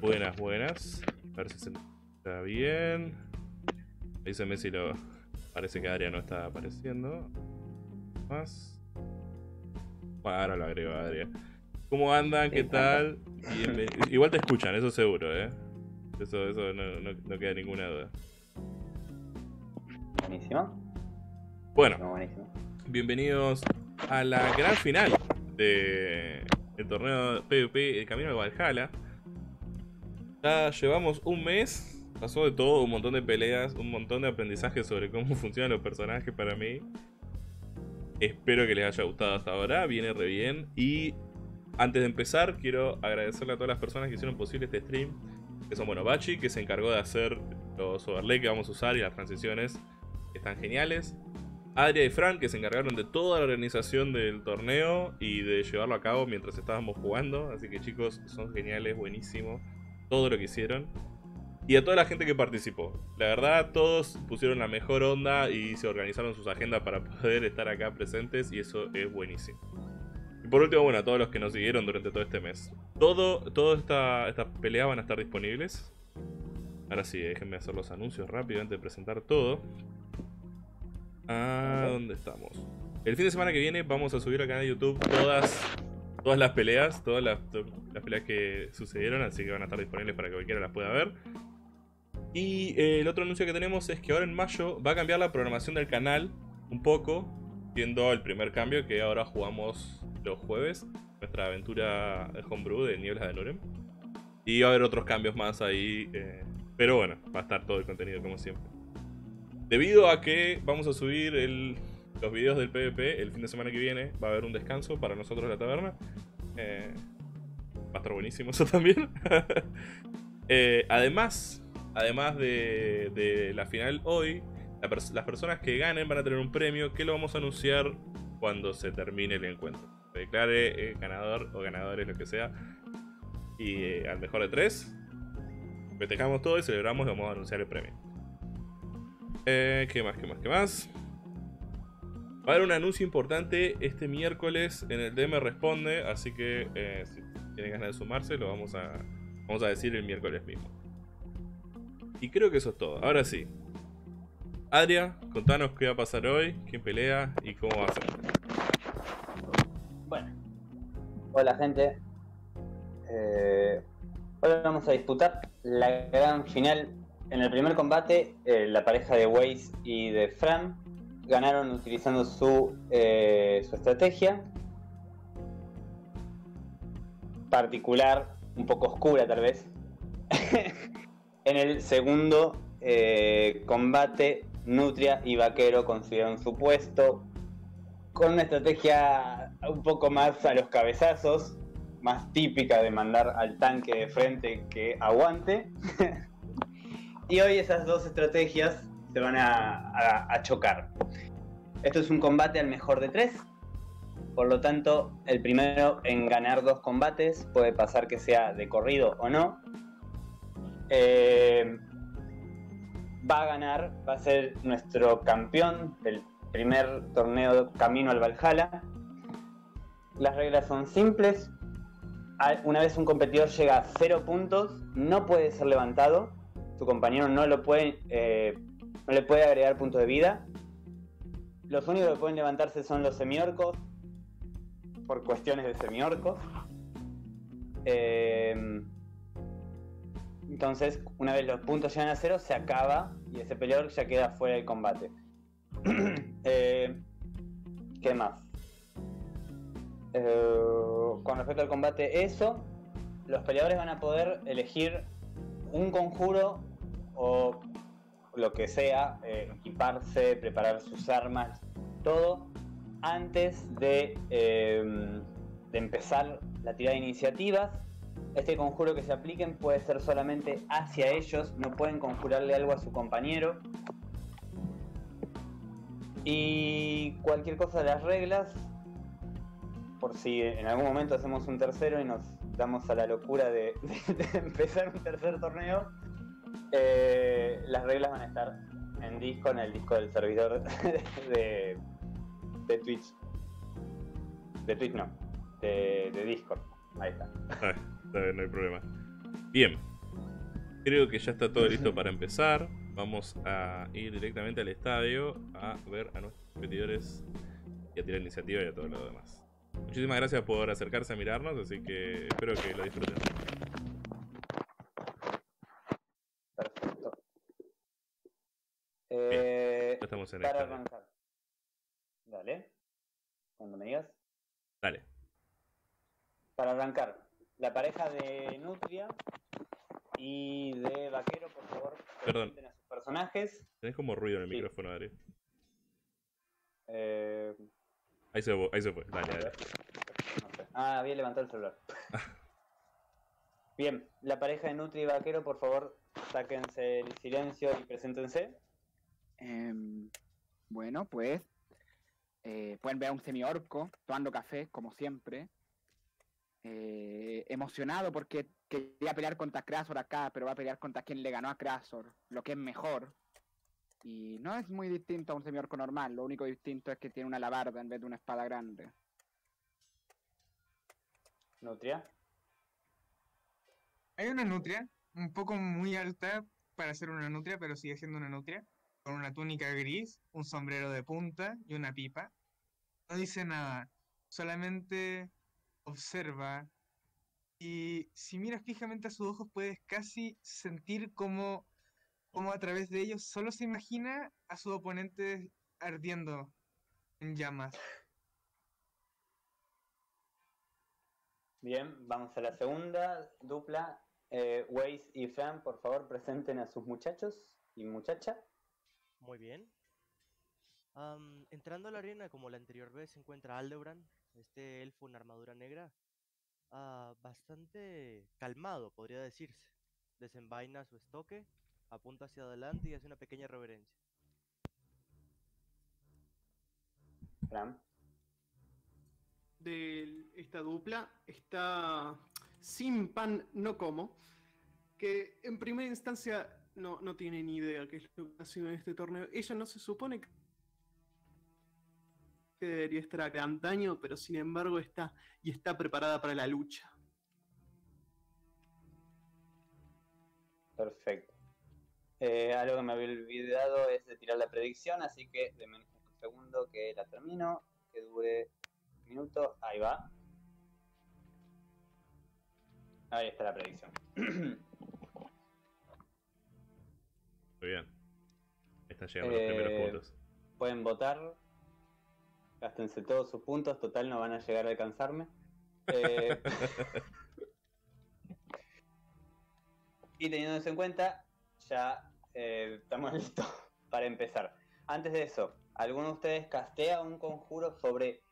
Buenas, buenas. A ver si se está bien. Dice Messi lo. Parece que Adria no está apareciendo. Más. Bueno, ahora lo agrego a Adria. ¿Cómo andan? ¿Qué tal? Igual te escuchan, eso seguro, ¿eh? Eso, eso no, no, queda ninguna duda. Buenísimo. Bueno, bienvenidos a la gran final de el torneo PvP El Camino de Valhalla. Ya llevamos un mes, pasó de todo, un montón de peleas, un montón de aprendizaje sobre cómo funcionan los personajes para mí. Espero que les haya gustado hasta ahora, viene re bien. Y antes de empezar, quiero agradecerle a todas las personas que hicieron posible este stream. Que son, bueno, Bachi, que se encargó de hacer los overlays que vamos a usar y las transiciones, que están geniales. Adria y Fran, que se encargaron de toda la organización del torneo y de llevarlo a cabo mientras estábamos jugando. Así que chicos, son geniales, buenísimo todo lo que hicieron. Y a toda la gente que participó. La verdad, todos pusieron la mejor onda y se organizaron sus agendas para poder estar acá presentes y eso es buenísimo. Y por último, bueno, a todos los que nos siguieron durante todo este mes. Todo, estas esta peleas van a estar disponibles. Ahora sí, déjenme hacer los anuncios de presentar todo. Ah, ¿dónde estamos? El fin de semana que viene vamos a subir al canal de YouTube todas, todas las peleas, todas las, peleas que sucedieron, así que van a estar disponibles para que cualquiera las pueda ver. Y eh, el otro anuncio que tenemos es que ahora en mayo va a cambiar la programación del canal un poco, siendo el primer cambio que ahora jugamos los jueves, nuestra aventura de Homebrew de Nieblas de Nurem. Y va a haber otros cambios más ahí, eh, pero bueno, va a estar todo el contenido como siempre. Debido a que vamos a subir los videos del PvP el fin de semana que viene, va a haber un descanso para nosotros en la taberna. Eh, va a estar buenísimo eso también. además, además de, la final hoy, las personas que ganen van a tener un premio que lo vamos a anunciar cuando se termine el encuentro. Se declare eh, ganador o ganadores, lo que sea. Y eh, al mejor de tres, festejamos todo y celebramos y vamos a anunciar el premio. Eh, ¿Qué más, qué más, qué más? Va a haber un anuncio importante este miércoles en el DM Responde, así que si tienen ganas de sumarse, lo vamos a, vamos a decir el miércoles mismo. Y creo que eso es todo. Ahora sí. Adria, contanos qué va a pasar hoy, quién pelea y cómo va a ser. Bueno. Hola gente. Eh, hoy vamos a disputar la gran final. En el primer combate, eh, la pareja de Waze y de Fran ganaron utilizando su, eh, estrategia particular, un poco oscura tal vez. En el segundo eh, combate, Nutria y Vaquero consiguieron su puesto con una estrategia un poco más a los cabezazos, más típica de mandar al tanque de frente que aguante. y hoy esas dos estrategias se van a, chocar. Esto es un combate al mejor de tres. Por lo tanto, el primero en ganar dos combates puede pasar que sea de corrido o no. Eh, va a ganar, va a ser nuestro campeón del primer torneo Camino al Valhalla. Las reglas son simples. Una vez un competidor llega a cero puntos, no puede ser levantado. Su compañero no, lo puede, eh, no le puede agregar puntos de vida. Los únicos que pueden levantarse son los semiorcos, por cuestiones de semiorcos. Eh, entonces, una vez los puntos llegan a cero, se acaba y ese peleador ya queda fuera del combate. Eh, ¿Qué más? Eh, con respecto al combate, eso, los peleadores van a poder elegir un conjuro o lo que sea, eh, equiparse, preparar sus armas, todo, antes de, de empezar la tirada de iniciativas este conjuro que se apliquen puede ser solamente hacia ellos, no pueden conjurarle algo a su compañero. Y cualquier cosa de las reglas, por si en algún momento hacemos un tercero y nos damos a la locura de, empezar un tercer torneo, eh, las reglas van a estar en disco, en el disco del servidor de, de Twitch. De Twitch no, de, de Discord. Ahí está. no hay problema. Bien. Creo que ya está todo listo para empezar. Vamos a ir directamente al estadio a ver a nuestros competidores y a tirar iniciativa y a todo lo demás. Muchísimas gracias por acercarse a mirarnos, así que espero que lo disfruten. Eh, estamos en el para arrancar. Dale. Cuando me digas. Dale. Para arrancar, la pareja de Nutria y de Vaquero, por favor, Perdón. a sus personajes. Tenés como ruido en el micrófono, Ari. Eh, Ahí se, ahí se fue. Dale, dale. Ah, había levantado el celular. Bien, la pareja de Nutri y Vaquero, por favor, sáquense el silencio y preséntense. Em, bueno, pues eh, pueden ver a un semiorco tomando café, como siempre. Eh, emocionado porque quería pelear contra Krasor acá, pero va a pelear contra quien le ganó a Krasor, lo que es mejor. Y no es muy distinto a un semiorco normal, lo único distinto es que tiene una alabarda en vez de una espada grande. Nutria. Hay una nutria, un poco muy alta para ser una nutria, pero sigue siendo una nutria, con una túnica gris, un sombrero de punta y una pipa. No dice nada, solamente observa y si miras fijamente a sus ojos puedes casi sentir como, como a través de ellos solo se imagina a su oponente ardiendo en llamas. Bien, vamos a la segunda dupla. Eh, Waze y Fran, por favor, presenten a sus muchachos y muchacha. Muy bien. Am, entrando a la arena, como la anterior vez, se encuentra Aldebrand, este elfo en armadura negra, ah, bastante calmado, podría decirse. Desenvaina su estoque, apunta hacia adelante y hace una pequeña reverencia. Fran. de esta dupla está sin pan no como, que en primera instancia no, no tiene ni idea qué es lo que ha sido en este torneo. Ella no se supone que debería estar acá antaño, pero sin embargo está y está preparada para la lucha. Perfecto. Eh, algo que me había olvidado es de tirar la predicción, así que denme un segundo que la termino, que dure un minuto. Ahí va. Ahí está la predicción. Muy bien. Están llegando los primeros Eh, puntos. Pueden votar. Gástense todos sus puntos, total no van a llegar a alcanzarme. Eh, y teniendo eso en cuenta, ya eh, estamos listos para empezar. Antes de eso, ¿alguno de ustedes castea un conjuro sobre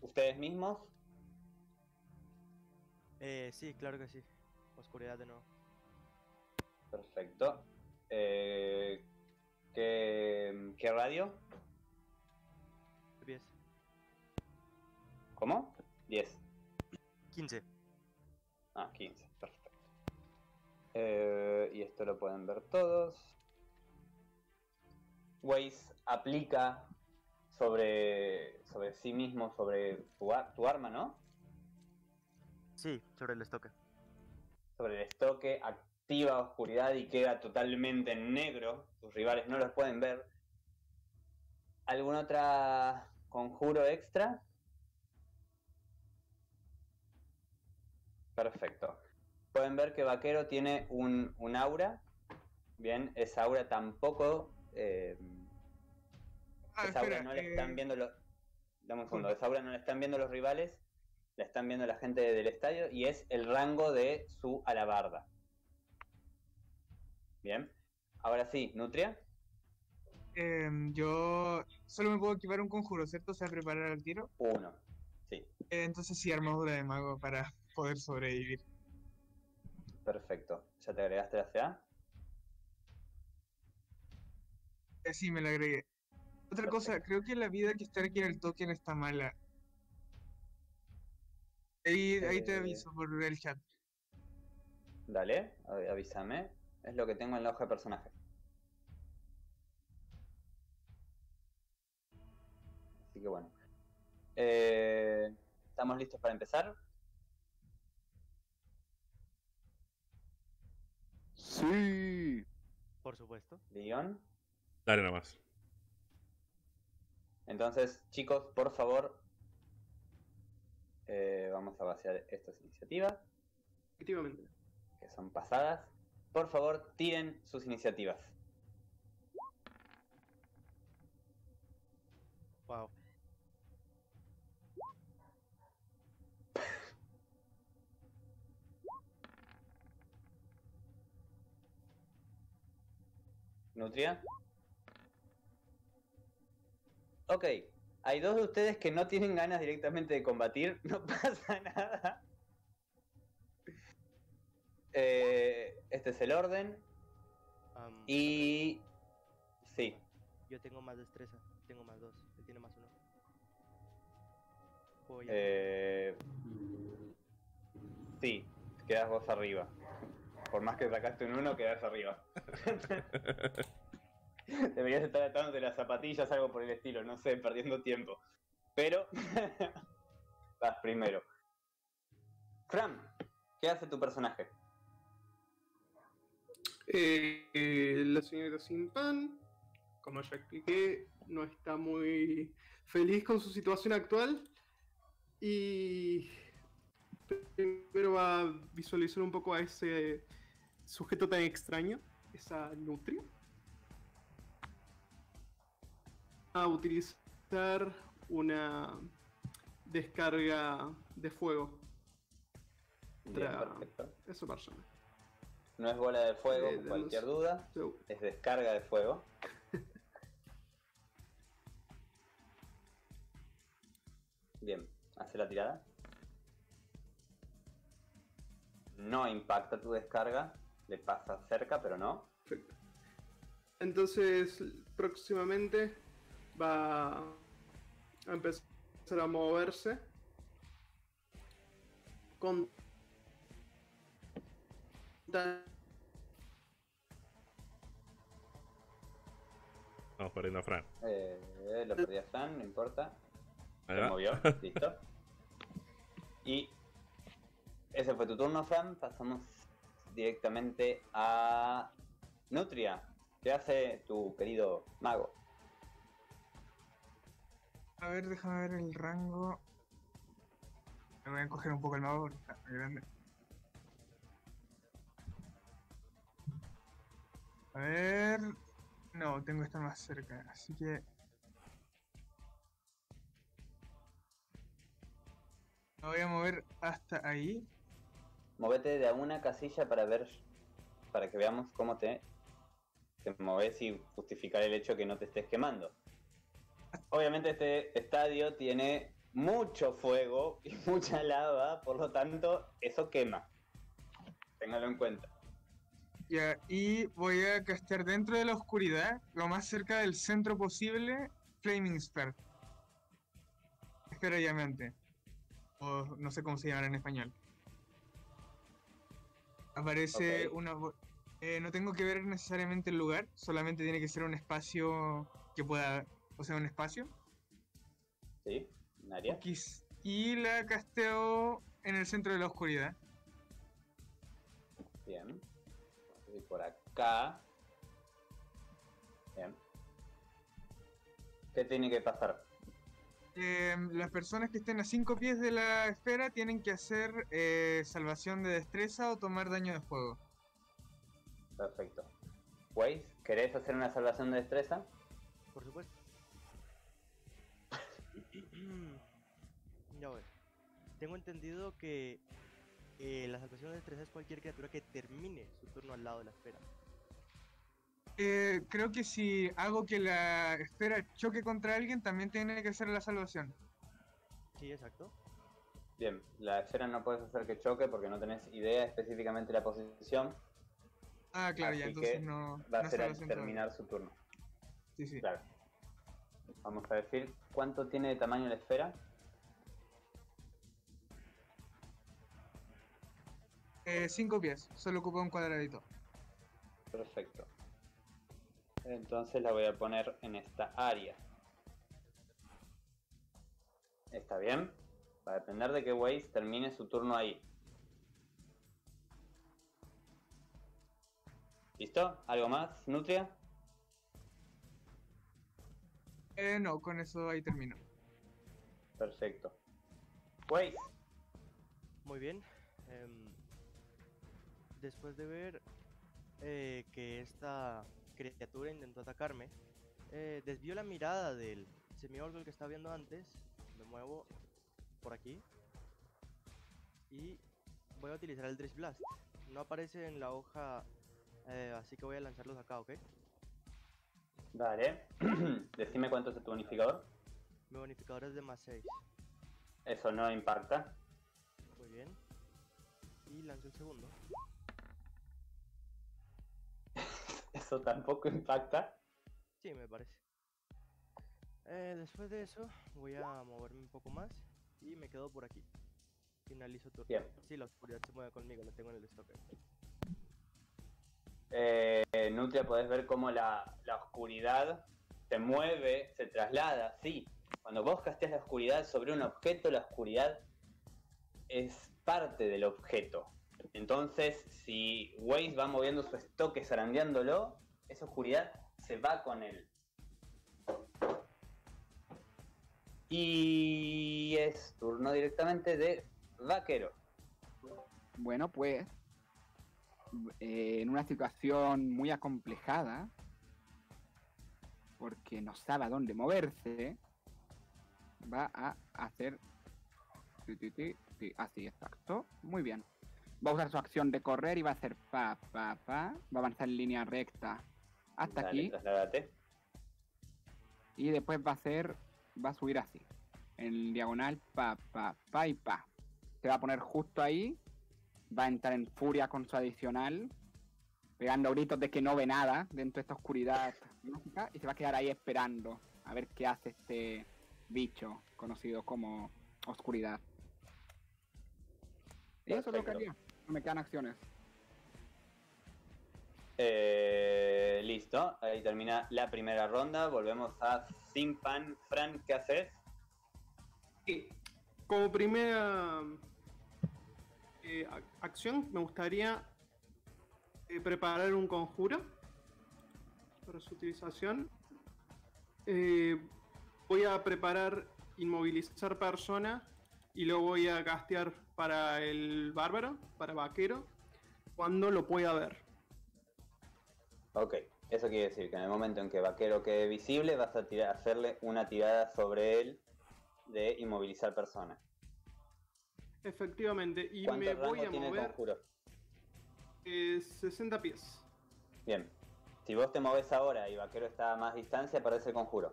ustedes mismos? Eh, sí, claro que sí. Oscuridad de nuevo. Perfecto. Eh, ¿qué, ¿Qué radio? Pies. ¿Cómo? 10. 15. Ah, 15, perfecto. Eh, y esto lo pueden ver todos. Waze aplica sobre, sobre sí mismo, sobre tu, ar- tu arma, ¿no? Sí, sobre el estoque. Sobre el estoque, activa oscuridad y queda totalmente en negro. Tus rivales no los pueden ver. ¿Algún otra conjuro extra? Perfecto. Pueden ver que Vaquero tiene un, un aura. Bien, esa aura tampoco. eh, Ah, esa aura no la eh, están viendo los. Dame un segundo. Esa aura no la están viendo los rivales. La están viendo la gente del estadio. Y es el rango de su alabarda. Bien. Ahora sí, Nutria. em, yo solo me puedo equipar un conjuro, ¿cierto? O sea, preparar al tiro. Uno. Sí, Eh, entonces sí, armadura de mago para poder sobrevivir. perfecto. ¿Ya te agregaste la CA? Eh, sí, me la agregué. Otra cosa, creo que la vida que está aquí en el token está mala. Ahí, ahí te Eh. aviso por el chat. Dale, avísame. Es lo que tengo en la hoja de personaje. Así que bueno. Eh, ¿Estamos listos para empezar? Sí. Por supuesto. León. Dale nomás. Entonces, chicos, por favor, eh, vamos a vaciar estas iniciativas Efectivamente. que son pasadas. Por favor, tiren sus iniciativas. Wow. Nutria. Ok, Hay dos de ustedes que no tienen ganas directamente de combatir, no pasa nada. Eh, este es el orden. Y. Sí, Yo tengo más destreza, tengo más dos, él tiene más uno. Voy a- eh, sí, quedas vos arriba. Por más que sacaste un uno, quedas arriba. Deberías estar atando de las zapatillas, algo por el estilo, no sé, perdiendo tiempo. Pero. vas primero. Fran, ¿qué hace tu personaje? Eh, eh, la señorita Sin Pan, como ya expliqué, no está muy feliz con su situación actual. Y primero va a visualizar un poco a ese sujeto tan extraño, esa nutria. A utilizar una descarga de fuego Bien, Tra- perfecto. a su persona. No es bola de fuego, Eh, cualquier los- duda. Es descarga de fuego. Bien, hace la tirada. No impacta tu descarga. Le pasa cerca, pero no. Perfecto. Entonces, próximamente va a empezar a moverse con Vamos perdiendo a Fran. Eh, lo perdí a Fran, no importa. Se movió, listo. Y ese fue tu turno, Fran. Pasamos directamente a Nutria. ¿Qué hace tu querido mago? A ver, déjame ver el rango. Me voy a coger un poco el mago porque está muy grande. A ver. No, tengo que estar más cerca, así que. Me voy a mover hasta ahí. Movete de a una casilla para ver, para que veamos cómo te, te moves y justificar el hecho que no te estés quemando. Obviamente este estadio tiene mucho fuego y mucha lava, por lo tanto eso quema. Téngalo en cuenta. Ya, y voy a castear dentro de la oscuridad, lo más cerca del centro posible, Flaming Sphere. Esfera llameante. O no sé cómo se llamará en español. Aparece Ok. una... eh, no tengo que ver necesariamente el lugar, solamente tiene que ser un espacio que pueda... O sea, un espacio. ¿Sí? Quis- Y la casteo en el centro de la oscuridad. Bien. Acá. Bien. ¿Qué tiene que pasar? Em, las personas que estén a 5 pies de la esfera tienen que hacer eh, salvación de destreza o tomar daño de fuego. Perfecto. Waze, ¿querés hacer una salvación de destreza? Por supuesto. ya voy. Tengo entendido que eh, la salvación de destreza es cualquier criatura que termine su turno al lado de la esfera. Eh, creo que si hago que la esfera choque contra alguien, también tiene que hacer la salvación. Sí, exacto. Bien, la esfera no puedes hacer que choque porque no tenés idea específicamente de la posición. Ah, claro, ya, Así entonces que no. Va no a ser al todavía. terminar su turno. Sí, sí. Claro. Vamos a decir cuánto tiene de tamaño la esfera. Eh, cinco pies, solo ocupa un cuadradito. Perfecto. Entonces la voy a poner en esta área. ¿Está bien? Va a depender de que Waze termine su turno ahí. ¿Listo? ¿Algo más, Nutria? Eh, no, con eso ahí termino. Perfecto. Waze, Muy bien. em, después de ver eh, que esta criatura intentó atacarme, eh, desvío la mirada del semiorgo que estaba viendo antes. Me muevo por aquí. Y voy a utilizar el Drift Blast. No aparece en la hoja, eh, así que voy a lanzarlos acá, ¿ok? dale. Decime cuánto es tu bonificador. Mi bonificador es de más 6. Eso no impacta. Muy bien. Y lanzo el segundo. Eso tampoco impacta. Sí, me parece. Eh, después de eso, voy a moverme un poco más y me quedo por aquí. Finalizo turno. Bien. Sí, la oscuridad se mueve conmigo, la tengo en el stock. Eh, Nutria, podés ver cómo la, la oscuridad se mueve, se traslada. Sí, cuando vos casteas la oscuridad sobre un objeto, la oscuridad es parte del objeto. Entonces, si Waze va moviendo su estoque zarandeándolo, esa oscuridad se va con él. Y es turno directamente de Vaquero. Bueno, pues eh, en una situación muy acomplejada, porque no sabe a dónde moverse, va a hacer... Así, exacto. Muy bien. Va a usar su acción de correr y va a hacer pa, pa, pa. Va a avanzar en línea recta hasta Dale, aquí. trasládate. Y después va a hacer, va a subir así. En diagonal, pa, pa, pa y pa. Se va a poner justo ahí. Va a entrar en furia con su adicional. Pegando gritos de que no ve nada dentro de esta oscuridad mágica. Y se va a quedar ahí esperando a ver qué hace este bicho conocido como oscuridad. Eso es lo que haría. No me quedan acciones. Eh, listo, ahí termina la primera ronda. Volvemos a Simpan. Fran, ¿qué haces? Sí. Como primera eh, ac- acción, me gustaría eh, preparar un conjuro para su utilización. Eh, voy a preparar inmovilizar persona y lo voy a castear para el bárbaro, para vaquero, cuando lo pueda ver. Ok, eso quiere decir que en el momento en que Vaquero quede visible, vas a tirar- hacerle una tirada sobre él de inmovilizar persona. Efectivamente, y ¿Cuánto me voy a tiene el mover conjuro? eh, 60 pies. Bien. Si vos te moves ahora y Vaquero está a más distancia, aparece el conjuro.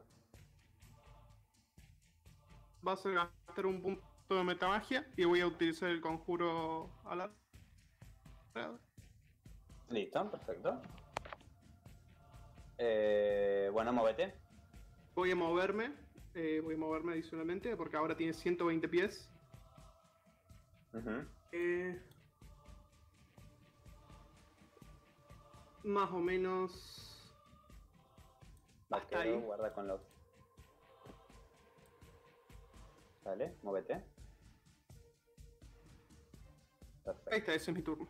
vas a gastar un punto de metamagia y voy a utilizar el conjuro a la. Listo, perfecto. Eh, bueno, móvete. Voy a moverme, eh, voy a moverme adicionalmente porque ahora tiene 120 pies. Ujú. Eh, más o menos. Vaquero, ahí. guarda con los. Dale, móvete. Ahí Perfecto. está, ese es mi turno.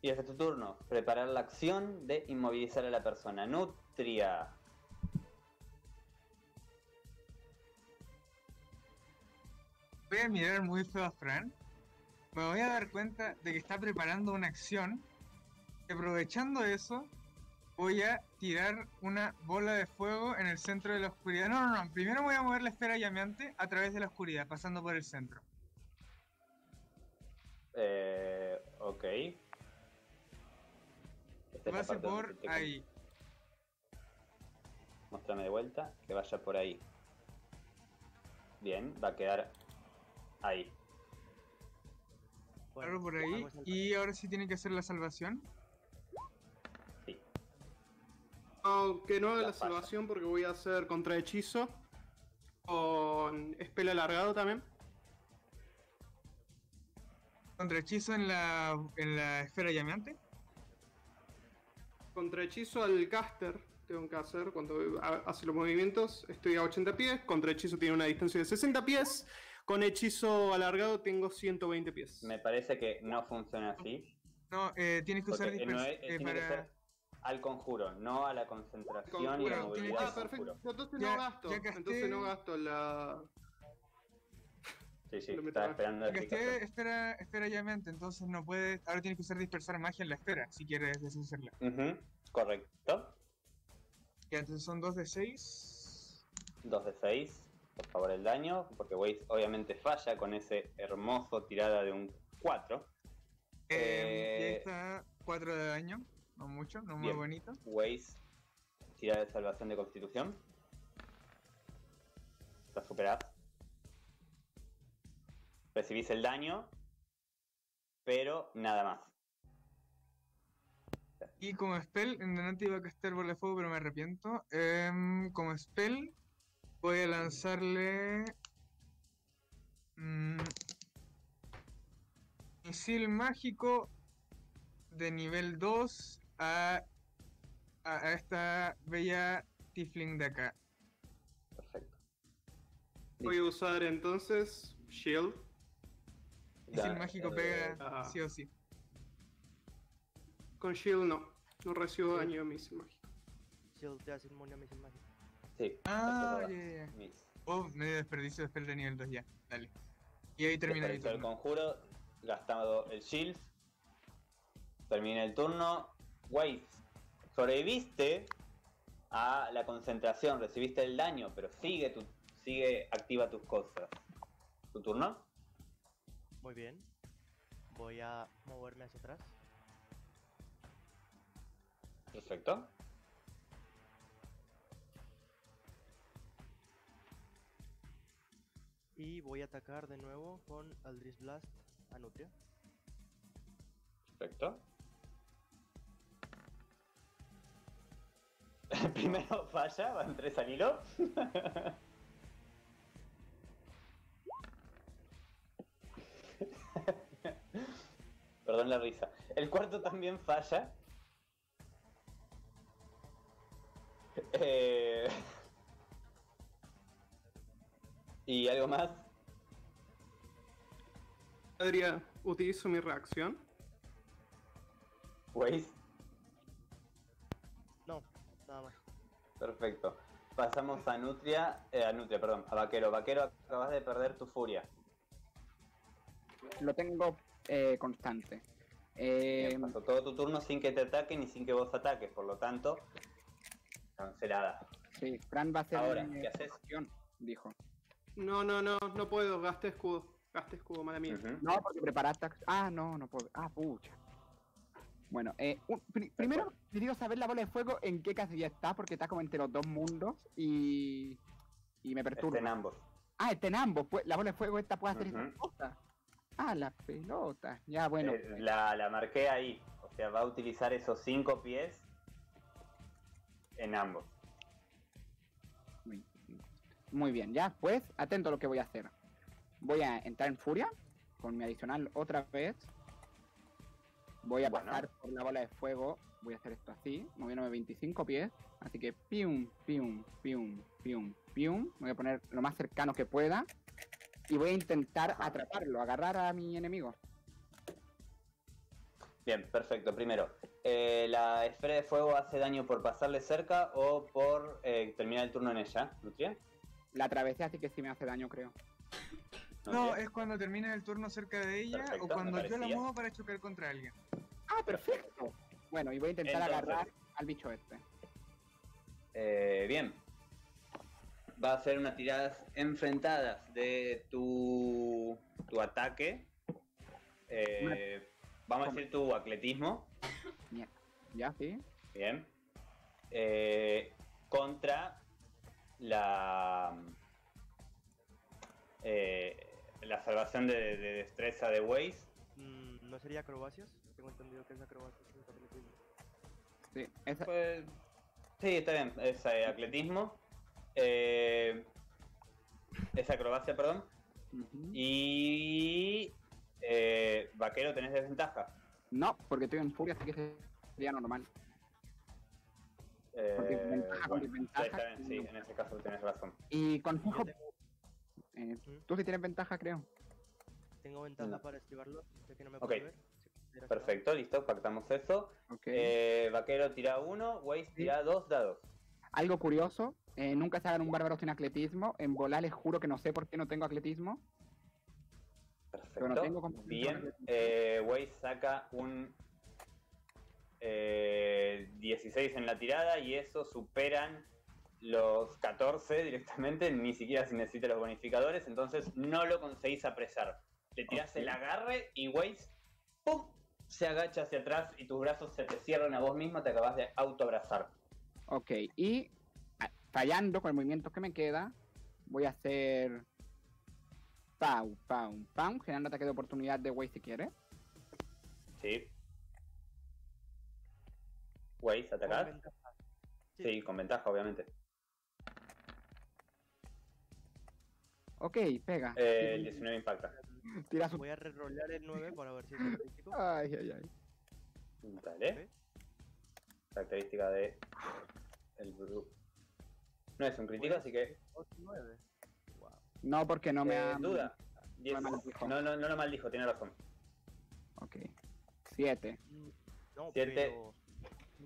Y es tu turno. Preparar la acción de inmovilizar a la persona. Nutria. Voy a mirar muy feo a Fran. Me voy a dar cuenta de que está preparando una acción. Y aprovechando eso, voy a tirar una bola de fuego en el centro de la oscuridad. No, no, no. Primero voy a mover la esfera llameante a través de la oscuridad, pasando por el centro. Eh, ok. Esta Pase por te- ahí. Muéstrame de vuelta, que vaya por ahí. Bien, va a quedar ahí. Claro, por ahí. Y ahora sí tiene que hacer la salvación. Sí. Aunque no haga La la, salvación porque voy a hacer contrahechizo con spell alargado también. Contrahechizo en la, en la esfera llameante. Contrahechizo al caster tengo que hacer cuando ha- hace los movimientos. Estoy a 80 pies. Contrahechizo tiene una distancia de 60 pies. Con hechizo alargado tengo 120 pies. Me parece que no funciona así. No, eh, tienes que usar eh, no es- eh, tiene que para. ser al conjuro, no a la concentración y la movilidad Ah, perfecto. Entonces Ya- no gasto. Entonces no gasto la. Sí, sí, estaba esperando la esté esfera, esfera llameante, entonces no puedes. Ahora tienes que usar dispersar magia en la esfera si quieres deshacerla. Ujú, Correcto. Ya, entonces son 2 de 6. 2 de 6. Por favor, el daño. Porque Waze obviamente falla con ese hermoso tirada de un 4. y ahí Eh, está 4 de daño. No mucho, no muy Bien. bonito. Waze, tirada de salvación de constitución. recuperás. Recibís el daño, pero nada más. Y como spell, en delante iba a castar bola de fuego, pero me arrepiento. Em, como spell, voy a lanzarle. mm, misil mágico de nivel 2 a, a, a esta bella Tifling de acá. Perfecto. Voy a usar entonces Shield. Misil Da- mágico eh, pega sí o sí. Con Shield no. No recibo daño de misil mágico. Shield te hace inmune a misil mágico. Sí. Ah, ya. Mis- Oh, medio desperdicio de spell de nivel 2 ya. Dale. Y ahí termina el turno. conjuro, gastado el shield. Termina el turno. Waze, sobreviviste a la concentración, recibiste el daño, pero sigue tu, sigue activa tus cosas. ¿Tu turno? Muy bien. Voy a moverme hacia atrás. Perfecto. Y voy a atacar de nuevo con Aldris Blast a Nutria. Perfecto. Primero falla, van tres al hilo. Perdón la risa. El cuarto también falla. Eh, ¿Y algo más? Adrián, utilizo mi reacción. Waze. No, nada más. Perfecto. Pasamos a Nutria, eh, a Nutria, perdón, a Vaquero. Vaquero, acabas de perder tu furia. Lo tengo eh, constante. Eh, pasó todo tu turno sin que te ataquen y sin que vos ataques, por lo tanto, cancelada. sí, Fran va a hacer Ahora, eh, ¿qué haces? acción, dijo. No, no, no, no puedo. Gasté escudo. Gasté escudo, mala mía. No, porque preparaste. Ah, no, no puedo. Ah, pucha. Bueno, eh, un- pri- primero quería saber la bola de fuego en qué casilla está, porque está como entre los dos mundos y. y me perturba. Está en ambos. Ah, está en ambos. pues, la bola de fuego esta puede hacer Ujú. cosas. Ah, la pelota. Ya, bueno. Eh, la, la marqué ahí. O sea, va a utilizar esos cinco pies en ambos. Muy- bien, ya, pues, atento a lo que voy a hacer. Voy a entrar en furia con mi adicional otra vez. Voy a Bueno. pasar por la bola de fuego. Voy a hacer esto así, moviéndome 25 pies. Así que pium, pium, pium, pium, pium. Me voy a poner lo más cercano que pueda. Y voy a intentar atraparlo, agarrar a mi enemigo. Bien, perfecto. Primero, eh, ¿la esfera de fuego hace daño por pasarle cerca o por eh, terminar el turno en ella, Nutria? La atravesé, así que sí me hace daño, creo. No, Nutria. es cuando termina el turno cerca de ella Perfecto, o cuando yo la muevo para chocar contra alguien. Ah, perfecto. Bueno, y voy a intentar Entonces- agarrar al bicho este. Eh, bien. Va a ser unas tiradas enfrentadas de tu, tu ataque. Eh, vamos a decir tu atletismo. ¿Ya? ¿Sí? Bien. Eh, contra la. eh, la salvación de, de destreza de Waze. Mm, ¿No sería acrobacias? Tengo entendido que es acrobacias. Sí. Esa, Pues, sí, está bien. Es eh, atletismo. Eh, es acrobacia, perdón. Ujú. Y. eh, vaquero, tenés desventaja. No, porque estoy en furia, así que sería normal. Eh, Porque ventaja con bueno, desventaja, está bien, sí, sí. en ese caso tenés razón. Y consejo. Eh, ¿Mm? tú sí tienes ventaja, creo. tengo ventaja No. para esquivarlo, ya que no me Ok. puede ver. si considera esquivar. Perfecto, listo, pactamos eso. Eh, vaquero tira uno, Waze tira dos dados. Algo curioso, eh, nunca se hagan un bárbaro sin atletismo. En volar les juro que no sé por qué no tengo atletismo. Perfecto. no tengo Bien, eh, saca un eh, 16 en la tirada y eso superan los 14 directamente, ni siquiera si necesita los bonificadores, entonces no lo conseguís apresar. Le tirás Ok. el agarre y Waze ¡pum! se agacha hacia atrás y tus brazos se te cierran a vos mismo, te acabas de autoabrazar. Ok, y fallando con el movimiento que me queda, Voy a hacer. Pau, pau, pau. Generando ataque de oportunidad de Way si quiere. Sí. Waze, Con atacar. ventaja. Sí, con ventaja, obviamente. Ok, pega. Eh, el 19 impacta. Tira su. Voy a rerolear el 9 para ver si es crítico. Ay, ay, ay. Dale. Característica de. El bru- No es un crítico, así que. 8, 9. Wow. No, porque no me eh, ha. duda. Diez- me maldijo. No, no, no lo maldijo, tiene razón. Ok. Siete. Mm, No, Siete. pero.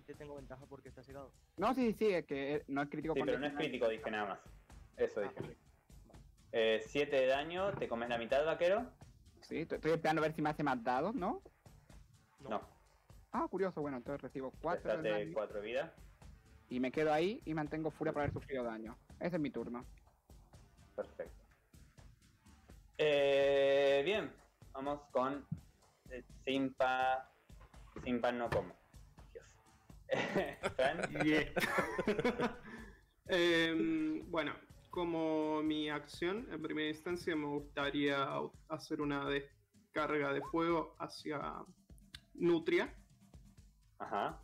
Te tengo ventaja porque está cegado. No, sí, sí, es que eh, no es crítico Sí, pero no es crítico, dije nada más. Eso Ah, dije. 7 de daño, ¿te comes la mitad, vaquero? Sí, estoy estoy esperando a ver si me hace más dados, ¿no? No. No. Ah, curioso, bueno, entonces recibo 4 de Restate daño 4 de vida. Y me quedo ahí y mantengo furia por haber sufrido daño. Ese es mi turno. Perfecto. Eh, bien, vamos con eh, Simpa. Simpa no como. Dios. Em, bueno, como mi acción, en primera instancia me gustaría hacer una descarga de fuego hacia Nutria. Ajá.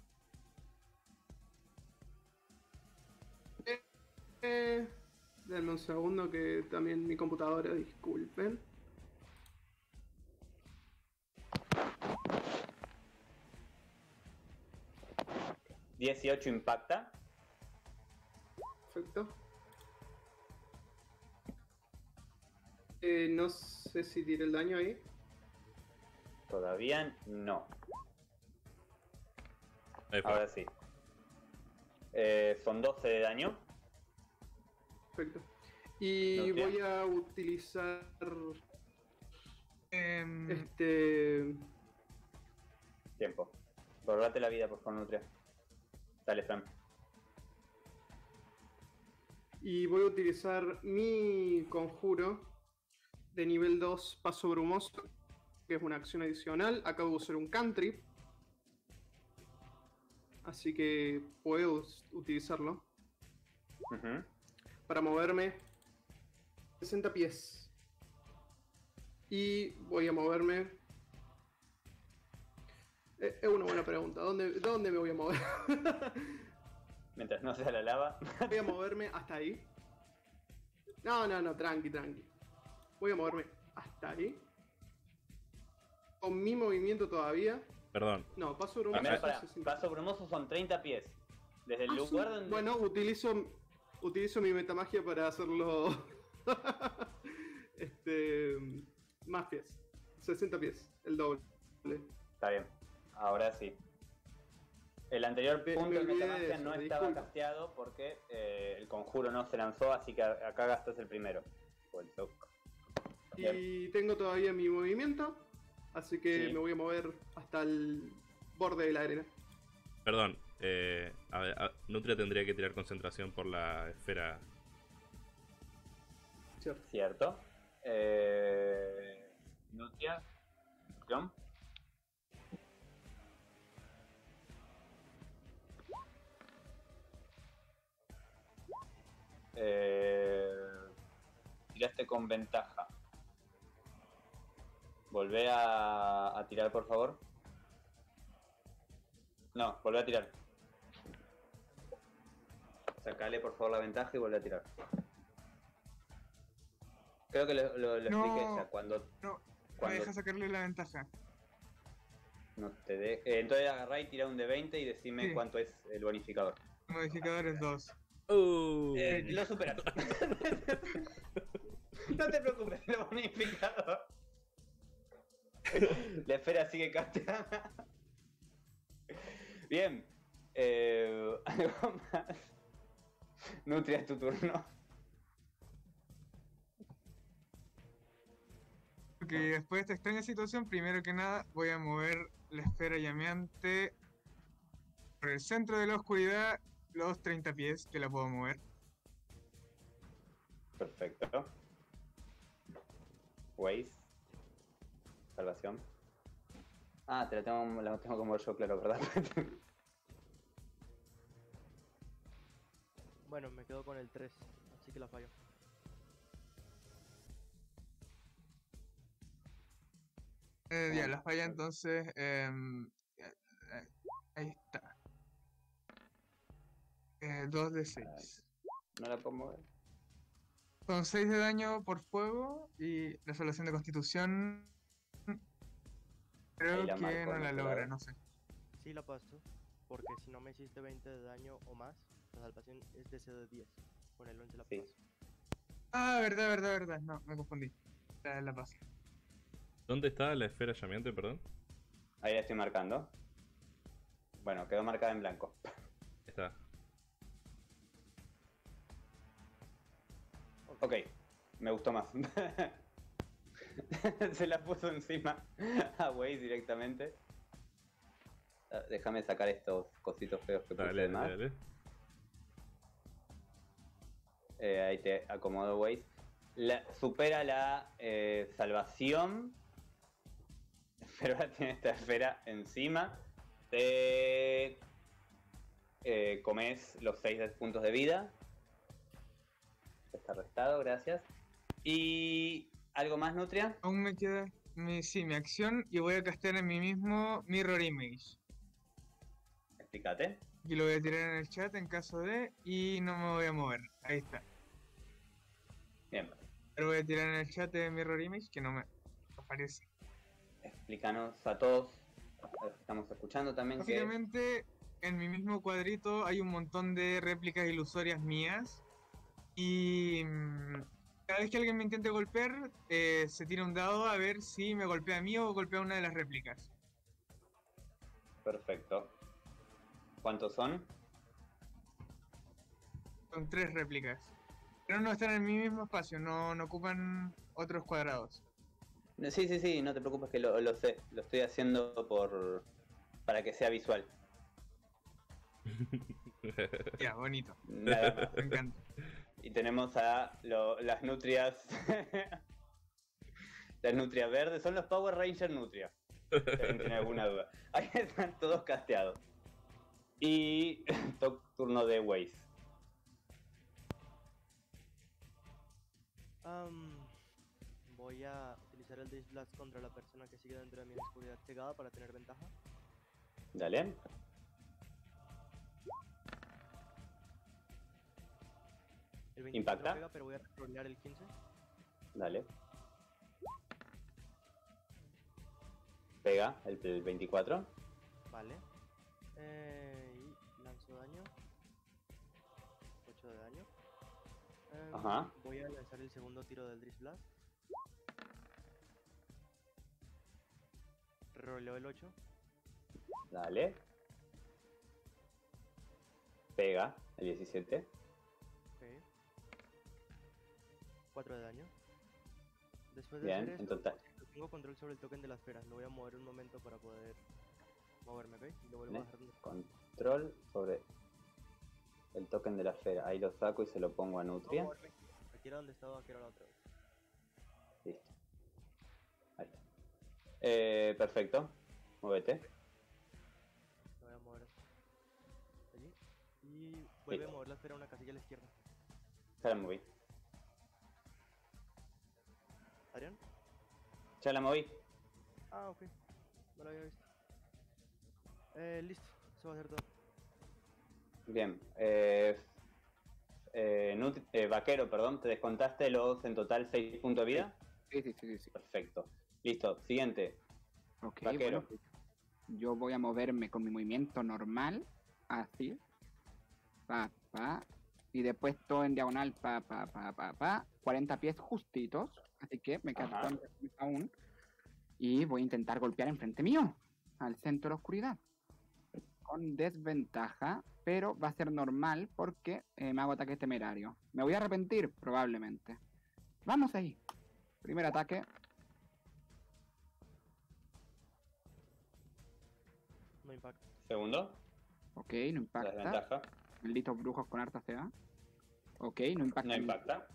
Eh, denme un segundo que también mi computadora, disculpen. ¿18 impacta? Perfecto. Eh, no sé si tiré el daño ahí. Todavía no. Ahí. Ahora sí. Eh, son 12 de daño. Perfecto. Y voy a utilizar Em, este. Tiempo. Borrate la vida, por favor, Nutria. Dale, Fran. Y voy a utilizar mi conjuro de nivel 2 Paso Brumoso, que es una acción adicional. Acabo de usar un cantrip. Así que puedo utilizarlo Ujú. Para moverme 60 pies. Y voy a moverme. Eh, Es una buena pregunta. ¿Dónde, ¿Dónde me voy a mover? Mientras no sea la lava. Voy a moverme hasta ahí. No, no, no, tranqui, tranqui. Voy a moverme hasta ahí. Con mi movimiento todavía. Perdón. No, paso brumoso. Primero, son para, 60. paso brumoso son 30 pies. Desde el Ah, lugar donde. Bueno, utilizo, utilizo mi metamagia para hacerlo. este. Más pies. 60 pies, el doble. Está bien. Ahora sí. El anterior Me- punto me de metamagia eso, no disculpa. estaba casteado porque eh, el conjuro no se lanzó, así que acá gastas el primero. O el toc. Bien. Y tengo todavía mi movimiento. Así que Sí. me voy a mover hasta el borde de la arena. Perdón. Eh, a ver, a- Nutria tendría que tirar concentración por la esfera. ¿Cierto? Cierto. Eh, Nutria. John. Eh, tiraste con ventaja. Volvé a, a tirar, por favor. No, volvé a tirar. Sacale, por favor, la ventaja y volvé a tirar. Creo que lo, lo, lo No. expliqué ya. Cuando, no, me cuando deja sacarle la ventaja. no te de- eh, entonces agarrá y tira un de 20 y decime Sí. cuánto es el bonificador. El modificador es 2. Uh, Eh, lo superas. no te preocupes, el bonificador. La esfera sigue casteada. Bien. Eh, ¿Algo más? Nutria, es tu turno. Ok, después de esta extraña situación, primero que nada voy a mover la esfera llameante por el centro de la oscuridad, los 30 pies que la puedo mover. Perfecto. Waze. Salvación. Ah, te la tengo, la tengo como yo, claro, ¿verdad? Bueno, me quedo con el 3, así que la fallo. Eh, ya, la falla entonces. Em, eh, eh, ahí está. Eh, 2 de 6. No la puedo mover. Con 6 de daño por fuego y resolución de constitución. Creo que no la logra, no sé. Sí la paso, porque si no me hiciste 20 de daño o más, salvación es de CD 10. Con el 11 la Sí. paso. Ah, verdad, verdad, verdad. No, me confundí. La, la paso. ¿Dónde está la esfera llameante, perdón? Ahí la estoy marcando. Bueno, quedó marcada en blanco. Está. Ok, me gustó más. Se la puso encima a Waze directamente. Ah, Déjame sacar estos cositos feos que puse Dale, de más. dale, dale. Eh, ahí te acomodo Waze. La- supera la eh, salvación. Pero ahora tiene esta esfera encima. Te eh, comes los 6 puntos de vida. Está restado, gracias. Y. ¿Algo más, Nutria? Aún me queda. Mi, sí, mi acción y voy a castear en mí mismo Mirror Image. Explícate. Y lo voy a tirar en el chat en caso de. Y no me voy a mover. Ahí está. Bien. Pero voy a tirar en el chat de Mirror Image que no me aparece. Explícanos a todos. Estamos escuchando también que. Básicamente, en mi mismo cuadrito hay un montón de réplicas ilusorias mías. Y mm, cada vez que alguien me intente golpear, eh, se tira un dado a ver si me golpea a mí o golpea a una de las réplicas. Perfecto. ¿Cuántos son? Son tres réplicas. Pero no están en mi mismo espacio, no, no ocupan otros cuadrados. Sí, sí, sí, no te preocupes que lo, lo sé. Lo estoy haciendo por. para que sea visual. Ya, bonito. Nada más. Me encanta. Y tenemos a lo- las nutrias. las nutrias verdes son los Power Ranger Nutria. Si alguien tiene alguna duda. Ahí están todos casteados. Y to- turno de Waze. Am, voy a utilizar el Blast contra la persona que sigue dentro de mi oscuridad cegada para tener ventaja. Dale. El 25 Impacta. pega, pero voy a rolear el 15. Dale. Pega el, el 24. Vale. Eh, y lanzo daño. Ajá. Voy a lanzar el segundo tiro del Drift Blast. Roleo el 8. Dale. Pega el 17. Ok. 4 de daño. Después de Bien, hacer en esto, total. tengo control sobre el token de la esfera. Lo voy a mover un momento para poder moverme, ¿ok? Y lo vuelvo a dejar. Control sobre el token de la esfera. Ahí lo saco y se lo pongo a No, Nutria. moverme aquí era donde estaba, aquí la otra. Listo. Ahí está. Eh, perfecto. Muévete. Lo voy a mover allí. Y vuelve Listo. a mover la esfera a una casilla a la izquierda. Ya la moví. ¿Adrián? Ya la moví. Ah, ok. No lo había visto. Eh, listo. Eso va a ser todo. Bien. Eh, eh, Nut- eh, vaquero, perdón. ¿Te descontaste los en total 6 puntos de vida? Sí, sí, sí, sí. Perfecto. Listo. Siguiente. Vaquero. bueno, yo voy a moverme con mi movimiento normal, así. Pa, pa. Y después todo en diagonal, pa, pa, pa, pa, pa. 40 pies justitos. Así que me con aún. Y voy a intentar golpear enfrente mío, al centro de la oscuridad. Con desventaja, pero va a ser normal porque eh, me hago ataque temerario. Me voy a arrepentir, probablemente. Vamos ahí. Primer ataque. No impacta. Segundo. Ok, no impacta. Desventaja. Malditos brujos con harta CA. Ok, no impacta. No impacta.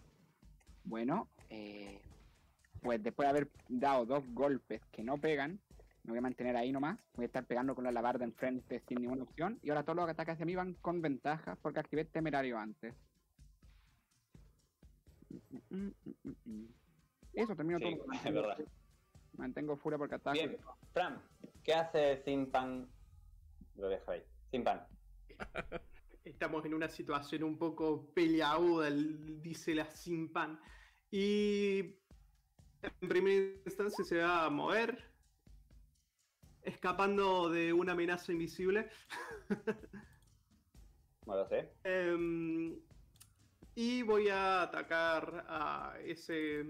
Bueno, eh, pues después de haber dado dos golpes que no pegan, me voy a mantener ahí nomás. Voy a estar pegando con la alabarda enfrente sin ninguna opción. Y ahora todos los ataques hacia mí van con ventaja porque activé temerario antes. Mm, mm, mm. Eso termino Sí, todo. es verdad. Mantengo furia por catástrofe. Bien, Fran, ¿qué hace Sin Pan? Lo dejo ahí. Sin Pan. Estamos en una situación un poco peleaguda, el- dice la Simpan. Y en primera instancia se va a mover, escapando de una amenaza invisible. No lo sé. Y voy a atacar a ese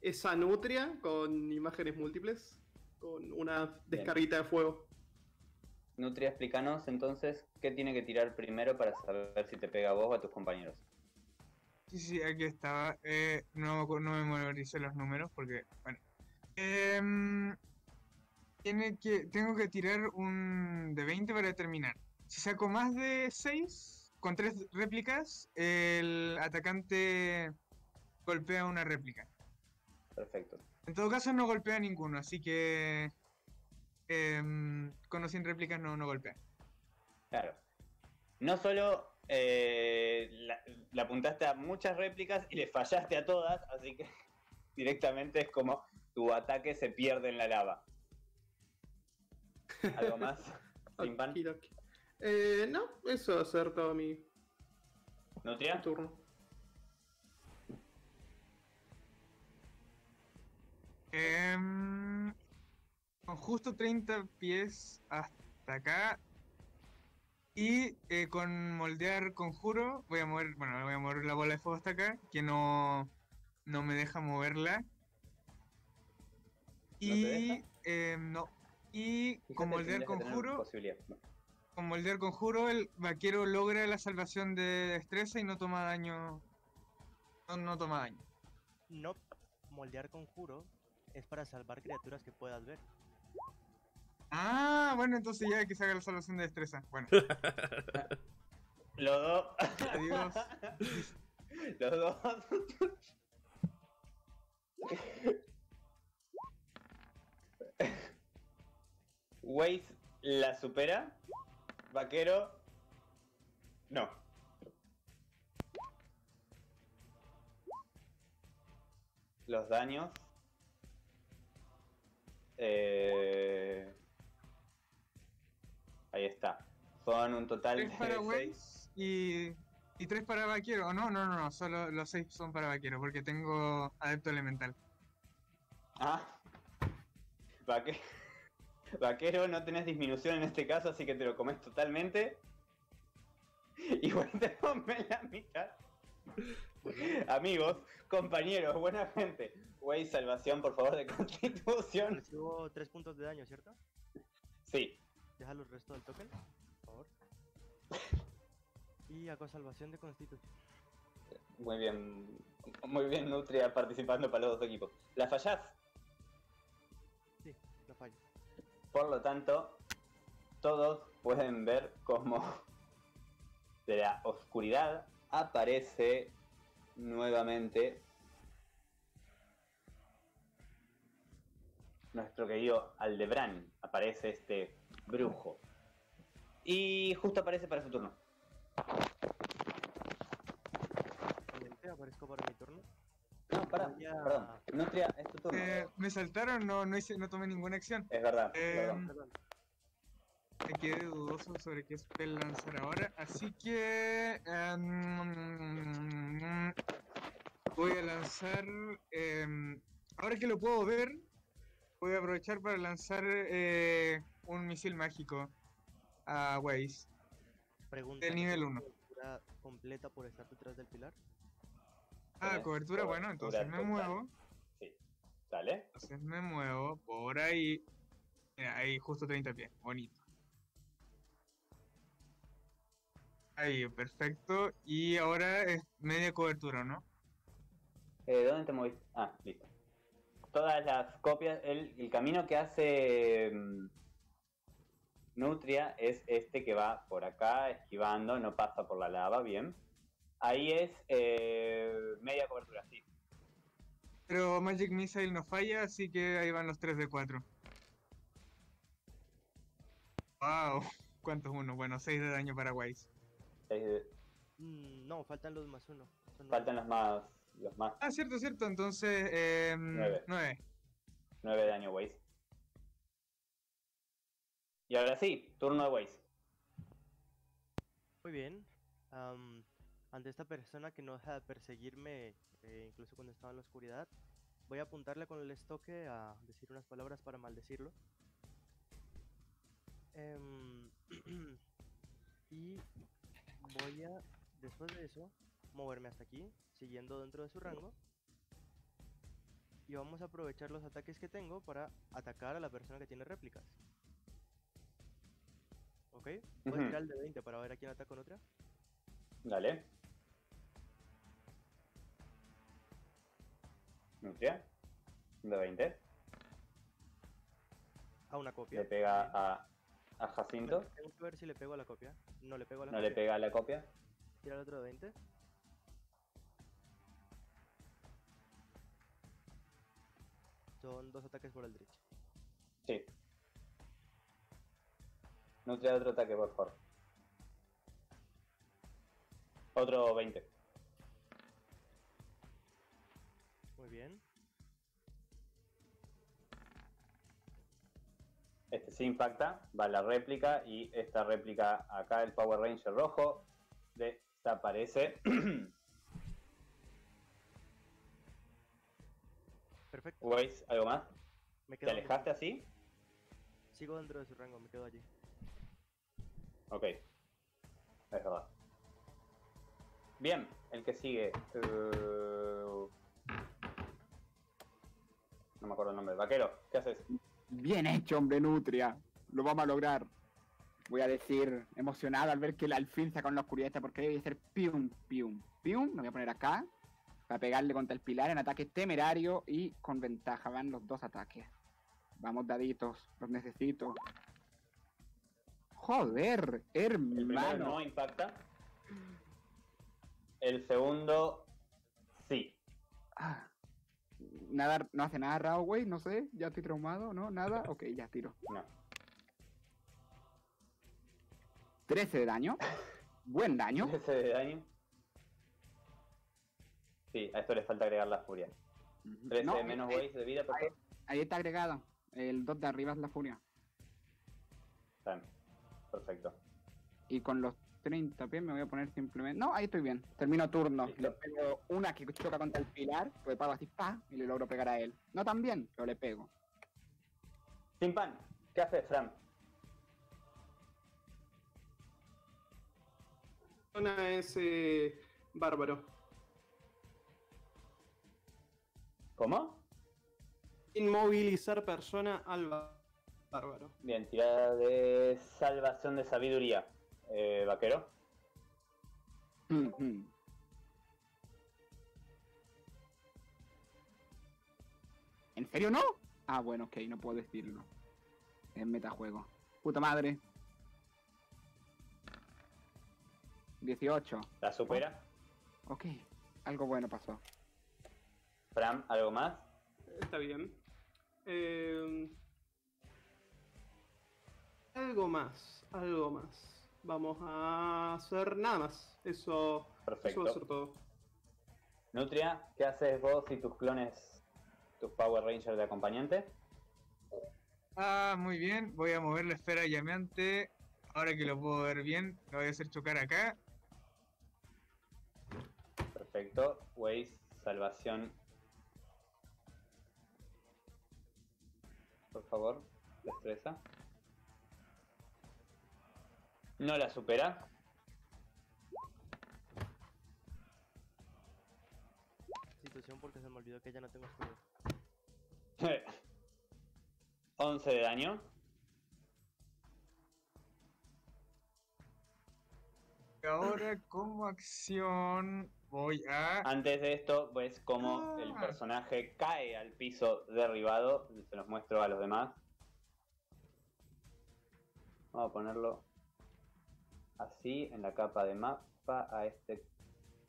esa nutria con imágenes múltiples, con una descarguita de fuego. Nutria, explícanos entonces qué tiene que tirar primero para saber si te pega a vos o a tus compañeros. Sí, sí, aquí estaba. Eh, no, no me memoricé los números porque, bueno. Em, tiene que, tengo que tirar un de 20 para terminar. Si saco más de 6, con 3 réplicas, el atacante golpea una réplica. Perfecto. En todo caso, no golpea ninguno, así que. em, con o sin réplicas no, no golpea. Claro. No solo eh, la- le apuntaste a muchas réplicas y le fallaste a todas, así que directamente es como tu ataque se pierde en la lava. ¿Algo más? Sin pan. Eh, no, eso va a ser todo mi ¿Nutria? turno. Em, con justo 30 pies hasta acá. Y eh, con moldear conjuro, voy a mover, bueno, voy a mover la bola de fuego hasta acá, que no, no me deja moverla. Y deja? em, no. Y moldear tendrías que tener conjuro. No. con moldear conjuro, el vaquero logra la salvación de destreza y no toma daño. No, no toma daño. No moldear conjuro es para salvar criaturas que puedas ver. Ah, bueno, entonces ya hay que sacar la salvación de destreza. Bueno, Los dos. adiós. Los dos. Waze la supera. Vaquero. No. Los daños. Eh, Ahí está. Son un total Tres para de 6. Waze y, y tres para vaquero. No, no, no, no, solo los seis son para vaquero porque tengo adepto elemental. Ah. Vaque- Vaquero, no tenés disminución en este caso, así que te lo comes totalmente. Igual te comes la mitad. Amigos, compañeros, buena gente. Wey, salvación, por favor, de constitución. Recibo 3 puntos de daño, ¿cierto? Sí, Deja los restos del token, por favor. Y hago salvación de constitución. muy bien. Muy bien, Nutria, participando para los dos equipos. ¿La fallás? Sí, lo fallo. Por lo tanto, todos pueden ver cómo de la oscuridad aparece nuevamente nuestro querido Aldebrán. Aparece este brujo. Y justo aparece para su turno. Aparezco mi turno. No, pará, Voy a- perdón. Nutria, es tu turno. Eh, me saltaron, no, no, hice, no tomé ninguna acción. Es verdad, eh, perdón. Perdón. Me quedé dudoso sobre qué spell lanzar ahora. Así que. em, voy a lanzar. em, ahora que lo puedo ver, voy a aprovechar para lanzar eh, un misil mágico a Waze. Pregunta. Del nivel ¿tienes uno. cobertura completa por estar detrás del pilar? Ah, cobertura, bueno, entonces me muevo. Sí. Dale. Entonces me muevo por ahí. Mira, ahí justo 30 pies. Bonito. Ahí, perfecto. Y ahora es media cobertura, ¿no? Eh, ¿Dónde te moviste? Ah, listo. Todas las copias, el, el camino que hace mm, Nutria es este que va por acá, esquivando, no pasa por la lava, bien. Ahí es eh, media cobertura, sí. Pero Magic Missile no falla, así que ahí van los 3 de 4. Wow, ¿cuántos uno? Bueno, 6 de daño para Wise. Seis de- Mm, no, faltan los más uno. Son faltan los más, los más. Ah, cierto, cierto. Entonces, eh, Nueve. 9. 9 de daño, Waze. Y ahora sí, turno de Waze. Muy bien. am, ante esta persona que no deja de perseguirme, eh, incluso cuando estaba en la oscuridad, voy a apuntarle con el estoque a decir unas palabras para maldecirlo. Em, y voy a, después de eso, moverme hasta aquí, siguiendo dentro de su rango. Y vamos a aprovechar los ataques que tengo para atacar a la persona que tiene réplicas. ¿Ok? Voy a tirar el de 20 para ver a quién ataca con otra. Dale. Nutria. De 20. A una copia. Le pega a, a Jacinto. Tengo- que ver si le pego a la copia. No le pego a la No le copia. pega a la copia. Tira el otro de 20. Son dos ataques por el Dritch. Sí. Nutria, otro ataque, por favor. Otro 20. Bien. Este sí impacta, va la réplica y esta réplica acá, el Power Ranger rojo, desaparece. Perfecto. Waze, ¿algo más? Me ¿Te quedo alejaste así? Sigo dentro de su rango, me quedo allí. Ok. Es verdad. Bien, el que sigue. eh, No me acuerdo el nombre. Vaquero, ¿qué haces? Bien hecho, hombre Nutria. Lo vamos a lograr. Voy a decir, emocionado al ver que el alfil saca en la oscuridad esta porque debe ser pium, pium, pium. Lo voy a poner acá. Para pegarle contra el pilar en ataque temerario y con ventaja. Van los dos ataques. Vamos, daditos. Los necesito. Joder, El primero hermano. no impacta. El segundo, sí. Ah. Nada, no hace nada raro, güey, no sé, ya estoy traumado, ¿no? Nada, ok, ya tiro. No. 13 de daño. Buen daño. 13 de daño. Sí, a esto le falta agregar la furia. 13 No, de menos eh, de vida, por ahí, ahí está agregado. El 2 de arriba es la furia. Bien. Perfecto. Y con los 30 pies me voy a poner simplemente. No, ahí estoy bien. Termino turno. Le pego una que choca contra el pilar, pues pago así, pa, y le logro pegar a él. No tan bien, pero le pego. Sin pan, ¿qué haces, Fran? Zona ese bárbaro. ¿Cómo? Inmovilizar persona al bá- bárbaro. Bien, tirada de salvación de sabiduría. Eh, vaquero. ¿En serio no? Ah, bueno, ok, no puedo decirlo. Es metajuego. Puta madre. 18. La supera. Ok, algo bueno pasó. Fran, ¿algo más? Está bien. Eh, algo más, algo más. Vamos a hacer nada más. Eso, eso va a Perfecto. ser todo. Nutria, ¿qué haces vos y tus clones, tus Power Rangers de acompañante? Ah, muy bien. Voy a mover la esfera llameante. Ahora que lo puedo ver bien, lo voy a hacer chocar acá. Perfecto. Waze, salvación. Por favor, destreza. No la supera. Situación porque se me olvidó que ya no tengo escudo. 11 de daño. Y ahora, como acción, voy a. Antes de esto, ves cómo el Ah. personaje cae al piso derribado. Se los muestro a los demás. Vamos a ponerlo así en la capa de mapa a este.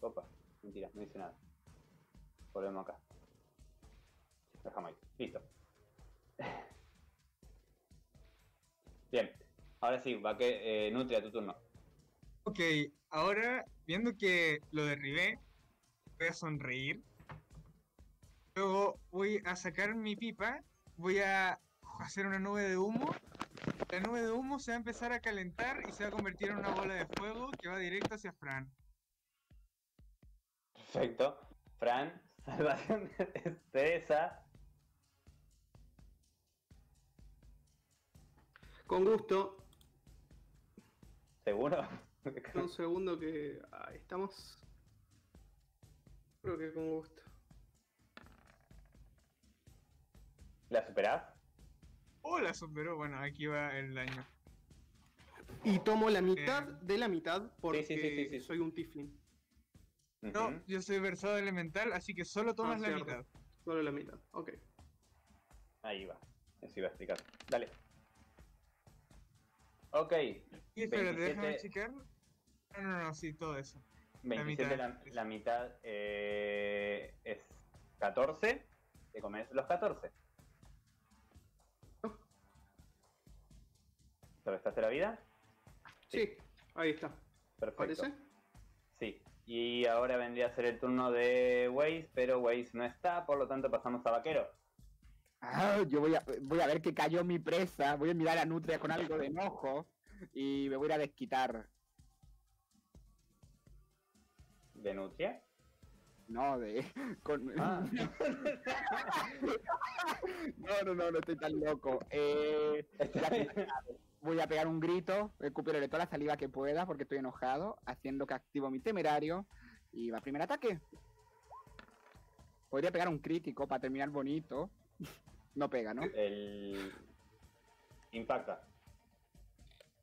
Opa, mentira, no dice nada. Volvemos acá. Dejamos ahí. Listo. Bien. Ahora sí, va que eh, Nutria, tu turno. Ok, ahora, viendo que lo derribé, voy a sonreír. Luego voy a sacar mi pipa voy a hacer una nube de humo. La nube de humo se va a empezar a calentar y se va a convertir en una bola de fuego que va directo hacia Fran. Perfecto. Fran, salvación de destreza. Con gusto. ¿Seguro? Un segundo que. Ahí estamos. Creo que con gusto. ¿La superás? Oh, la superó. Bueno, aquí va el daño. Y tomo la mitad de la mitad porque sí, sí, sí, sí. soy un Tiflin. No, Ujú. yo soy versado elemental, así que solo tomas Ah, la cierto. mitad. Solo la mitad. Ok. Ahí va. Eso iba a explicar. Dale. Ok. Y espérate, déjame 27. checar. No, no, no, sí, todo eso. 27, la, mitad. la mitad eh, es 14. Te comes los 14. ¿Te restaste la vida? Sí, ahí está. Perfecto. ¿Parece? Sí. Y ahora vendría a ser el turno de Waze, pero Waze no está, por lo tanto pasamos a Vaquero. Ah, yo voy a, voy a ver que cayó mi presa, voy a mirar a Nutria con algo de enojo y me voy a ir a desquitar. ¿De Nutria? No, de... Con... Ah. no, no, no, no estoy tan loco. Eh. voy a pegar un grito, recuperaré toda la saliva que pueda porque estoy enojado, haciendo que activo mi temerario y va primer ataque. Podría pegar un crítico para terminar bonito. No pega, ¿no? El... Impacta.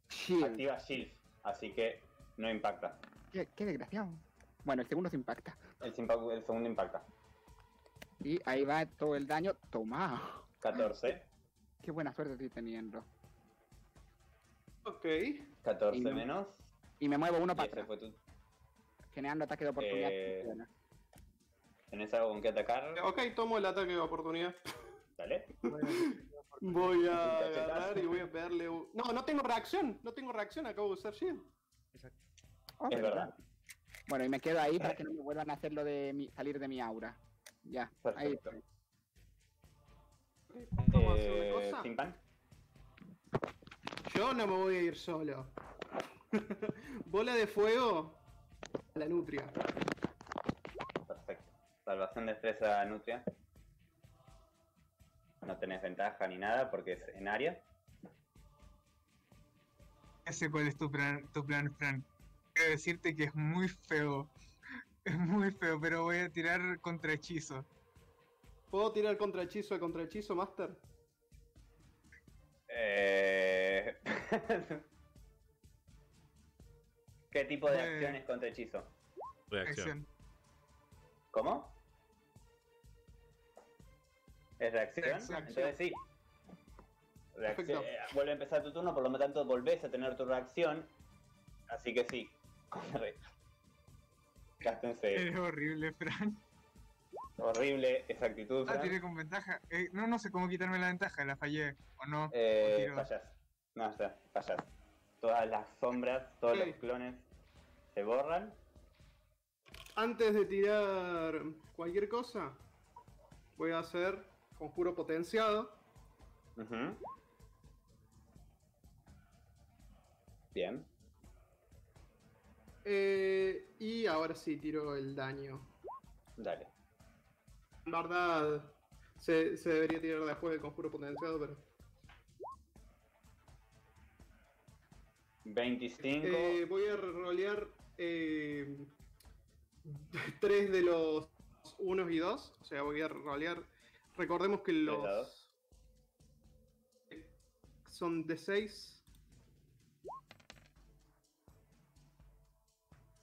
Shield. Activa Shield, así que no impacta. Qué, qué desgraciado. Bueno, el segundo se impacta. El, el segundo impacta. Y ahí va todo el daño. Toma. 14. Qué buena suerte estoy teniendo. Ok. 14 Y no- menos. Y me muevo uno para atrás, fue tu... generando ataque de oportunidad. Eh, Funciona. ¿Tenés algo con qué atacar? Ok, tomo el ataque de oportunidad. Dale. Voy a agarrar y voy a pegarle un... No, no tengo reacción. No tengo reacción, acabo de usar shield. Oh, Es ¿verdad? verdad. Bueno, y me quedo ahí para que no me vuelvan a hacer lo de mi- salir de mi aura. Ya, ahí Perfecto. estoy. Vamos a hacer una Eh, cosa. Simpan. Yo no me voy a ir solo. Bola de fuego a la nutria. Perfecto. Salvación de destreza Nutria. No tenés ventaja ni nada porque es en área. Ya sé cuál es tu plan, tu plan, Fran. Quiero decirte que es muy feo. Es muy feo, pero voy a tirar contra hechizo. ¿Puedo tirar contra hechizo a contra hechizo, Master? Eh... ¿Qué tipo de Eh. acciones contra hechizo? Reacción. Acción. ¿Cómo? ¿Es reacción? Reacción. Entonces sí. Reacción- eh, vuelve a empezar tu turno, por lo tanto volvés a tener tu reacción. Así que sí. Gástense. Eres horrible, Fran. Horrible esa actitud, Ah, Fran. tiré con ventaja. Eh, no, no sé cómo quitarme la ventaja, la fallé. ¿O no? Eh, fallas. No, ya, fallas. Todas las sombras, todos los clones se borran. Antes de tirar cualquier cosa, voy a hacer conjuro potenciado. Bien. Eh, y ahora sí tiro el daño. Dale. En verdad, se, se debería tirar después del conjuro potenciado, pero. 25. Eh, voy a rolear eh, tres de los unos y dos. O sea, voy a rolear. Recordemos que los. Son de 6.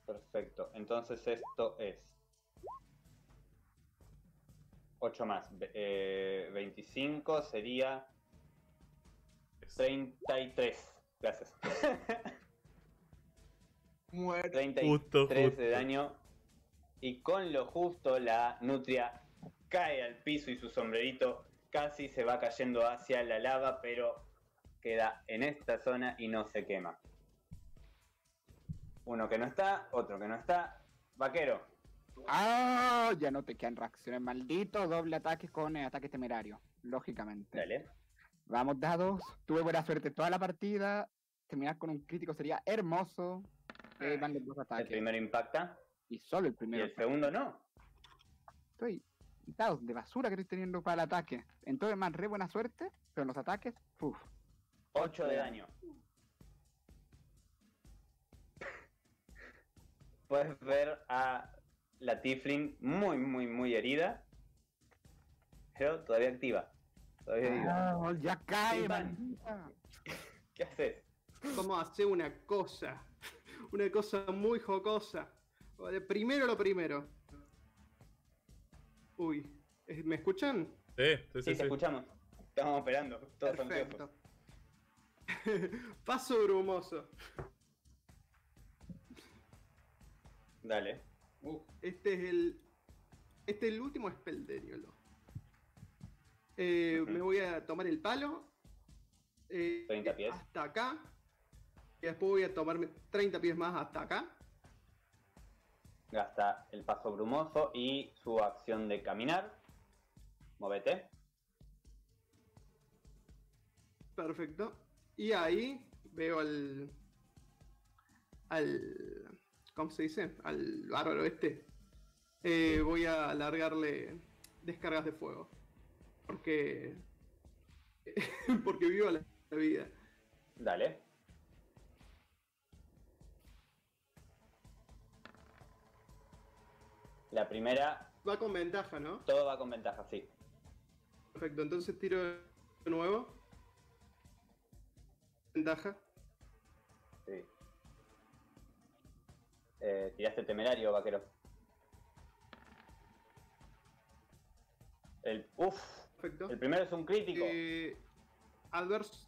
Perfecto. Entonces esto es 8 más. Eh, 25 sería 33. Gracias. Muerte. 33 Justo, de daño. Y con lo justo la nutria cae al piso y su sombrerito casi se va cayendo hacia la lava, pero queda en esta zona y no se quema. Uno que no está, otro que no está. Vaquero, Ah, ya no te quedan reacciones. Maldito doble ataque con ataque temerario. Lógicamente. Dale. Vamos, dados. Tuve buena suerte toda la partida. Terminar con un crítico sería hermoso. Eh, dos El ataques. primero impacta Y solo el y primero. el segundo no. Estoy dados de basura que estoy teniendo para el ataque. Entonces, más re buena suerte, pero en los ataques, uff. 8 de daño. Puedes ver a la Tiflin muy, muy, muy herida. Pero todavía activa. Ah, ya cae, maldita. ¿Qué haces? Vamos a hacer una cosa. Una cosa muy jocosa. Vale, Primero lo primero. Uy, ¿eh, ¿me escuchan? Sí, sí, Sí, sí. te sí. escuchamos. Estamos esperando. Todos. Perfecto. Paso brumoso. Dale. Este es el. Este es el último spell de Niolo. Eh. Me voy a tomar el palo. eh, 30 pies. Hasta acá. Y después voy a tomarme 30 pies más hasta acá. Gasta el paso brumoso y su acción de caminar. Móvete. Perfecto. Y ahí veo al. al. ¿Cómo se dice? Al bárbaro este. Eh, voy a largarle descargas de fuego. Porque. porque vivo la, la vida. Dale. La primera, Va con ventaja, ¿no? todo va con ventaja, sí. Perfecto, entonces tiro de nuevo. Ventaja. sí. Eh, tiraste temerario, vaquero. El, uf, Perfecto. el primero es un crítico. Eh, adverso.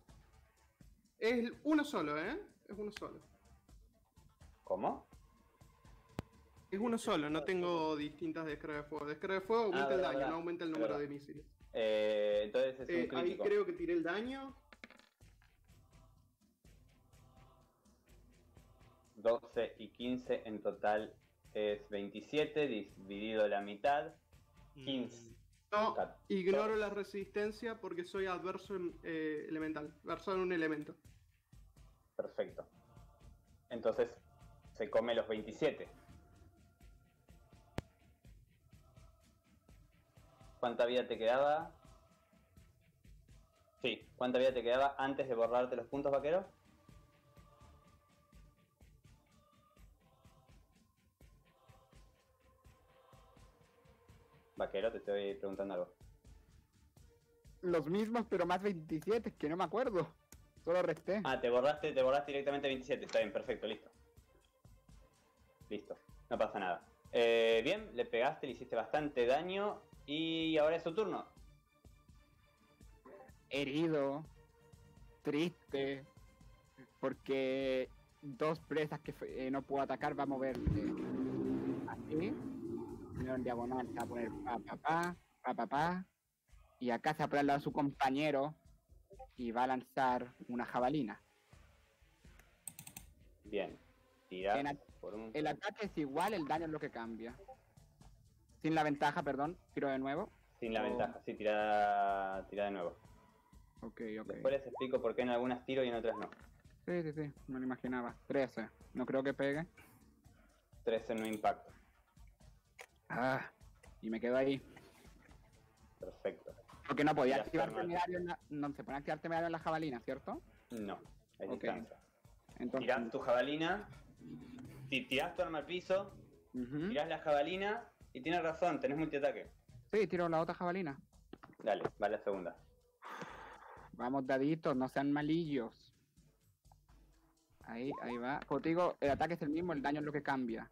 Es uno solo, ¿eh? Es uno solo. ¿Cómo? Es uno solo, no tengo distintas descargas de fuego. Descarga de fuego aumenta Ah, el daño, verdad. no aumenta el número de misiles. Eh, entonces es Eh, un ahí crítico. creo que tiré el daño. 12 y 15 en total es 27, dividido la mitad. 15. No, ignoro la resistencia porque soy adverso en, eh, elemental. Adverso en un elemento. Perfecto. Entonces se come los 27. ¿Cuánta vida te quedaba? Sí, ¿cuánta vida te quedaba antes de borrarte los puntos, vaquero? Vaquero, te estoy preguntando algo. Los mismos, pero más 27, que no me acuerdo. Solo resté. Ah, te borraste, te borraste directamente 27. Está bien, perfecto, listo. Listo, no pasa nada. Eh, bien, le pegaste, le hiciste bastante daño. Y ahora es su turno. Herido. Triste. Porque dos presas que eh, no puedo atacar va a moverse. Así. Primero en diagonal se va a poner pa pa pa, pa pa pa. Y acá se va a poner al lado de su compañero. Y va a lanzar una jabalina. Bien. Por un... El ataque es igual, el daño es lo que cambia. Sin la ventaja, perdón. Tiro de nuevo. Sin la o- ventaja, sí, tira, tira de nuevo. Ok, ok. Después les explico por qué en algunas tiro y en otras no. Sí, sí, sí. Me lo imaginaba. 13. No creo que pegue. 13 no impacta. Ah. Y me quedo ahí. Perfecto. Porque no podía activar temerario en la... No se pone activar temerario en la jabalina, ¿cierto? No, es Ok. distancia. Entonces... Tirás tu jabalina, ti- tirás tu arma al piso, Ujú. tirás la jabalina y tienes razón, tenés multiataque. Sí, tiro la otra jabalina. Dale, va la segunda. Vamos, daditos, no sean malillos. Ahí, ahí va. Como te digo, el ataque es el mismo, el daño es lo que cambia.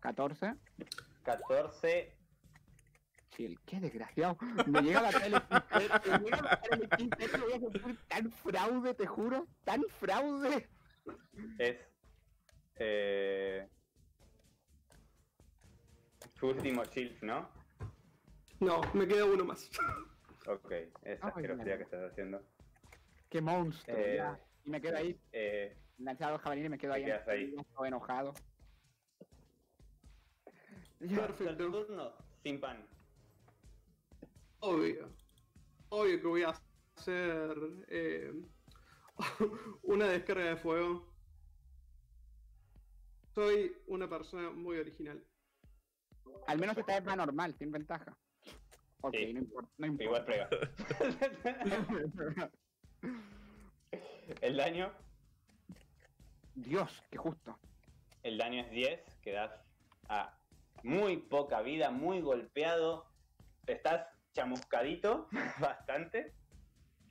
14. 14, Chill, qué desgraciado. Me llega la tele. me llega la tele 15, lo voy a sentir tan fraude, te juro. Tan fraude. es eh, tu último shield, ¿no? No, me queda uno más. Ok, esa Ay, asquerosidad que estás haciendo. Qué monstruo. Eh, ya. Y me quedo ahí, Eh, lanzado jabalina y me quedo ahí. quedas ahí. enojado. Perfecto. turno, sin pan. Obvio. Obvio que voy a hacer eh, una descarga de fuego. Soy una persona muy original. Al menos esta vez va normal, sin ventaja. Ok, Sí. no importa. No Igual importa. pega. El daño, Dios, qué justo. el daño es 10, quedas a muy poca vida, muy golpeado. Estás chamuscadito bastante.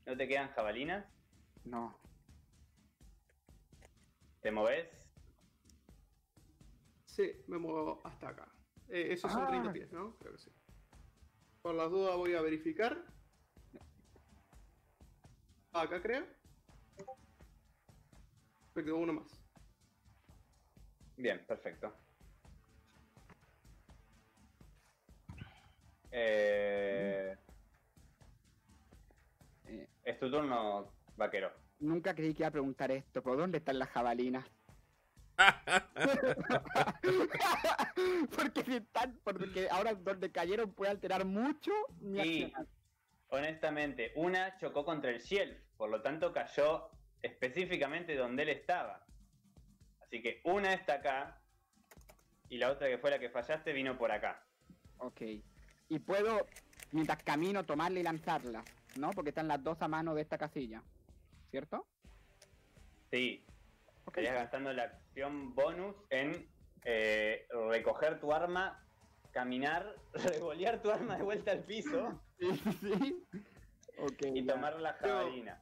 No te quedan jabalinas. No. Te moves. Sí, me muevo hasta acá. Eh, son Ah. 30 pies, ¿no? Creo que sí. Por las dudas voy a verificar. Acá creo. Me quedó uno más. Bien, perfecto. Eh, Eh, es tu turno, vaquero. nunca creí que iba a preguntar esto, pero ¿dónde están las jabalinas? porque si están, porque ahora donde cayeron puede alterar mucho mi acción. honestamente, una chocó contra el shelf, por lo tanto cayó específicamente donde él estaba. Así que una está acá y la otra que fue la que fallaste vino por acá. Ok. Y puedo, mientras camino, tomarla y lanzarla, ¿no? Porque están las dos a mano de esta casilla. ¿Cierto? Sí, Ok. estarías gastando la acción bonus en eh, recoger tu arma, caminar, revolear tu arma de vuelta al piso Sí, y ya. tomar la jabalina.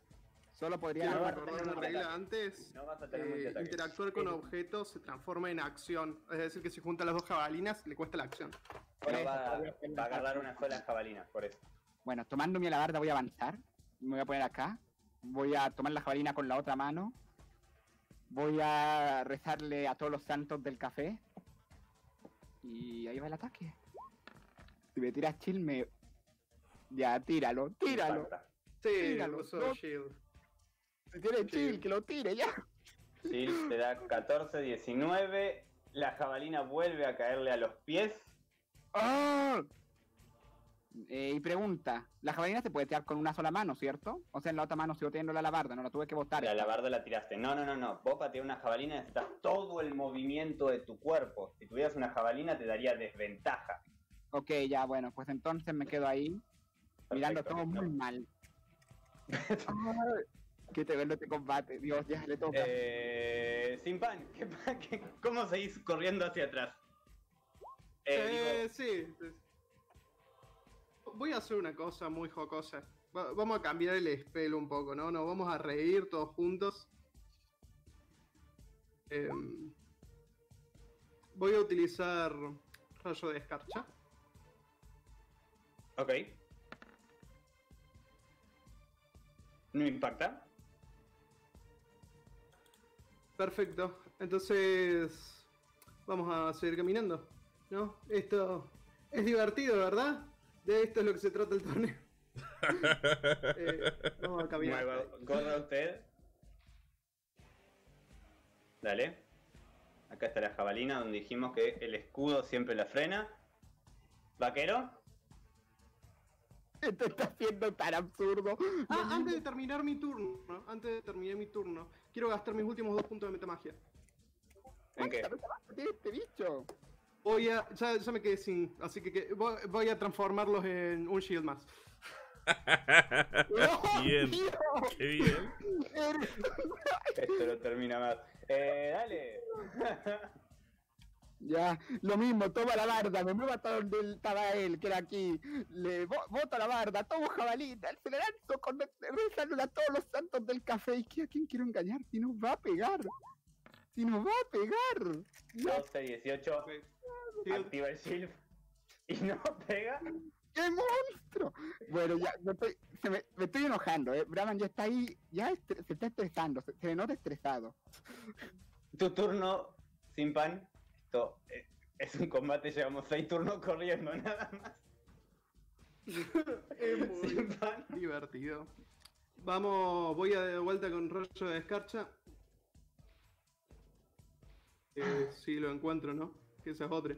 Solo podría no vas a recordar tener una mucho regla ataque. antes. No vas a tener eh, interactuar con objetos se transforma en acción. Es decir, que si junta las dos jabalinas, le cuesta la acción. Por No eso va, a agarrar una sola jabalina, por eso. Bueno, tomando mi alabarda voy a avanzar. Me voy a poner acá. Voy a tomar la jabalina con la otra mano. Voy a rezarle a todos los santos del café. Y ahí va el ataque. Si me tiras chill, me. Ya, tíralo, tíralo. Impacta. Sí, Tíralo, uso no. shield. Si tiene chill, que lo tire ya. Shield te da 14, 19. La jabalina vuelve a caerle a los pies. ¡Ah! Eh, y pregunta, la jabalina se puede tirar con una sola mano, ¿cierto? O sea, en la otra mano sigo teniendo la alabarda, no la tuve que botar. La alabarda la tiraste. No, no, no, no. Vos patear una jabalina necesitas todo el movimiento de tu cuerpo. Si tuvieras una jabalina te daría desventaja. Ok, ya, bueno, pues entonces me quedo ahí, mirando todo Perfecto. muy mal. Qué tremendo este combate, Dios, ya le toca. Eh, sin pan, ¿qué qué- ¿cómo seguís corriendo hacia atrás? Eh, Eh, digo, sí. sí. Voy a hacer una cosa muy jocosa. Va- vamos a cambiar el spell un poco, ¿no? Nos vamos a reír todos juntos. Em, voy a utilizar rayo de escarcha. ok. ¿No impacta? Perfecto. Entonces, vamos a seguir caminando, ¿no? Esto es divertido, ¿verdad? De esto es lo que se trata el torneo. Eh, vamos a caminar. Corra usted. Dale. Acá está la jabalina donde dijimos que el escudo siempre la frena. ¿Vaquero? Esto está siendo tan absurdo. Ah, antes de terminar mi turno, ¿no? antes de terminar mi turno, quiero gastar mis últimos dos puntos de metamagia. ¿En qué? ¿Qué tiene este bicho? Voy a, ya, ya me quedé sin, así que, que voy, voy a transformarlos en un shield más. ¡No, Bien. tío! Qué bien. Esto lo termina más. Eh, dale. Ya, lo mismo, toma la barda, me muevo hasta donde él estaba él, que era aquí. Le bo- boto la barda, tomo jabalita, se le lanzo con rezándole a todos los santos del café. ¿Y qué, a quién quiero engañar? Si nos va a pegar. Si nos va a pegar. Ya, 12, 18. Ok. Shield. Activa el shield. Y no pega. ¡Qué monstruo! Bueno, ya, me estoy, se me, me estoy enojando, ¿eh? Brahman ya está ahí, ya estre- se está estresando, se, se le nota estresado. Tu turno, sin pan. Esto eh, es, un combate, llevamos seis turnos corriendo, nada más. es muy divertido. Vamos, voy a de vuelta con rollo de escarcha. Eh, ah. si lo encuentro, ¿no? Que esa es otra.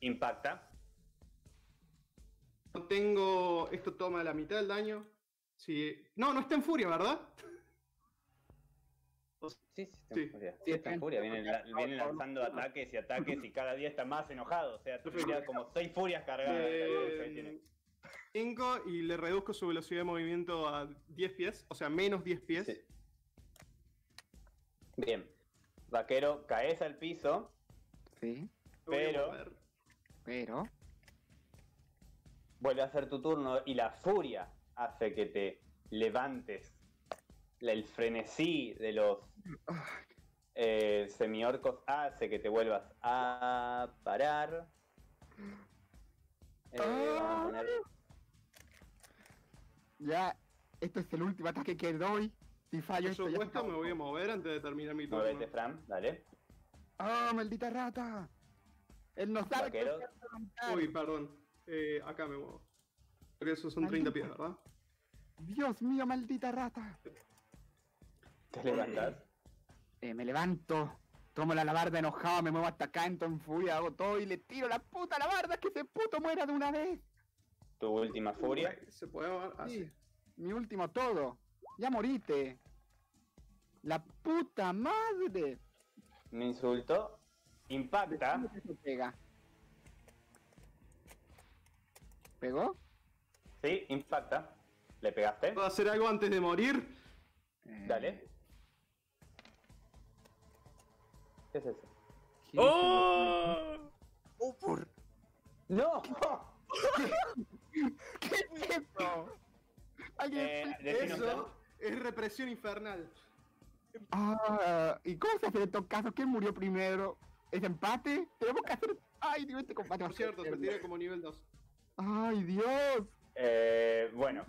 Impacta. Tengo. Esto toma la mitad del daño. Sí. No, no está en furia, ¿verdad? Sí, sí, está Sí. en furia. Sí, furia. Viene, la- viene lanzando ataques y ataques y cada día está más enojado. O sea, tendría como seis furias cargadas. Eh, Ahí tiene. Inco y le reduzco su velocidad de movimiento a 10 pies, o sea, menos 10 pies. Sí. Bien. Vaquero, caes al piso. Sí, pero- pero. Vuelve a ser tu turno y la furia hace que te levantes. El frenesí de los eh, semiorcos hace que te vuelvas a parar. Eh, vamos a poner Ya, esto es el último ataque que doy. Si fallo Por esto ya supuesto, me voy a mover antes de terminar mi turno. Muévete, Fran, dale. ¡Ah, maldita rata! Él no sabe que. Uy, perdón. Eh, acá me muevo. Porque esos son 30 pies, ¿verdad? Dios mío, maldita rata. Te levantas. Eh, me levanto, tomo la alabarda enojado, me muevo hasta acá, entro en furia, hago todo y le tiro la puta alabarda que ese puto muera de una vez. Tu última furia. Se puede así. Sí, mi último todo. Ya moriste. La puta madre. Me insultó. Impacta. Pega. ¿Pegó? Sí, impacta. ¿Le pegaste? ¿Puedo hacer algo antes de morir? Eh, Dale. ¿Qué es eso? ¿qué ¡Oh! ¡No! ¿Qué es eso? ¿Alguien Eh, Eso es represión infernal. Ah, ¿y cómo se hace en estos casos? ¿Quién murió primero? ¿Es empate? Tenemos que hacer. Ay, Dios, este combate Por cierto, se tira como nivel 2. Ay, Dios. Eh, bueno.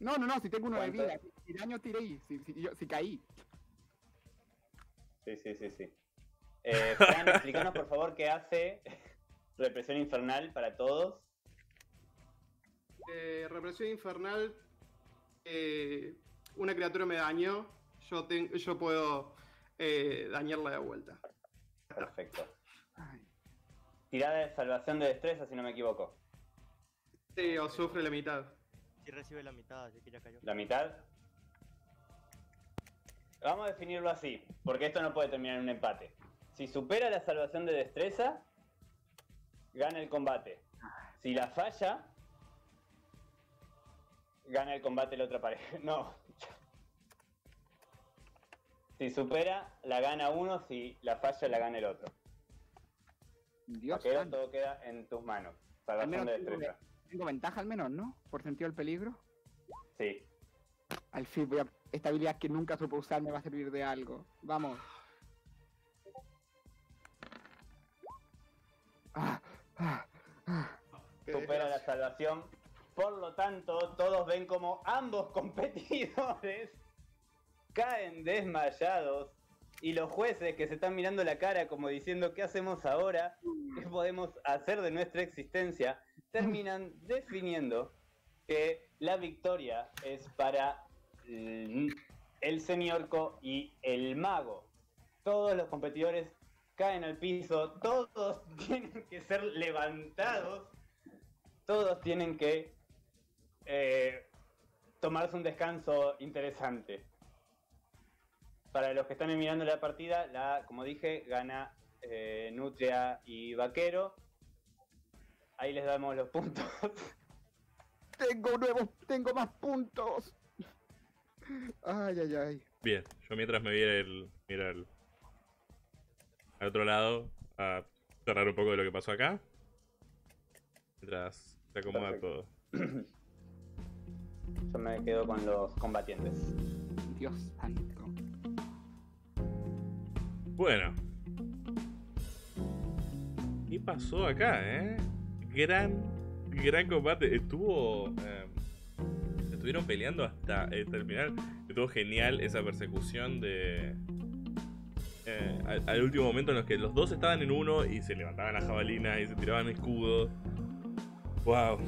No, no, no, si tengo uno de ¿Cuánto? vida. Si daño tiré, si, si, yo, si caí. sí, sí, sí, sí. Eh, Fran, explícanos por favor qué hace represión infernal para todos. Eh, represión infernal. eh, una criatura me dañó. Yo, ten- yo puedo eh, dañarla de vuelta. Perfecto. Ay, Tirada de salvación de destreza, si no me equivoco. Sí, o sufre la mitad. Si recibe la mitad, así que ya cayó. La mitad. Vamos a definirlo así, porque esto no puede terminar en un empate. Si supera la salvación de destreza, gana el combate. Si la falla, gana el combate la otra pareja. No. Si supera, la gana uno, si la falla, la gana el otro. Dios Vaquero, todo queda en tus manos. Al Salvación de destreza. tengo ventaja al menos, ¿no? Por sentido del peligro. Sí. Al fin, voy a... esta habilidad que nunca supe usar me va a servir de algo. Vamos. Ah, ah, ah. Supera la salvación. Por lo tanto, todos ven como ambos competidores caen desmayados y los jueces que se están mirando la cara como diciendo ¿qué hacemos ahora? ¿Qué podemos hacer de nuestra existencia? Terminan definiendo que la victoria es para el, el semiorco y el mago. Todos los competidores caen al piso, todos tienen que ser levantados, todos tienen que eh, tomarse un descanso interesante. Para los que están mirando la partida, la, como dije, gana eh, Nutria y Vaquero. Ahí les damos los puntos. Tengo nuevos, tengo más puntos. Ay, ay, ay. Bien, yo mientras me a ir mira al, al otro lado a cerrar un poco de lo que pasó acá. Mientras se acomoda Perfecto. todo. Yo me quedo con los combatientes. Dios santo. Bueno. ¿Qué pasó acá, eh? Gran, gran combate. Estuvo. eh, estuvieron peleando hasta eh, terminar. Estuvo genial esa persecución de. eh, al, al último momento en los que los dos estaban en uno y se levantaban las jabalinas y se tiraban escudos. ¡Wow!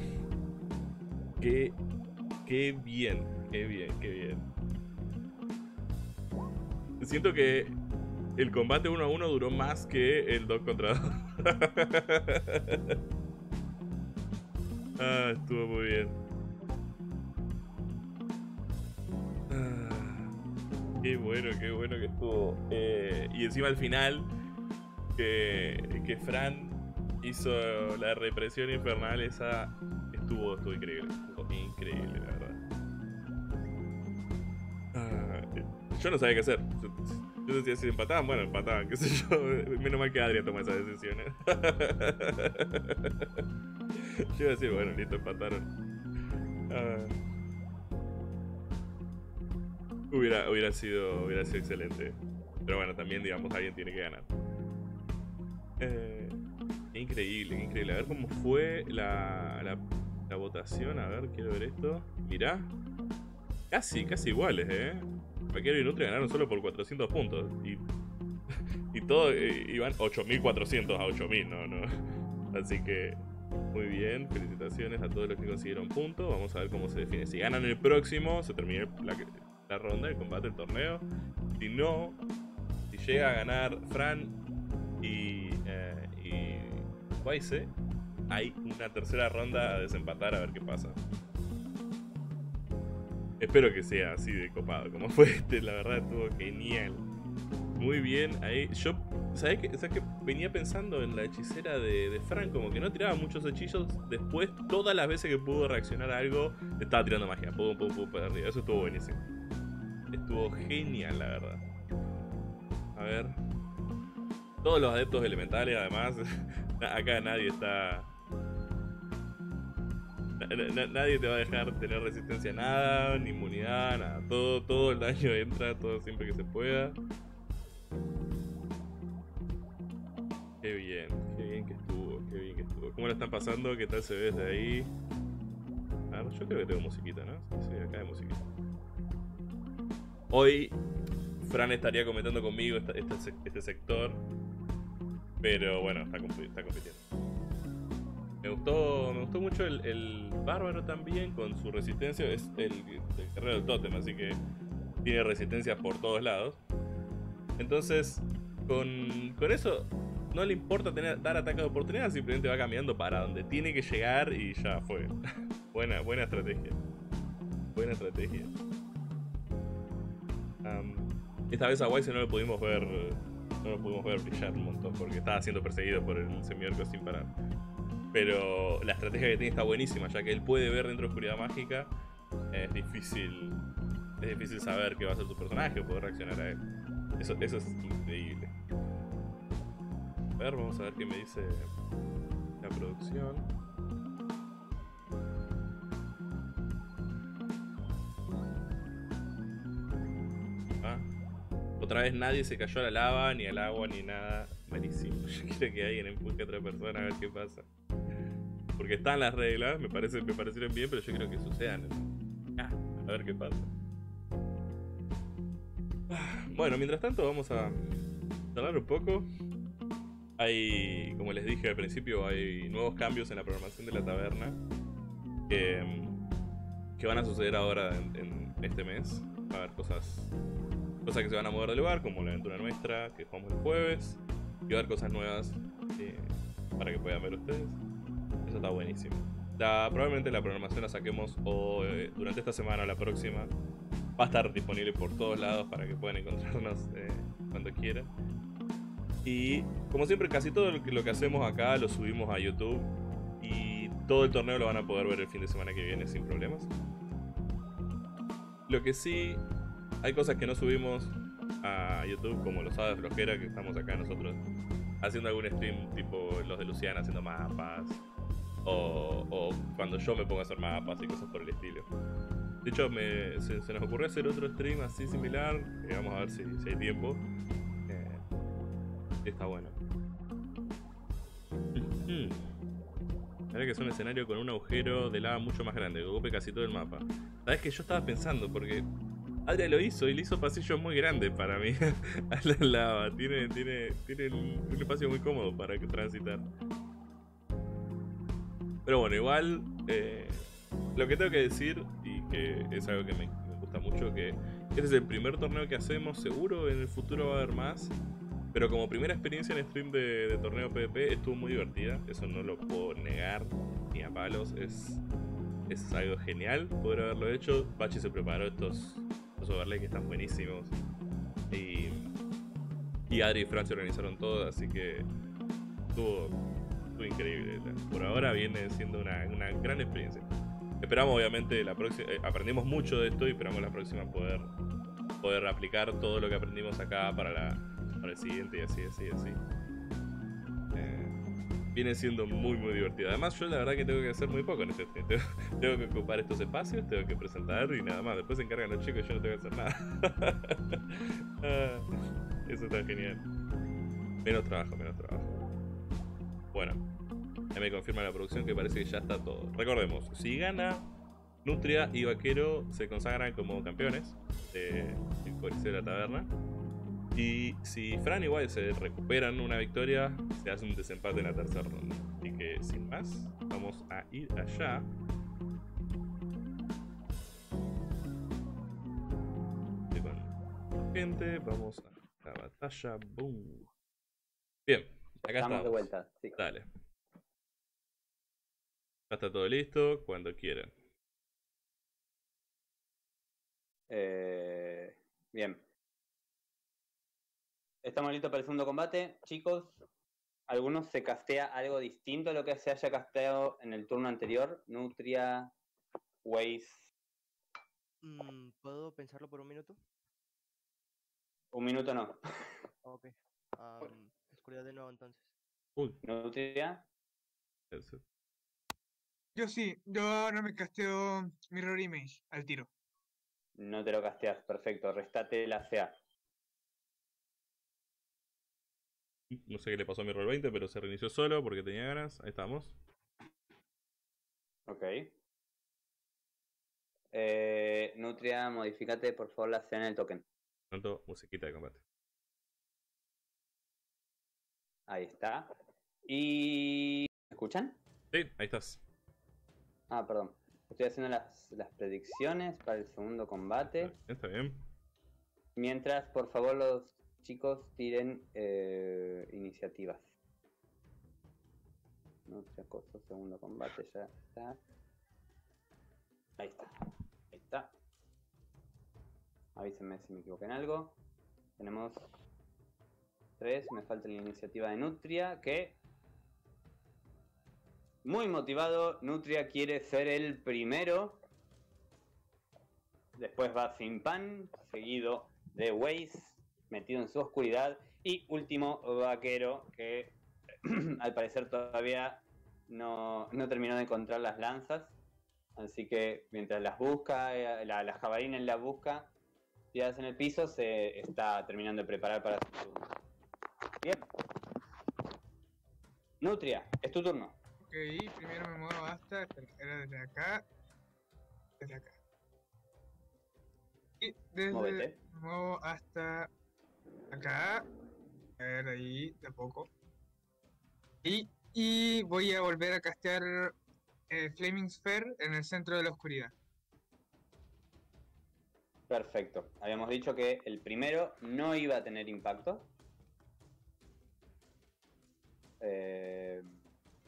¡Qué, qué bien! ¡Qué bien! ¡Qué bien! Siento que el combate uno a uno duró más que el 2 contra 2. ah, estuvo muy bien. Qué bueno, qué bueno que estuvo. Eh, y encima al final, que, que Fran hizo la represión infernal, esa estuvo, estuvo increíble. Increíble, la verdad. Ah, yo no sabía qué hacer. Yo decía si empataban, bueno, empataban, qué sé yo. Menos mal que Adria toma esas decisiones. yo iba a decir, bueno, listo, empataron. Ah. Hubiera, hubiera, sido, hubiera sido excelente. Pero bueno, también, digamos, alguien tiene que ganar. Eh, increíble, increíble. A ver cómo fue la, la, votación. A ver, quiero ver esto. Mirá. Casi, casi iguales, eh. Vaquero y Nutria ganaron solo por 400 puntos. Y, y todo eh, iban 8400 a 8000, no, no. Así que muy bien, felicitaciones a todos los que consiguieron puntos. Vamos a ver cómo se define. Si ganan el próximo, se termina la, ronda, el combate, el torneo. Si no, si llega a ganar Fran y, eh, y Waise, hay una tercera ronda a desempatar a ver qué pasa. Espero que sea así de copado como fue este, la verdad estuvo genial. Muy bien, ahí yo, ¿sabes? ¿Sabes que Venía pensando en la hechicera de, de Fran, como que no tiraba muchos hechizos, después todas las veces que pudo reaccionar a algo, estaba tirando magia, pum, pum, pum, para arriba, eso estuvo buenísimo. Estuvo genial, la verdad. A ver. Todos los adeptos elementales, además, acá nadie está nadie te va a dejar tener resistencia a nada, ni inmunidad, nada. Todo, todo el daño entra, todo siempre que se pueda. Qué bien, qué bien que estuvo, qué bien que estuvo. ¿Cómo lo están pasando? ¿Qué tal se ve desde ahí? A ver, yo creo que tengo musiquita, ¿no? Sí, acá hay musiquita. Hoy Fran estaría comentando conmigo este, este, sector. Pero bueno, está, compitiendo. Me gustó, me gustó mucho el, bárbaro también con su resistencia. Es el, guerrero del tótem, así que tiene resistencia por todos lados. Entonces, con, con eso no le importa tener, dar ataque de oportunidad, simplemente va cambiando para donde tiene que llegar y ya fue. buena, buena estrategia. Buena estrategia. Esta vez a Wise no lo pudimos ver. No lo pudimos ver brillar un montón porque estaba siendo perseguido por el semiorco sin parar. Pero la estrategia que tiene está buenísima, ya que él puede ver dentro de oscuridad mágica. Es difícil. Es difícil saber qué va a hacer su personaje o poder reaccionar a él. Eso, eso es increíble. A ver, vamos a ver qué me dice la producción. Otra vez nadie se cayó a la lava, ni al agua, ni nada. Malísimo. Yo quiero que alguien empuje a otra persona a ver qué pasa. Porque están las reglas, me, parece, me parecieron bien, pero yo creo que sucedan. Ah, a ver qué pasa. Bueno, mientras tanto vamos a hablar un poco. Hay, como les dije al principio, hay nuevos cambios en la programación de la taberna que, que van a suceder ahora en, este mes. Va a haber cosas, cosas que se van a mover del lugar, como la aventura nuestra que jugamos el jueves. Y va cosas nuevas eh, para que puedan ver ustedes. Eso está buenísimo. probablemente la programación la saquemos durante esta semana o la próxima. Va a estar disponible por todos lados para que puedan encontrarnos eh, cuando quieran. Y como siempre, casi todo lo que, lo que hacemos acá lo subimos a YouTube. Y todo el torneo lo van a poder ver el fin de semana que viene sin problemas. Lo que sí, hay cosas que no subimos a YouTube, como los de flojera, que estamos acá nosotros haciendo algún stream tipo los de Luciana haciendo mapas. O, o cuando yo me pongo a hacer mapas y cosas por el estilo. De hecho, me, se, nos ocurrió hacer otro stream así similar. vamos a ver si, si hay tiempo. Eh, está bueno. Ahora que es un escenario con un agujero de lava mucho más grande, que ocupe casi todo el mapa. Sabes que yo estaba pensando, porque Adria lo hizo y le hizo pasillos muy grandes para mí a la. Tiene, tiene, tiene un espacio muy cómodo para transitar. Pero bueno, igual eh, lo que tengo que decir, y que es algo que me, gusta mucho, que este es el primer torneo que hacemos, seguro en el futuro va a haber más, Pero como primera experiencia en stream de, de torneo PvP estuvo muy divertida. Eso no lo puedo negar ni a palos. Es, es algo genial poder haberlo hecho. Pachi se preparó estos, estos overlays están buenísimos. Y, y Adri y Fran se organizaron todo, así que estuvo, estuvo increíble. Por ahora viene siendo una, una gran experiencia. Esperamos obviamente la próxima, eh, aprendimos mucho de esto y esperamos la próxima poder, poder aplicar todo lo que aprendimos acá para, la, para el siguiente y así, así, así. Viene siendo muy muy divertido. Además yo la verdad que tengo que hacer muy poco en este. Tengo, tengo que ocupar estos espacios, tengo que presentar y nada más. Después se encargan los chicos y yo no tengo que hacer nada. Ah, Eso está genial. Menos trabajo, menos trabajo. Bueno, ya me confirma la producción que parece que ya está todo. Recordemos, si gana Nutria y Vaquero se consagran como campeones de- del Coliseo de la Taberna. Y si Fran igual se recuperan una victoria, se hace un desempate en la tercera ronda. Así que sin más, vamos a ir allá. Gente, vamos a la batalla. Boom. Bien, acá Estamos estamos. de vuelta. sí. Dale. Ya está todo listo, cuando quieran. Eh, bien. Estamos listos para el segundo combate. Chicos, ¿algunos se castea algo distinto a lo que se haya casteado en el turno anterior? Nutria, Waze. Mm, ¿Puedo pensarlo por un minuto? Un minuto no. Ok. am, oscuridad de nuevo entonces. Uy, Nutria, eso. Yo sí, yo no me casteo Mirror Image al tiro. no te lo casteas. Perfecto. Restate la CA. No sé qué le pasó a mi roll 20, pero se reinició solo porque tenía ganas. Ahí estamos. Ok. Eh, Nutria, modifícate por favor la CA en el token. Pronto, musiquita de combate. Ahí está. Y... ¿Me escuchan? Sí, ahí estás. Ah, perdón. Estoy haciendo las, las predicciones para el segundo combate. Está bien. Mientras, por favor, los chicos tiren eh, iniciativas. Otra cosa, segundo combate ya está. Ahí está. Ahí está. Avísenme si me equivoqué en algo. Tenemos tres. Me falta la iniciativa de Nutria que... Muy motivado, Nutria quiere ser el primero. Después va Simpan, seguido de Waze, metido en su oscuridad. Y último, Vaquero, que al parecer todavía no, no terminó de encontrar las lanzas. Así que mientras las busca, eh, la, la jabalina en la busca, tiradas en el piso, se está terminando de preparar para su turno. Bien. Nutria, es tu turno. Ok, primero me muevo hasta. Era desde acá. Desde acá. Y desde. Móvete. Me muevo hasta. Acá. A ver, ahí, de a poco. Y, y voy a volver a castear eh, Flaming Sphere en el centro de la oscuridad. Perfecto. Habíamos dicho que el primero no iba a tener impacto. Eh,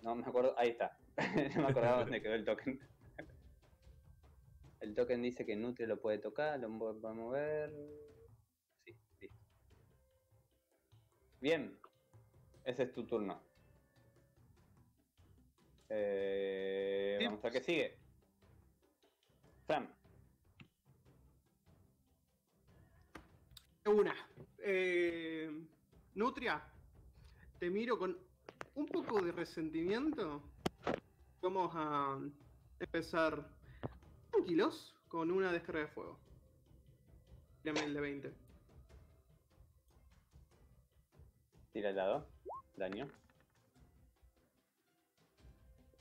no me acuerdo. Ahí está. no me acordaba dónde quedó el token. el token dice que Nutria lo puede tocar, lo a mover. Bien. Ese es tu turno. Eh. Vamos a ver qué sigue. Sam. Una. Eh, Nutria, te miro con un poco de resentimiento. Vamos a empezar tranquilos con una descarga de fuego. Tírame el de 20. Tira el dado. Daño.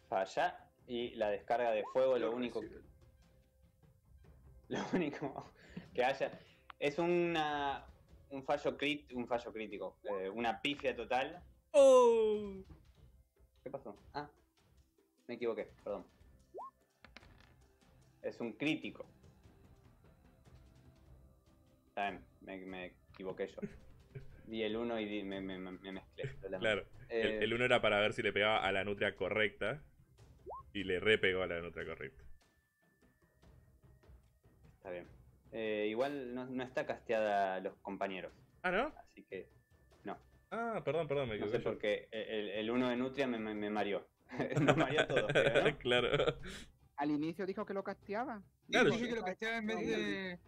Falla. Y la descarga de fuego, lo único, lo único que haya. Es una, un fallo crit, un fallo crítico. eh, una pifia total. ¡Oh! ¿Qué pasó? Ah. Me equivoqué, perdón. Es un crítico. Está bien, me, me equivoqué yo. Vi el 1 y di- me, me- me- me mezclé. Claro. El, Eh, el uno era para ver si le pegaba a la nutria correcta. Y le repegó a la nutria correcta. Está bien. Eh, igual no, no está casteada a los compañeros, Ah, ¿no? así que no. Ah, perdón, perdón, me No equivoqué. sé por qué el, el uno de Nutria me, me, me mareó. Nos mareó a todos, creo, ¿no? claro. Al inicio dijo que lo casteaba. Claro, dije yo- que lo casteaba en vez de.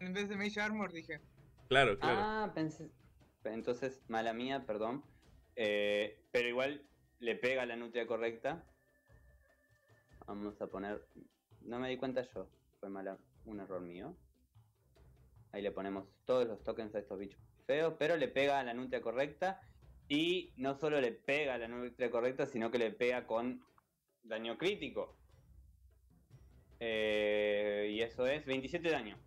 En vez de Mage Armor, dije. Claro, claro. Ah, pensé. Entonces, mala mía, perdón. Eh, pero igual le pega la nutria correcta. Vamos a poner. No me di cuenta yo. Fue mala, un error mío. Ahí le ponemos todos los tokens a estos bichos feos, pero le pega a la nutria correcta. Y no solo le pega a la nutria correcta, sino que le pega con daño crítico. Eh, y eso es 27 daño.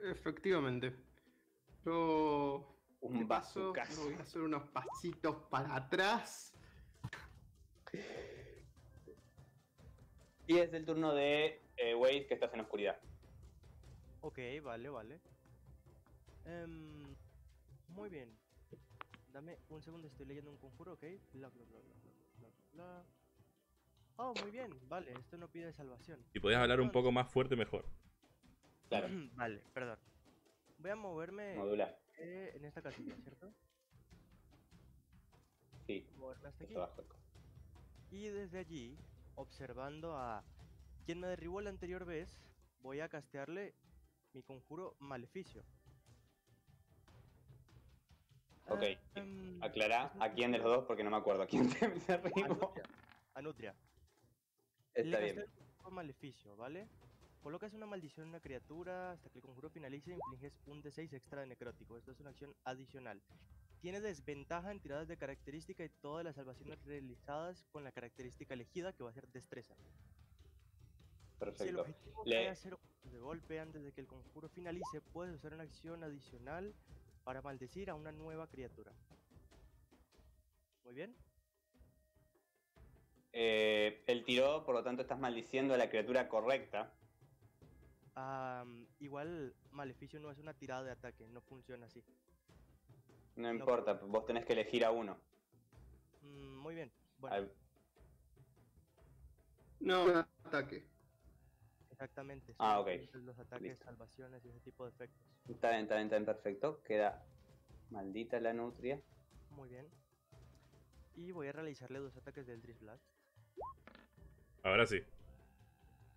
Efectivamente. Yo. Un bazucazo. voy a hacer unos pasitos para atrás. Y es el turno de eh, Wade, que estás en oscuridad. Ok, vale, vale. Em, muy bien. Dame un segundo, estoy leyendo un conjuro, ok. Bla, bla, bla, bla, bla, bla, bla. Oh, muy bien, vale, esto no pide salvación. Si podías hablar un poco más fuerte, mejor. Claro, vale, perdón. Voy a moverme modular. eh, en esta casilla, ¿cierto? Sí, Moverme hasta aquí. Y desde allí, observando a quien me derribó la anterior vez, voy a castearle mi conjuro maleficio. Ok, un a quién de los dos, porque no me acuerdo a quién se, se A. Nutria. A Nutria. Le Está bien. maleficio, ¿vale? Colocas una maldición en una criatura hasta que el conjuro finalice e infliges un D6 extra de necrótico. Esto es una acción adicional. Tiene desventaja en tiradas de característica y todas las salvaciones realizadas con la característica elegida que va a ser destreza. Si el Perfecto. objetivo Le- cae a cero de golpe antes de que el conjuro finalice, puedes usar una acción adicional para maldecir a una nueva criatura. Muy bien. Eh, él tiró, por lo tanto estás maldiciendo a la criatura correcta. Am, igual Maleficio no es una tirada de ataque, no funciona así. No importa, vos tenés que elegir a uno. Mm, muy bien. Bueno, Al- No, un ataque. exactamente. Ah, ok. Los ataques, Listo. salvaciones y ese tipo de efectos. Está bien, está bien, está bien, perfecto. Queda maldita la nutria. Muy bien. Y voy a realizarle dos ataques del Drift Blast. Ahora sí.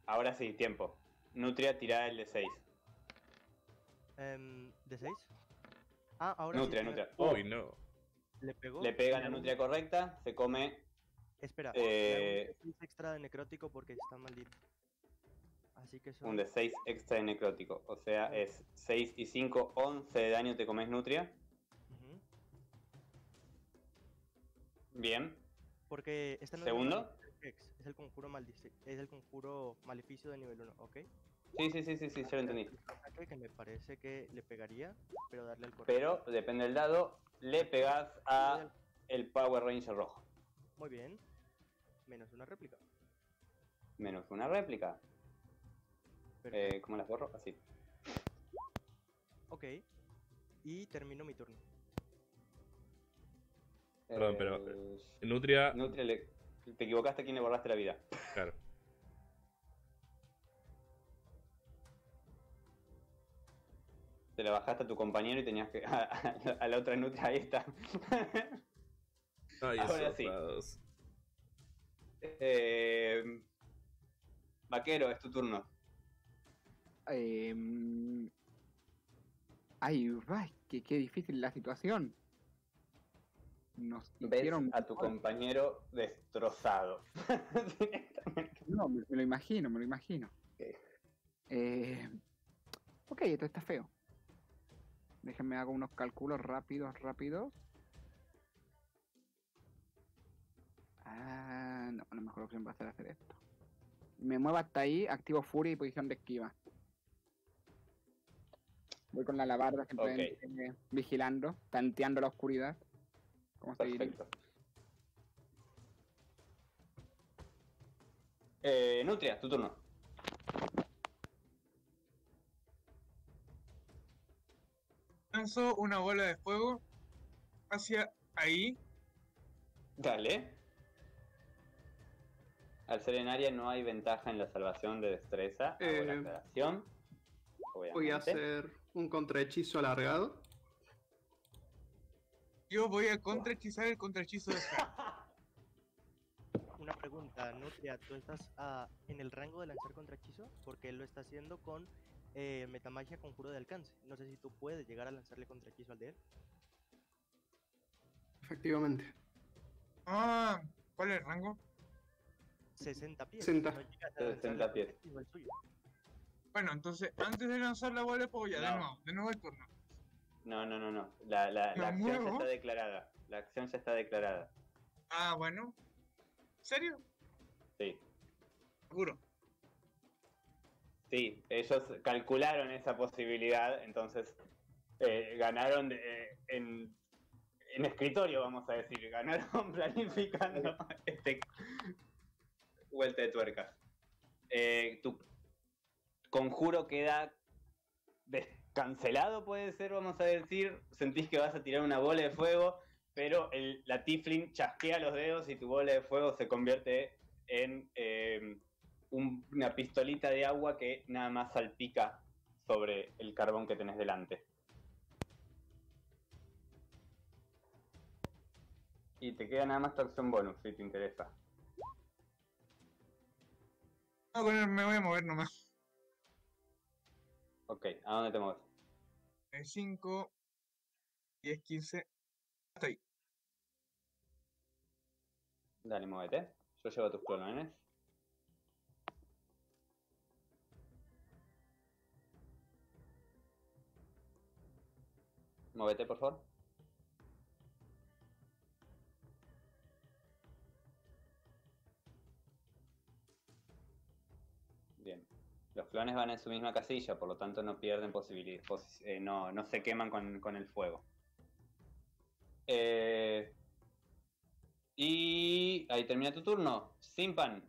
Ahora sí, tiempo. Nutria, tira el de 6. Em, ¿De 6? Ah, ahora Nutria, sí. nutria. Uy, no. Le pegó. Le pega a la nutria correcta, se come. Espera, Eh, un D6 extra de necrótico porque está maldito. Así que son Un de 6 extra de necrótico. O sea, es 6 y 5, 11 de daño te comes nutria. Ujú. Bien. Porque esta no ¿Segundo? Hex, es el conjuro maldice, es el conjuro maleficio de nivel 1, ¿ok? Sí, sí, sí, sí, sí, yo lo entendí. Que me parece que le pegaría, pero darle al correcto. Pero, depende del dado, le pegas a el Power Ranger rojo. Muy bien. Menos una réplica. Menos una réplica. Eh, ¿Cómo las borro? Así. Ok. Y termino mi turno. Perdón, pero- Eh, Nutria. Nutria, le- te equivocaste a quién le borraste la vida. Claro. Te la bajaste a tu compañero y tenías que. A, a- a la otra Nutria, ahí está. Ay, Ahora sí. Eh, Vaquero, es tu turno. Em, ay, ay, qué, qué difícil la situación. Nos Ves hicieron. a tu compañero destrozado. No, me, me lo imagino, me lo imagino. Ok. Eh, ok, esto está feo. Déjenme hago unos cálculos rápidos, rápidos. Ah, no, la mejor opción va a ser hacer esto. Me muevo hasta ahí, activo furia y posición de esquiva. Voy con la alabarda simplemente eh, vigilando, tanteando la oscuridad. Perfecto. Eh, Nutria, tu turno. Lanzo una bola de fuego hacia ahí. Dale. Al ser en área no hay ventaja en la salvación de destreza. Hago la Eh. Voy a hacer un contrahechizo alargado. Yo voy a contrahechizar el contrahechizo de. Una pregunta, Nutria, ¿tú estás ah, en el rango de lanzar contrahechizo? Porque él lo está haciendo con eh, metamagia conjuro de alcance. No sé si tú puedes llegar a lanzarle contrahechizo al de él. Efectivamente. Ah, ¿cuál es el rango? 60 pies. 60. no llegas a 60 lanzarle pies. suyo. Bueno, entonces, antes de lanzar la bola de fuego, ya, de No. nuevo, de nuevo el turno. No, no, no, no. La, la, ¿Me la acción ya muevo? está declarada. La acción ya está declarada. Ah, bueno. ¿Serio? Sí. Seguro. Sí, ellos calcularon esa posibilidad, entonces eh, ganaron de- eh, en, en escritorio, vamos a decir, ganaron planificando este vuelta de tuercas. Eh, tu conjuro queda descancelado, puede ser, vamos a decir. Sentís que vas a tirar una bola de fuego, pero el, la Tiflin chasquea los dedos y tu bola de fuego se convierte en eh, un- una pistolita de agua que nada más salpica sobre el carbón que tenés delante. Y te queda nada más tu acción bonus, si te interesa. No, me voy a mover nomás. Ok, ¿a dónde te mueves? 5, 10, 15. Hasta ahí. Dale, muévete. Yo llevo tus clones. Muévete, por favor. Los clones van en su misma casilla, por lo tanto no pierden posibilidad, posi- eh, no, no se queman con, con el fuego. Eh, y ahí termina tu turno. Simpan.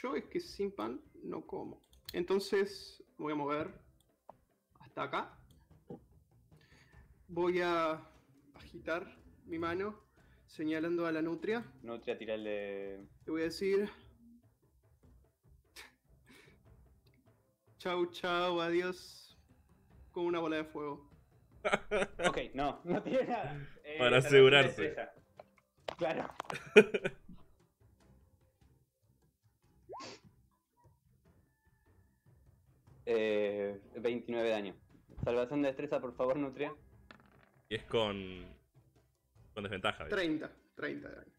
Yo es que sin pan no como. Entonces voy a mover hasta acá. Voy a agitar mi mano señalando a la nutria. Nutria, tira el de. Le voy a decir... Chau, chau, adiós. Con una bola de fuego. Ok, no, no tiene nada. Eh, Para salvación de asegurarse. Claro. eh, 29 de daño. Salvación de destreza, por favor, Nutria. Y es con. Con desventaja. ¿viste? 30, 30 de daño.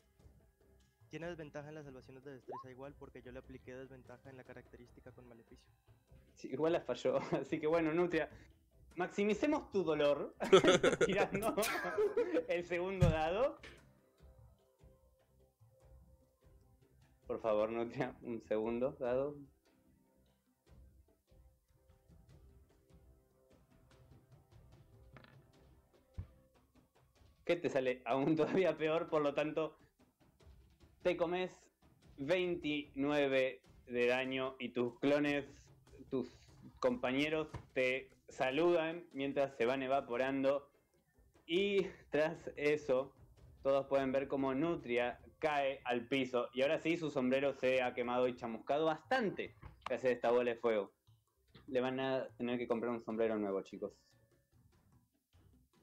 Tiene desventaja en las salvaciones de destreza igual porque yo le apliqué desventaja en la característica con maleficio. Sí, igual la falló. Así que bueno, Nutria. Maximicemos tu dolor tirando el segundo dado. Por favor, Nutria, un segundo dado. Que te sale aún todavía peor, por lo tanto, te comes 29 de daño y tus clones, tus compañeros te saludan mientras se van evaporando. Y tras eso, todos pueden ver cómo Nutria cae al piso. Y ahora sí, su sombrero se ha quemado y chamuscado bastante gracias a esta bola de fuego. Le van a tener que comprar un sombrero nuevo, chicos.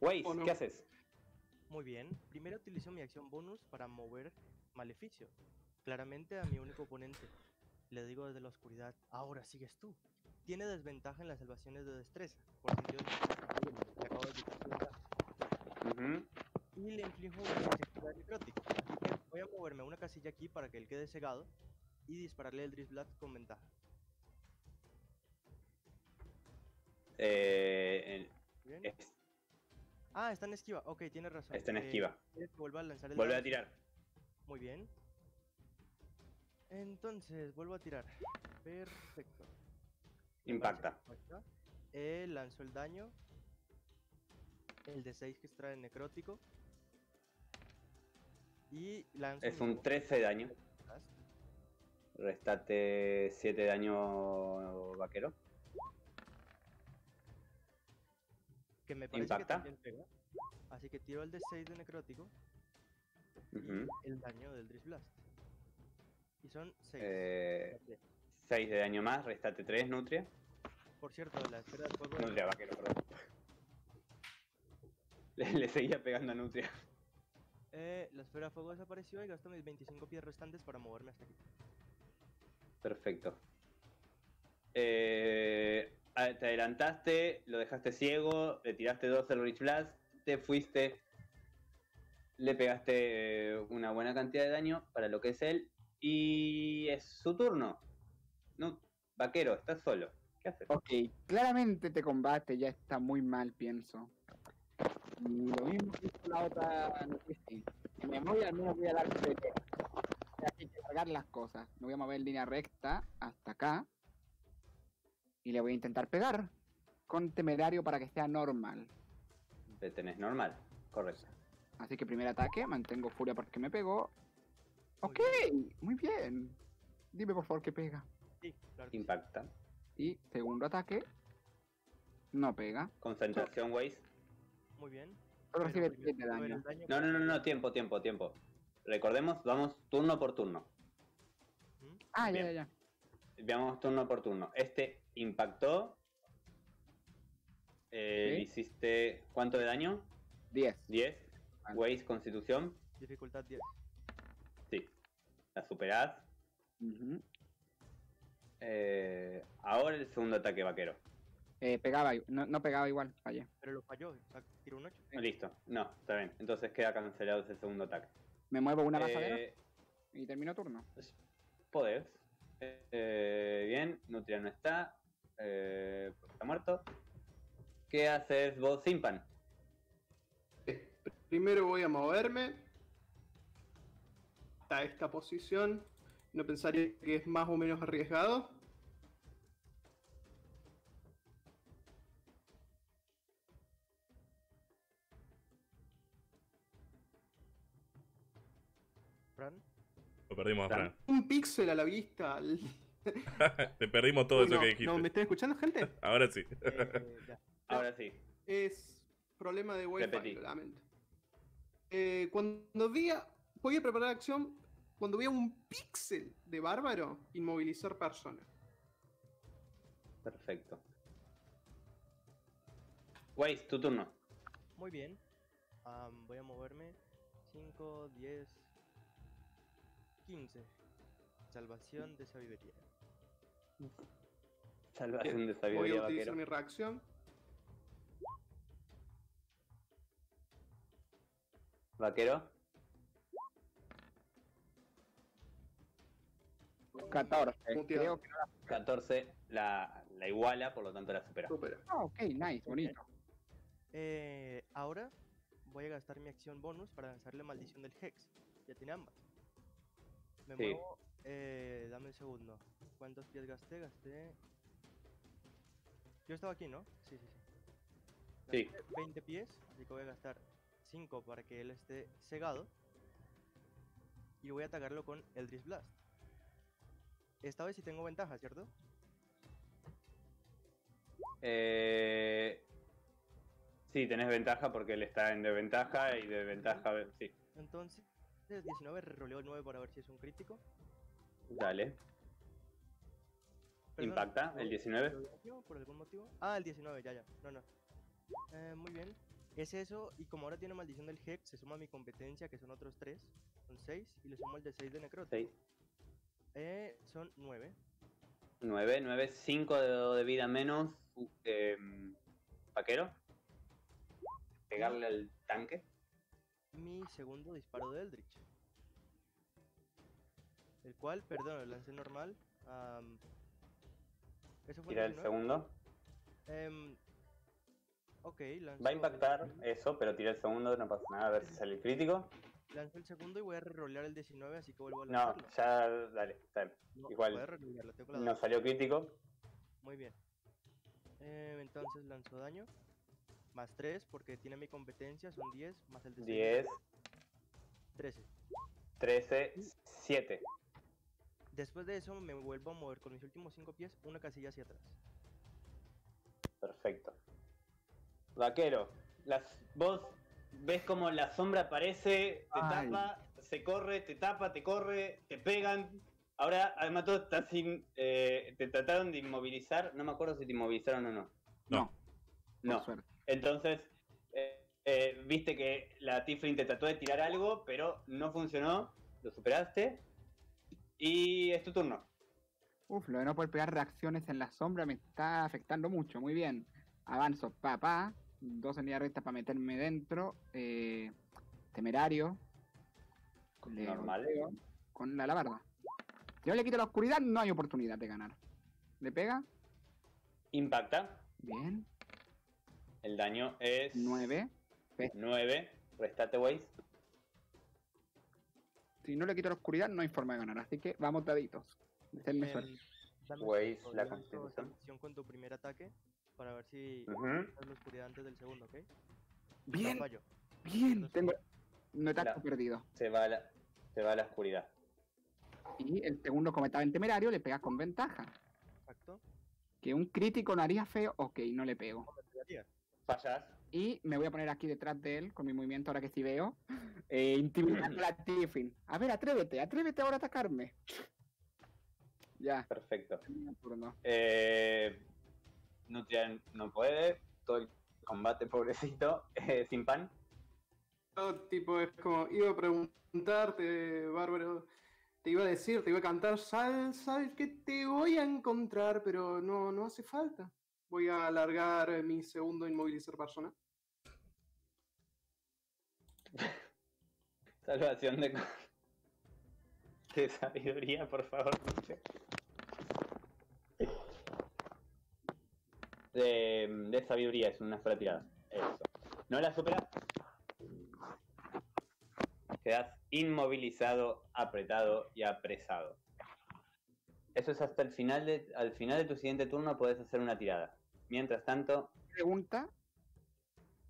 Waze, Oh, no. ¿qué haces? Muy bien. Primero utilizo mi acción bonus para mover maleficio. Claramente a mi único oponente. Le digo desde la oscuridad, ahora sigues tú. Tiene desventaja en las salvaciones de destreza. Por sentido de- le acabo de quitar su ventaja. Ujú. Y le inflijo una necrótica. Voy a moverme a una casilla aquí para que él quede cegado. Y dispararle el Drift con ventaja. Eh, Bien. es- Ah, está en esquiva. Ok, tiene razón. está en Eh, esquiva. ¿quieres que vuelva a lanzar el Vuelve a tirar. Muy bien. Entonces, vuelvo a tirar. Perfecto. Impacta. perfecto. Eh, lanzo el daño. El de 6 que extrae necrótico. Y lanzo. Es un bomba 13 de daño. Restate 7 de daño vaquero. Que me parece Impacta. que también pega. Así que tiro el de 6 de necrótico y el daño del Drift Blast. Y son 6. Eh, 6 de daño más, restate 3, Nutria. Por cierto, la esfera del fuego. Nutria, vaquero, perdón. Le, le seguía pegando a Nutria. Eh, la esfera de fuego desapareció y gasto mis 25 pies restantes para moverme hasta aquí. Perfecto. Eh, te adelantaste, lo dejaste ciego, le tiraste dos al Rich Blast, te fuiste, le pegaste eh, una buena cantidad de daño para lo que es él y es su turno. No, vaquero, estás solo. ¿Qué haces? Ok, claramente este combate ya está muy mal, pienso. Lo mismo que hizo la otra noticia. Si me voy, al menos voy a dar Hay que cargar las cosas. Me voy a mover en línea recta hasta acá. Y le voy a intentar pegar. Con temerario para que sea normal. Te tenés normal, correcto. Así que primer ataque, mantengo furia porque me pegó. Ok, muy bien. Dime por favor que pega. Sí, claro. que sí. Impacta. Y segundo ataque. No pega. Concentración, Waze. Muy bien. Pero recibe primero 7 de quiero ver daño. daño No, no, no, no, tiempo, tiempo, tiempo. Recordemos, vamos turno por turno. ¿Mm? Ah, ya, ya, ya. Veamos turno por turno. Este impactó. Eh, hiciste. ¿Cuánto de daño? 10. 10. Vale. Waze, constitución. Dificultad 10. Sí. La superás. Eh, ahora el segundo ataque vaquero. Eh, pegaba, no, no pegaba igual, fallé. Pero lo falló. o sea, tiró un 8. Sí. Listo. No, está bien. Entonces queda cancelado ese segundo ataque. Me muevo una pasadera Eh, y termino turno. podés. Eh, bien. Nutria no está. Eh, está muerto. ¿Qué haces vos, Simpan? Eh, Primero voy a moverme a esta posición. No pensaría que es más o menos arriesgado. Fran. Lo perdimos a Fran. Un píxel a la vista. Te perdimos todo Uy, eso no, que dijiste. no, ¿me están escuchando, gente? Ahora sí. Eh, ya. Ahora sí. Es problema de Wi-Fi, lo lamento. Eh, cuando voy a preparar acción. Cuando vea un píxel de bárbaro, inmovilizar persona. Perfecto. Waze, tu turno. Muy bien. Voy a moverme. 5, 10, 15. Salvación de sabiduría. Salvación de Voy sabiduría a utilizar vaquero. mi reacción. Vaquero. 14. Muteado. Creo que no 14 la, la iguala, por lo tanto la supera. Supera. Ah, ok, nice, bonito. Eh, ahora voy a gastar mi acción bonus para lanzarle maldición del Hex. Ya tiene ambas. Me Sí. muevo. Eh, dame un segundo. ¿Cuántos pies gasté? Gasté. Yo estaba aquí, ¿no? Sí, sí, sí. Sí. Gasté 20 pies, así que voy a gastar 5 para que él esté cegado. Y voy a atacarlo con Eldritch Blast. Esta vez sí tengo ventaja, ¿cierto? Eh, sí, tenés ventaja porque él está en desventaja y de ventaja. Sí, Entonces, 19, roleo el 9 para ver si es un crítico. dale. Perdón, Impacta, el ¿lo- 19. lo daño ¿Por algún motivo? Ah, el 19, ya, ya. No, no. Eh, muy bien. Es eso, y como ahora tiene maldición del Hex, se suma a mi competencia, que son otros 3. Son 6, y le sumo el de 6 de necrótico. 6, Eh, son 9. 9, 9, 5 de, de vida menos. Uh, em, vaquero. Pegarle al tanque. Mi segundo disparo de Eldritch. El cual, perdón, lo lancé normal. am, ¿Eso fue Tira el 19? segundo. Em, ok, lanzo, Va a impactar eso, pero tira el segundo, no pasa nada. A ver si sale el crítico. lanzo el segundo y voy a rerolear el 19, así que vuelvo a No, lanzarlo. ya, dale, está bien. No, igual, tengo la No salió crítico. Muy bien. Eh, entonces lanzo daño. Más 3 porque tiene mi competencia, son 10, más el de seis, 10, 13. 13, 7. Después de eso me vuelvo a mover con mis últimos cinco pies una casilla hacia atrás. Perfecto. Vaquero, las, vos ves como la sombra aparece, te Ay. tapa, se corre, te tapa, te corre, te pegan. Ahora, además todo está sin... eh, te trataron de inmovilizar, no me acuerdo si te inmovilizaron o no. No, No. suerte. Entonces, eh, eh, viste que la Tiflin te trató de tirar algo, pero no funcionó, lo superaste. Y es tu turno. Uf, lo de no poder pegar reacciones en la sombra me está afectando mucho. Muy bien. Avanzo, papá. Dos en línea recta para meterme dentro. Eh, temerario. Le Normal. Con la alabarda. Si yo le quito la oscuridad, no hay oportunidad de ganar. ¿Le pega? Impacta. Bien. El daño es... 9. 9. Restate waste. Si no le quito la oscuridad, no hay forma de ganar. Así que vamos daditos. Em, suerte. dame la constitución. con tu primer ataque para ver si la oscuridad antes del segundo, ¿ok? No Bien, fallo. bien. Tengo. No te perdido. Se va a la, se va a la oscuridad. Y el segundo, como estaba en temerario, le pega con ventaja. Exacto. Que un crítico no haría feo. Ok, no le pego. Fallas. Y me voy a poner aquí detrás de él con mi movimiento ahora que sí veo. Eh, intimidando a la Tiffin. A ver, atrévete, atrévete ahora a atacarme. Ya, Perfecto. Eh, Nutria no puede. Todo el combate, pobrecito. eh, sin pan. Todo tipo es como, iba a preguntarte, Bárbaro, te iba a decir, te iba a cantar, sal, sal, que te voy a encontrar, pero no, no hace falta. Voy a alargar mi segundo inmovilizar persona. Salvación de, de sabiduría, por favor. De sabiduría, es una sola tirada. Eso. No la superas. Quedas inmovilizado, apretado y apresado. Eso es hasta el final de, al final de tu siguiente turno puedes hacer una tirada. Mientras tanto, Pregunta: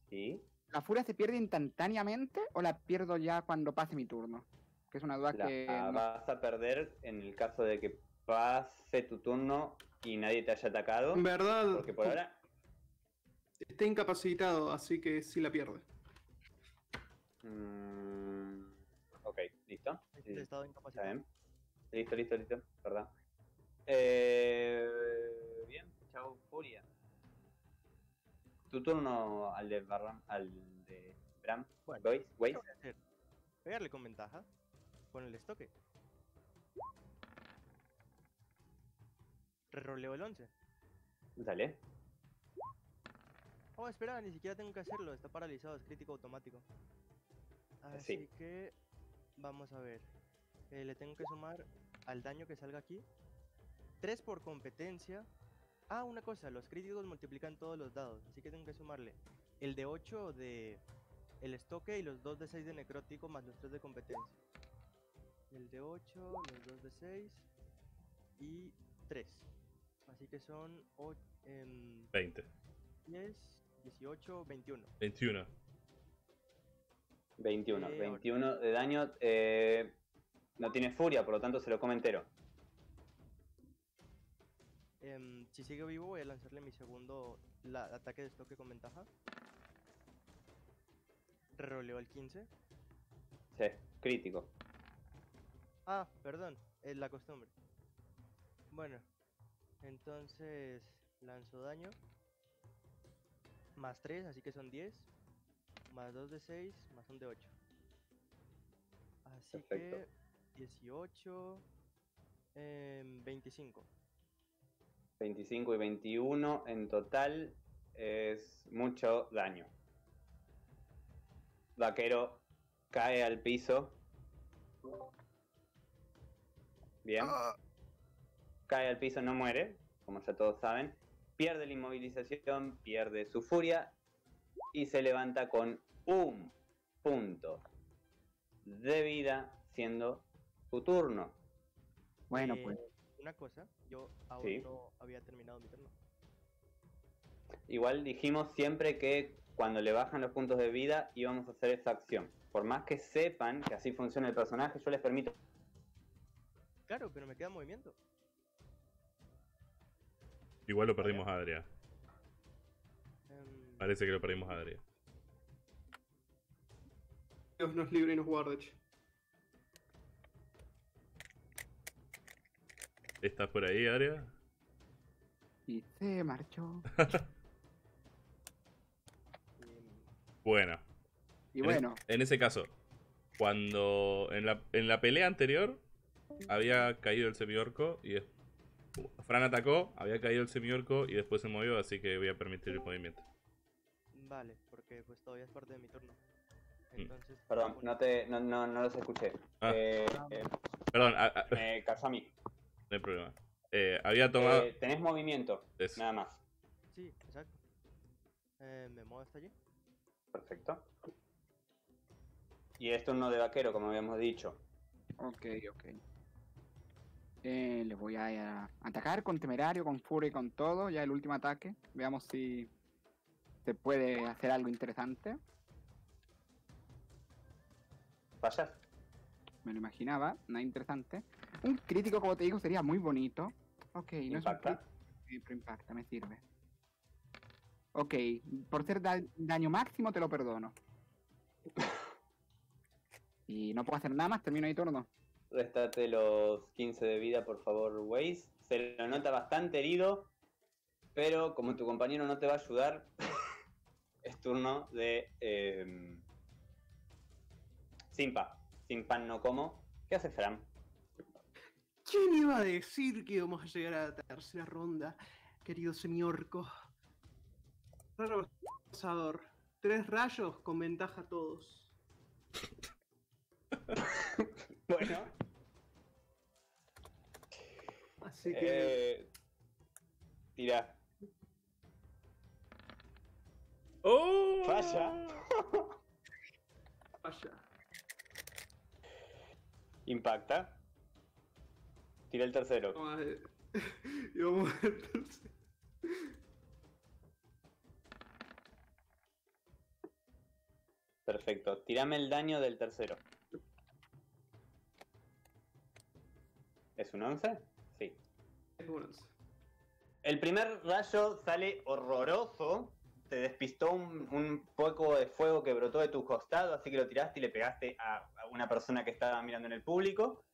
sí, ¿la furia se pierde instantáneamente o la pierdo ya cuando pase mi turno? Que es una duda la que. no- vas a perder en el caso de que pase tu turno y nadie te haya atacado. En verdad, Porque por ahora está incapacitado, así que sí la pierde. Mm, ok, listo. Este Sí, estado está incapacitado. bien. Listo, listo, listo. Verdad. Eh, bien, chao, Furia. Tu turno al de Barram, al de Bram. Bueno, Waze, ¿qué Waze. voy a hacer? Pegarle con ventaja. Con el estoque. Reroleo el 11. Dale. Oh, espera, ni siquiera tengo que hacerlo. Está paralizado, es crítico automático. Sí. Así que vamos a ver. Eh, le tengo que sumar al daño que salga aquí. 3 por competencia. Ah, una cosa, los críticos multiplican todos los dados. Así que tengo que sumarle el de 8 de el estoque y los 2 de 6 de necrótico más los 3 de competencia. El de 8, los 2 de 6 y 3. Así que son o- em, 20. 10, 18, 21. 21. 21. Eh, 21 de daño. eh, no tiene furia, por lo tanto se lo come entero. Em, si sigue vivo voy a lanzarle mi segundo la- ataque de estoque con ventaja. Reroleo el 15. Sí, crítico. Ah, perdón, es la costumbre. Bueno, entonces lanzo daño. Más 3, así que son 10. Más 2 de 6, más un de 8. Así Perfecto. que 18, em, 25. 25 y 21 en total es mucho daño. Vaquero cae al piso. Bien. Cae al piso, no muere, como ya todos saben. Pierde la inmovilización, pierde su furia y se levanta con un punto de vida, siendo su turno. Bueno, Eh, pues. Una cosa, yo aún Sí. no había terminado mi turno. Igual dijimos siempre que cuando le bajan los puntos de vida íbamos a hacer esa acción. Por más que sepan que así funciona el personaje, yo les permito Claro, pero me queda movimiento. Igual lo perdimos a Adria. Em, Parece que lo perdimos a Adria. Dios nos libre y nos guarde. che. ¿Estás por ahí, Adria? Y se marchó. Bueno. Y En- bueno, En ese caso, cuando en la, en la pelea anterior había caído el semiorco y Fran atacó, había caído el semiorco y después se movió, así que voy a permitir el movimiento. Vale, porque pues todavía es parte de mi turno. Mm. Entonces. Perdón, no, te, no, no, no los escuché. Ah. Eh, eh, Perdón, a- a- me cayó a mí. Hay problema. Eh, había tomado... Eh, tenés movimiento, Eso. nada más. Sí, exacto. Eh, me muevo hasta allí. Perfecto. Y es turno de vaquero, como habíamos dicho. ok, ok. Eh, le voy a, eh, atacar con temerario, con furia y con todo. Ya el último ataque. Veamos si se puede hacer algo interesante. ¿Fallas? Me lo imaginaba, nada interesante. Un crítico, como te digo, sería muy bonito. Ok, no Impacta. es un crítico, pero impacta, me sirve. Ok, por ser da- daño máximo te lo perdono. Y no puedo hacer nada más, termino mi turno. Restate los 15 de vida, por favor, Waze. Se lo nota bastante herido, pero como tu compañero no te va a ayudar, es turno de eh, Simpa. Simpan no como. ¿Qué hace Fran? ¿Quién iba a decir que íbamos a llegar a la tercera ronda, querido semiorco? Raro lanzador. Tres rayos con ventaja a todos. Bueno, Así que eh, tira. ¡Oh! Falla. vaya. Impacta. Tira el tercero. Y vamos a ver entonces. Perfecto. Tirame el daño del tercero. ¿Es un 11? Sí. Es un once. El primer rayo sale horroroso. Te despistó un, un poco de fuego que brotó de tu costado, así que lo tiraste y le pegaste a, a una persona que estaba mirando en el público.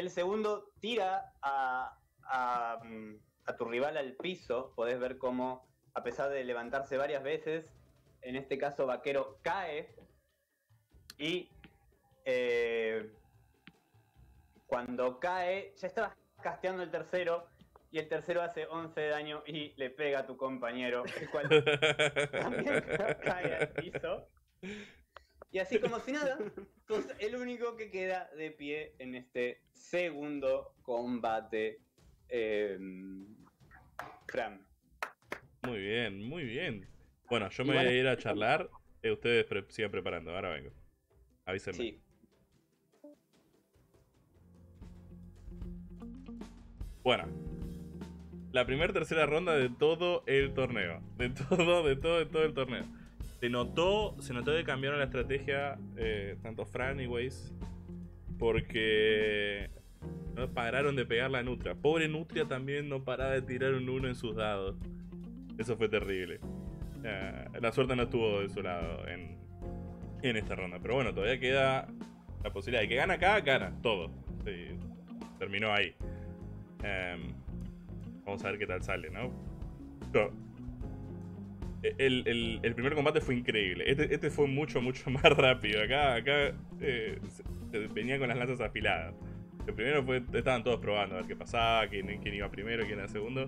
El segundo tira a, a, mm, a tu rival al piso. Podés ver cómo, a pesar de levantarse varias veces, en este caso Vaquero cae. Y eh, cuando cae, ya estabas casteando el tercero. Y el tercero hace 11 de daño y le pega a tu compañero, el cual también cae al piso. Y así como si nada, sos el único que queda de pie en este segundo combate. eh, Fran. Muy bien, muy bien. Bueno, yo me voy a ir a charlar. eh, ustedes pre- sigan preparando, ahora vengo. Avísenme. Sí. Bueno. La primera tercera ronda de todo el torneo. De todo, de todo, de todo el torneo. Se notó, se notó que cambiaron la estrategia eh, tanto Fran y Waze. Porque no pararon de pegar la Nutria. Pobre Nutria también no paraba de tirar un 1 en sus dados. Eso fue terrible. Eh, la suerte no estuvo de su lado en, en esta ronda. Pero bueno, todavía queda la posibilidad de que gana acá, gana todo. Terminó ahí. Em, vamos a ver qué tal sale, ¿no? El, el- primer combate fue increíble. Este, este fue mucho, mucho más rápido. Acá, acá eh, venía con las lanzas afiladas. El primero fue, estaban todos probando a ver qué pasaba, quién, quién iba primero, quién era segundo.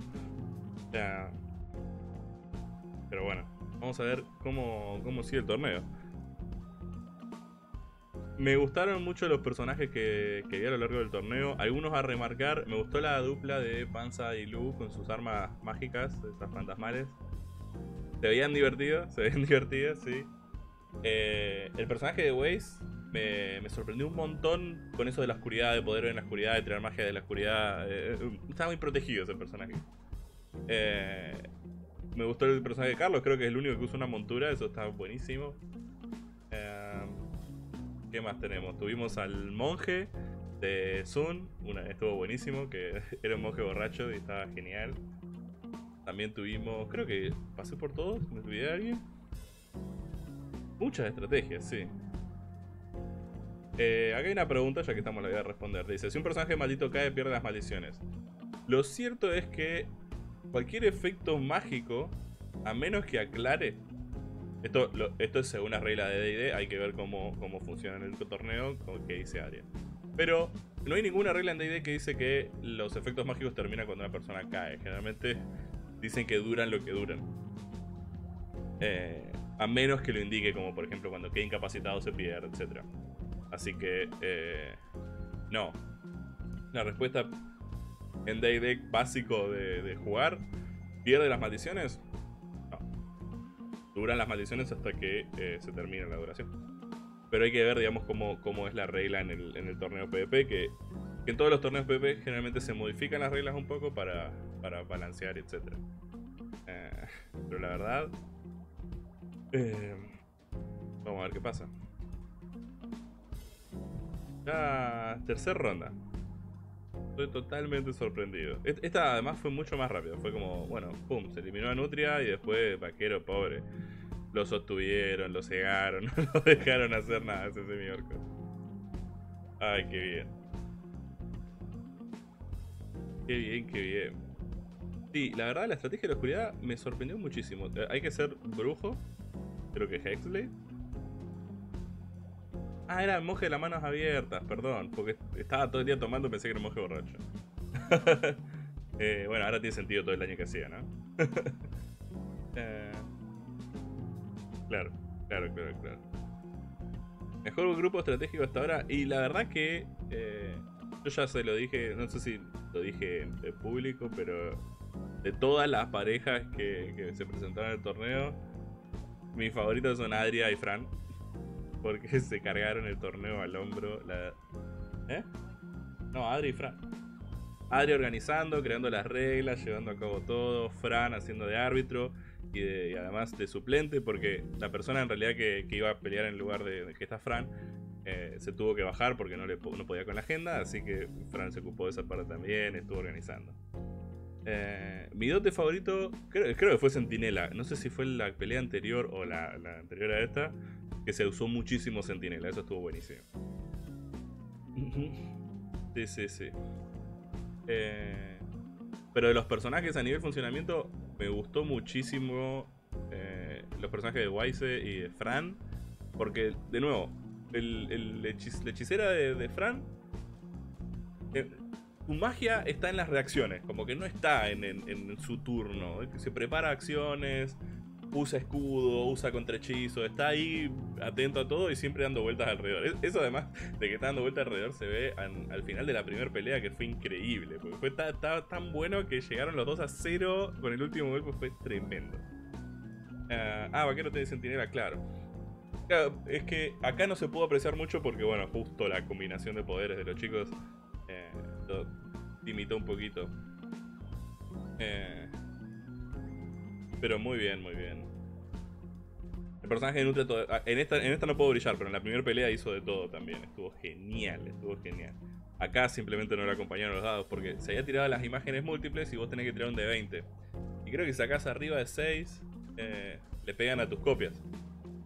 Pero bueno, vamos a ver cómo, cómo sigue el torneo. Me gustaron mucho los personajes que, que vi a lo largo del torneo. Algunos a remarcar. Me gustó la dupla de Panza y Lu con sus armas mágicas, esas fantasmales. Se veían divertidos, se veían divertidos, sí. Eh, el personaje de Waze me, me sorprendió un montón con eso de la oscuridad, de poder en la oscuridad, de tirar magia de la oscuridad. Eh, estaba muy protegido ese personaje. Eh, me gustó el personaje de Carlos, creo que es el único que usa una montura, eso está buenísimo. Eh, ¿Qué más tenemos? Tuvimos al monje, de Sun, una, estuvo buenísimo, que era un monje borracho y estaba genial. También tuvimos, creo que pasé por todos, me olvidé de alguien. Muchas estrategias, sí. Eh, acá hay una pregunta, ya que estamos la voy a responder. Dice, si un personaje maldito cae, pierde las maldiciones. Lo cierto es que cualquier efecto mágico, a menos que aclare, esto, esto es según las reglas de D&D, hay que ver cómo, cómo funciona en el torneo, con qué dice Aria. Pero no hay ninguna regla en D&D que dice que los efectos mágicos terminan cuando una persona cae. Generalmente dicen que duran lo que duran. Eh, a menos que lo indique, como por ejemplo cuando queda incapacitado se pierde, etc. Así que, eh, no. La respuesta en D&D básico de, jugar, ¿pierde las maldiciones? No. Duran las maldiciones hasta que eh, se termine la duración. Pero hay que ver, digamos, cómo, cómo es la regla en el, en el torneo PvP, que en todos los torneos PvP generalmente se modifican las reglas un poco para, para balancear, etc. Eh, pero la verdad... eh, vamos a ver qué pasa. Ya, tercera ronda. Estoy totalmente sorprendido. Esta además fue mucho más rápido. Fue como, bueno, pum, se eliminó a Nutria y después Vaquero, pobre. Lo sostuvieron, lo cegaron, no lo dejaron hacer nada ese semi-orco. Ay, qué bien. Qué bien, qué bien. Sí, la verdad, la estrategia de la oscuridad me sorprendió muchísimo. Eh, Hay que ser brujo. Creo que Hexley. Ah, era el monje de las manos abiertas, perdón. Porque estaba todo el día tomando y pensé que era un monje borracho. Eh, bueno, ahora tiene sentido todo el daño que hacía, ¿no? Eh, claro, claro, claro, claro. Mejor grupo estratégico hasta ahora. Y la verdad que yo ya se lo dije, no sé si lo dije en público, pero de todas las parejas que, se presentaron en el torneo, mis favoritos son Adria y Fran. Porque se cargaron el torneo al hombro. La... ¿Eh? No, Adri y Fran. Adri organizando, creando las reglas, llevando a cabo todo. Fran haciendo de árbitro y, de- y además de suplente, porque la persona en realidad que, que iba a pelear en lugar de, de que está Fran eh, se tuvo que bajar porque no, le, no podía con la agenda. Así que Fran se ocupó de esa parte también, estuvo organizando. Eh, mi dote favorito, creo, creo que fue Sentinela. No sé si fue la pelea anterior o la, la anterior a esta, que se usó muchísimo Sentinela. Eso estuvo buenísimo. Sí, sí, sí. Eh, pero de los personajes a nivel funcionamiento, me gustó muchísimo eh, los personajes de Wise y de Fran. Porque, de nuevo, el, el la hechicera de, de Fran. eh, su magia está en las reacciones, como que no está en, su turno. Se prepara acciones, usa escudo, usa contrahechizo, está ahí atento a todo y siempre dando vueltas alrededor. Es- Eso además de que está dando vueltas alrededor se ve al final de la primera pelea que fue increíble. Porque fue ta- ta- tan bueno que llegaron los dos a cero con el último golpe, fue tremendo. Ah, ah, Vaquero tiene sentinela, claro. Es que acá no se pudo apreciar mucho porque, bueno, justo la combinación de poderes de los chicos eh, lo limitó un poquito. Eh, pero muy bien, muy bien. El personaje de Nutria todo- en esta, en esta no puedo brillar, pero en la primera pelea hizo de todo también. Estuvo genial, estuvo genial. Acá simplemente no le acompañaron los dados porque se había tirado las imágenes múltiples y vos tenés que tirar un de 20. Y creo que sacás arriba de 6, eh, le pegan a tus copias.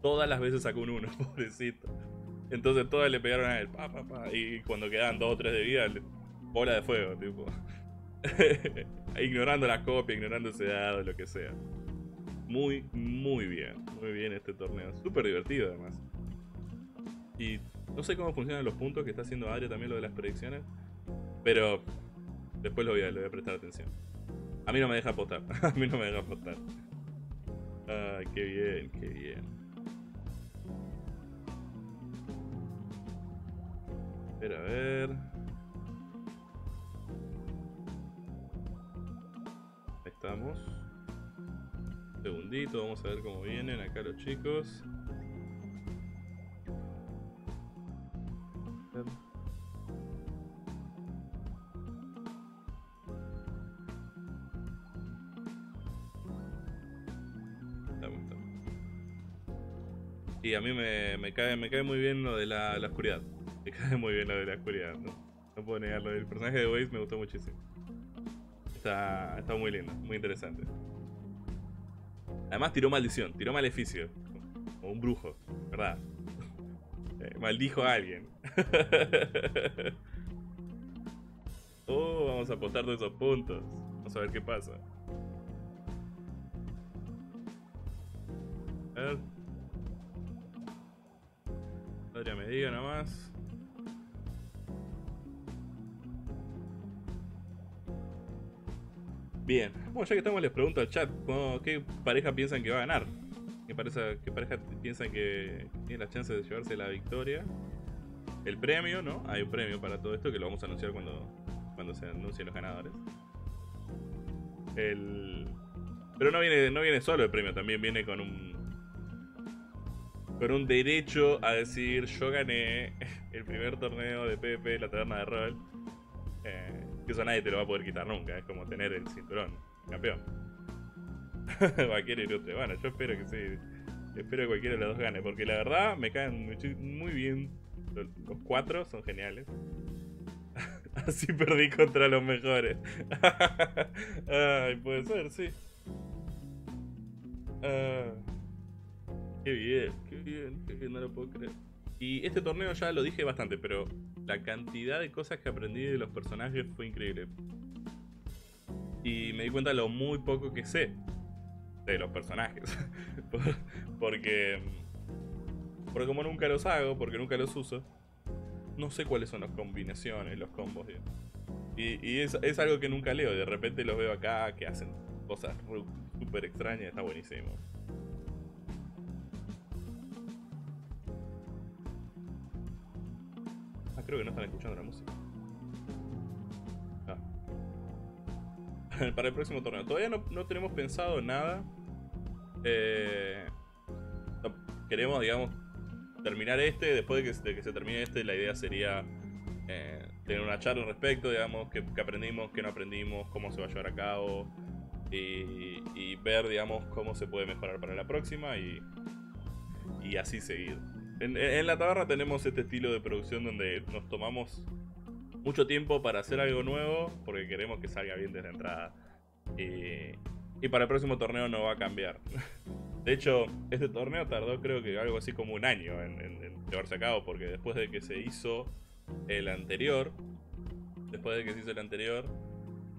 Todas las veces sacó un 1, pobrecito. Entonces todas le pegaron a él, pa, pa, pa, y cuando quedaban 2 o 3 de vida, bola de fuego, tipo. ignorando la copia, ignorando ese dado, lo que sea. Muy, muy bien, muy bien este torneo. Súper divertido además. Y no sé cómo funcionan los puntos que está haciendo Adria también lo de las predicciones. Pero después lo voy a, voy a prestar atención. A mí no me deja apostar. A mí no me deja apostar. Ay, qué bien, qué bien. Espera, a ver. Estamos. Segundito, vamos a ver cómo vienen acá los chicos. Ver. Y a mí me, me cae, me cae muy bien lo de la oscuridad. Me cae muy bien lo de la oscuridad, ¿no? No puedo negarlo. El personaje de Waze me gustó muchísimo. Está, está muy lindo, muy interesante. Además tiró maldición, tiró maleficio. Como un brujo, ¿verdad? Eh, maldijo a alguien. oh, vamos a apostar todos esos puntos. Vamos a ver qué pasa. A ver. Adria me diga nomás. Bien, bueno, ya que estamos, les pregunto al chat: ¿cómo- ¿qué pareja piensan que va a ganar? ¿Qué, pareja, qué pareja piensan que tiene las chances de llevarse la victoria? El premio, ¿no? Hay un premio para todo esto que lo vamos a anunciar cuando, cuando se anuncien los ganadores. El... Pero no viene, no viene solo el premio, también viene con un. Con un derecho a decir: Yo gané el primer torneo de PvP, la taberna de rol. Eh, que eso nadie te lo va a poder quitar nunca, es como tener el cinturón, campeón. Vaquero y. Bueno, yo espero que sí. Espero que cualquiera de los dos gane, porque la verdad me caen muy bien. Los los cuatro son geniales. Así perdí contra los mejores. Ay, puede ser, sí. Ah, qué bien, qué bien, qué bien, no lo puedo creer. Y este torneo ya lo dije bastante, pero la cantidad de cosas que aprendí de los personajes fue increíble. Y me di cuenta de lo muy poco que sé de los personajes. Por- porque. Porque como nunca los hago, porque nunca los uso, no sé cuáles son las combinaciones, los combos. digamos. Y, es, es algo que nunca leo. De repente los veo acá que hacen cosas súper extrañas. Está buenísimo. Creo que no están escuchando la música. Ah. Para el próximo torneo. Todavía no, no tenemos pensado nada. Eh, queremos, digamos, terminar este. Después de que, se termine este, la idea sería eh, tener una charla al respecto, digamos, qué, aprendimos, qué no aprendimos, cómo se va a llevar a cabo. Y, y ver, digamos, cómo se puede mejorar para la próxima y, y así seguir. En, la taberna tenemos este estilo de producción donde nos tomamos mucho tiempo para hacer algo nuevo porque queremos que salga bien desde entrada. Y, y para el próximo torneo no va a cambiar. De hecho, este torneo tardó creo que algo así como un año en llevarse a cabo porque después de que se hizo el anterior, después de que se hizo el anterior,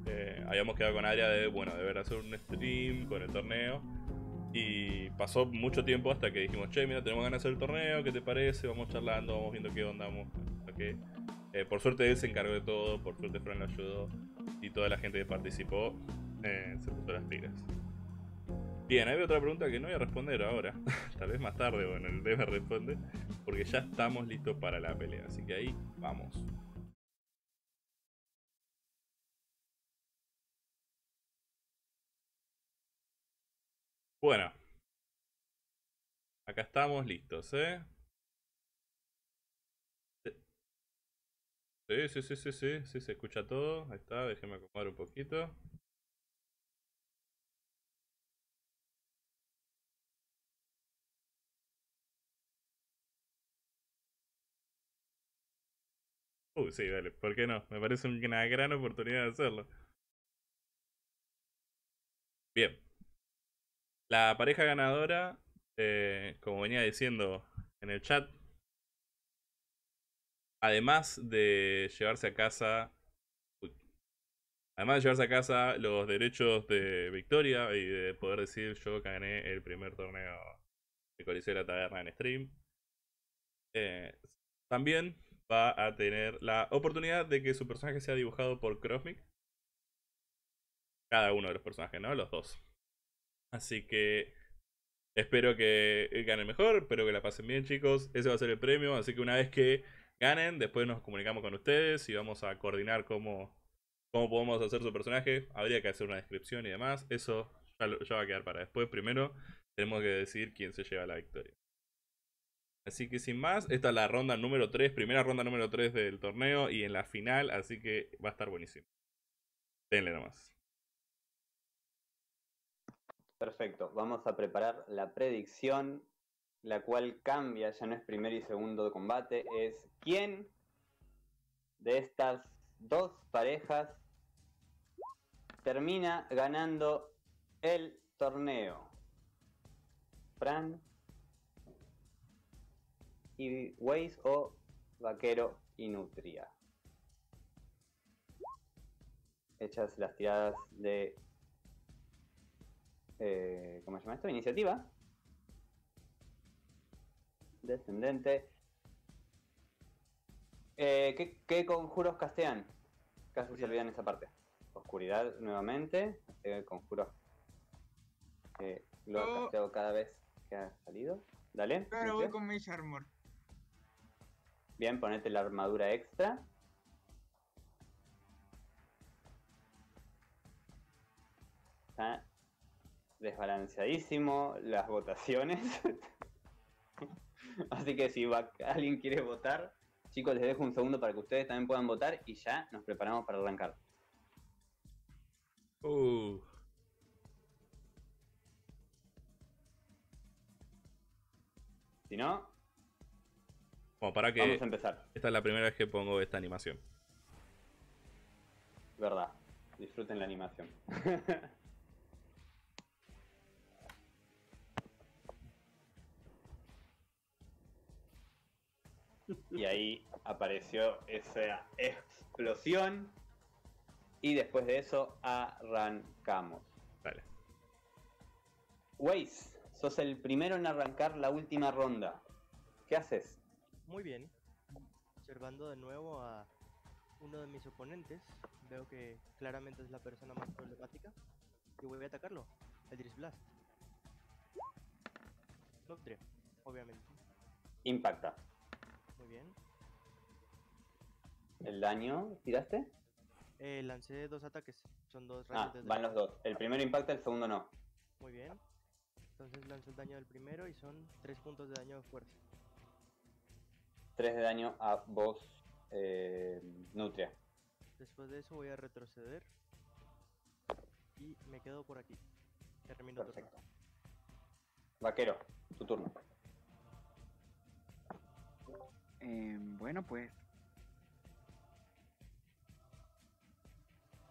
eh, habíamos quedado con área de, bueno, deber hacer un stream con el torneo. Y pasó mucho tiempo hasta que dijimos, che, mira, tenemos ganas de hacer el torneo, ¿qué te parece? Vamos charlando, vamos viendo qué onda, vamos. ok". Eh, por suerte él se encargó de todo, por suerte Fran lo ayudó y toda la gente que participó eh, se puso las pilas. Bien, hay otra pregunta que no voy a responder ahora, tal vez más tarde o en el debe responde, porque ya estamos listos para la pelea, así que ahí vamos. Bueno, acá estamos listos, ¿eh? Sí, sí, sí, sí, sí, sí, se escucha todo. Ahí está, déjeme acomodar un poquito. Uy, sí, dale, ¿por qué no? Me parece una gran oportunidad de hacerlo. Bien. La pareja ganadora, eh, como venía diciendo en el chat, además de llevarse a casa. Además de llevarse a casa los derechos de victoria y de poder decir yo gané el primer torneo de Coliseo de la Taberna en stream. eh, también va a tener la oportunidad de que su personaje sea dibujado por Crossmic. Cada uno de los personajes, ¿no? Los dos. Así que espero que ganen mejor, espero que la pasen bien, chicos. Ese va a ser el premio, así que una vez que ganen, después nos comunicamos con ustedes y vamos a coordinar cómo, cómo podemos hacer su personaje. Habría que hacer una descripción y demás. Eso ya, ya va a quedar para después. Primero tenemos que decir quién se lleva la victoria. Así que sin más, esta es la ronda número 3, primera ronda número 3 del torneo y en la final, así que va a estar buenísimo. Denle nomás. Perfecto, vamos a preparar la predicción, la cual cambia, ya no es primer y segundo de combate, es quién de estas dos parejas termina ganando el torneo. Fran y Waze o Vaquero y Nutria. Hechas las tiradas de... eh, ¿Cómo se llama esto? Iniciativa. Descendente. Eh, ¿qué, qué conjuros castean? Casi se olvidan esa parte. Oscuridad nuevamente. Eh, conjuros que lo ha casteado cada vez que ha salido. Dale. Ahora voy con Mage Armor. Bien, ponete la armadura extra. Está desbalanceadísimo las votaciones. Así que si va- alguien quiere votar, chicos, les dejo un segundo para que ustedes también puedan votar y ya nos preparamos para arrancar. Uh, Si no, bueno, para que. vamos a empezar. Esta es la primera vez que pongo esta animación. Verdad. Disfruten la animación. y ahí apareció esa explosión. Y después de eso arrancamos. Dale. Waze, sos el primero en arrancar la última ronda. ¿Qué haces? Muy bien. Observando de nuevo a uno de mis oponentes, veo que claramente es la persona más problemática. Y voy a atacarlo. El Driss Blast. Nutria, obviamente. Impacta. Muy bien. ¿El daño tiraste? Eh, lancé dos ataques. Son dos Ah, rayos de van los dos. El primero impacta, el segundo no. Muy bien. Entonces lanzo el daño del primero y son tres puntos de daño de fuerza. 3 de daño a vos, eh, Nutria. Después de eso voy a retroceder. Y me quedo por aquí. Termino turno. Perfecto. Vaquero, tu turno. Eh, bueno, pues.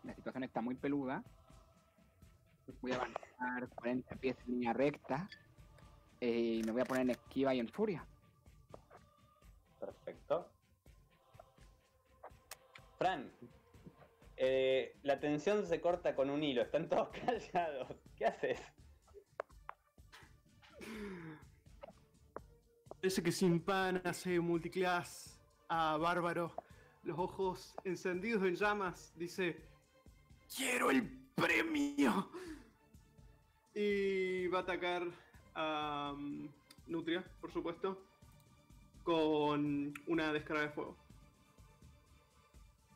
La situación está muy peluda. Voy a avanzar 40 pies en línea recta. eh, y me voy a poner en esquiva y en furia. Perfecto. Fran, eh, la tensión se corta con un hilo. Están todos callados. ¿Qué haces? Parece que sin pan hace multiclass a Bárbaro. Los ojos encendidos en llamas. Dice: ¡Quiero el premio! Y va a atacar a um, Nutria, por supuesto. Con una descarga de fuego.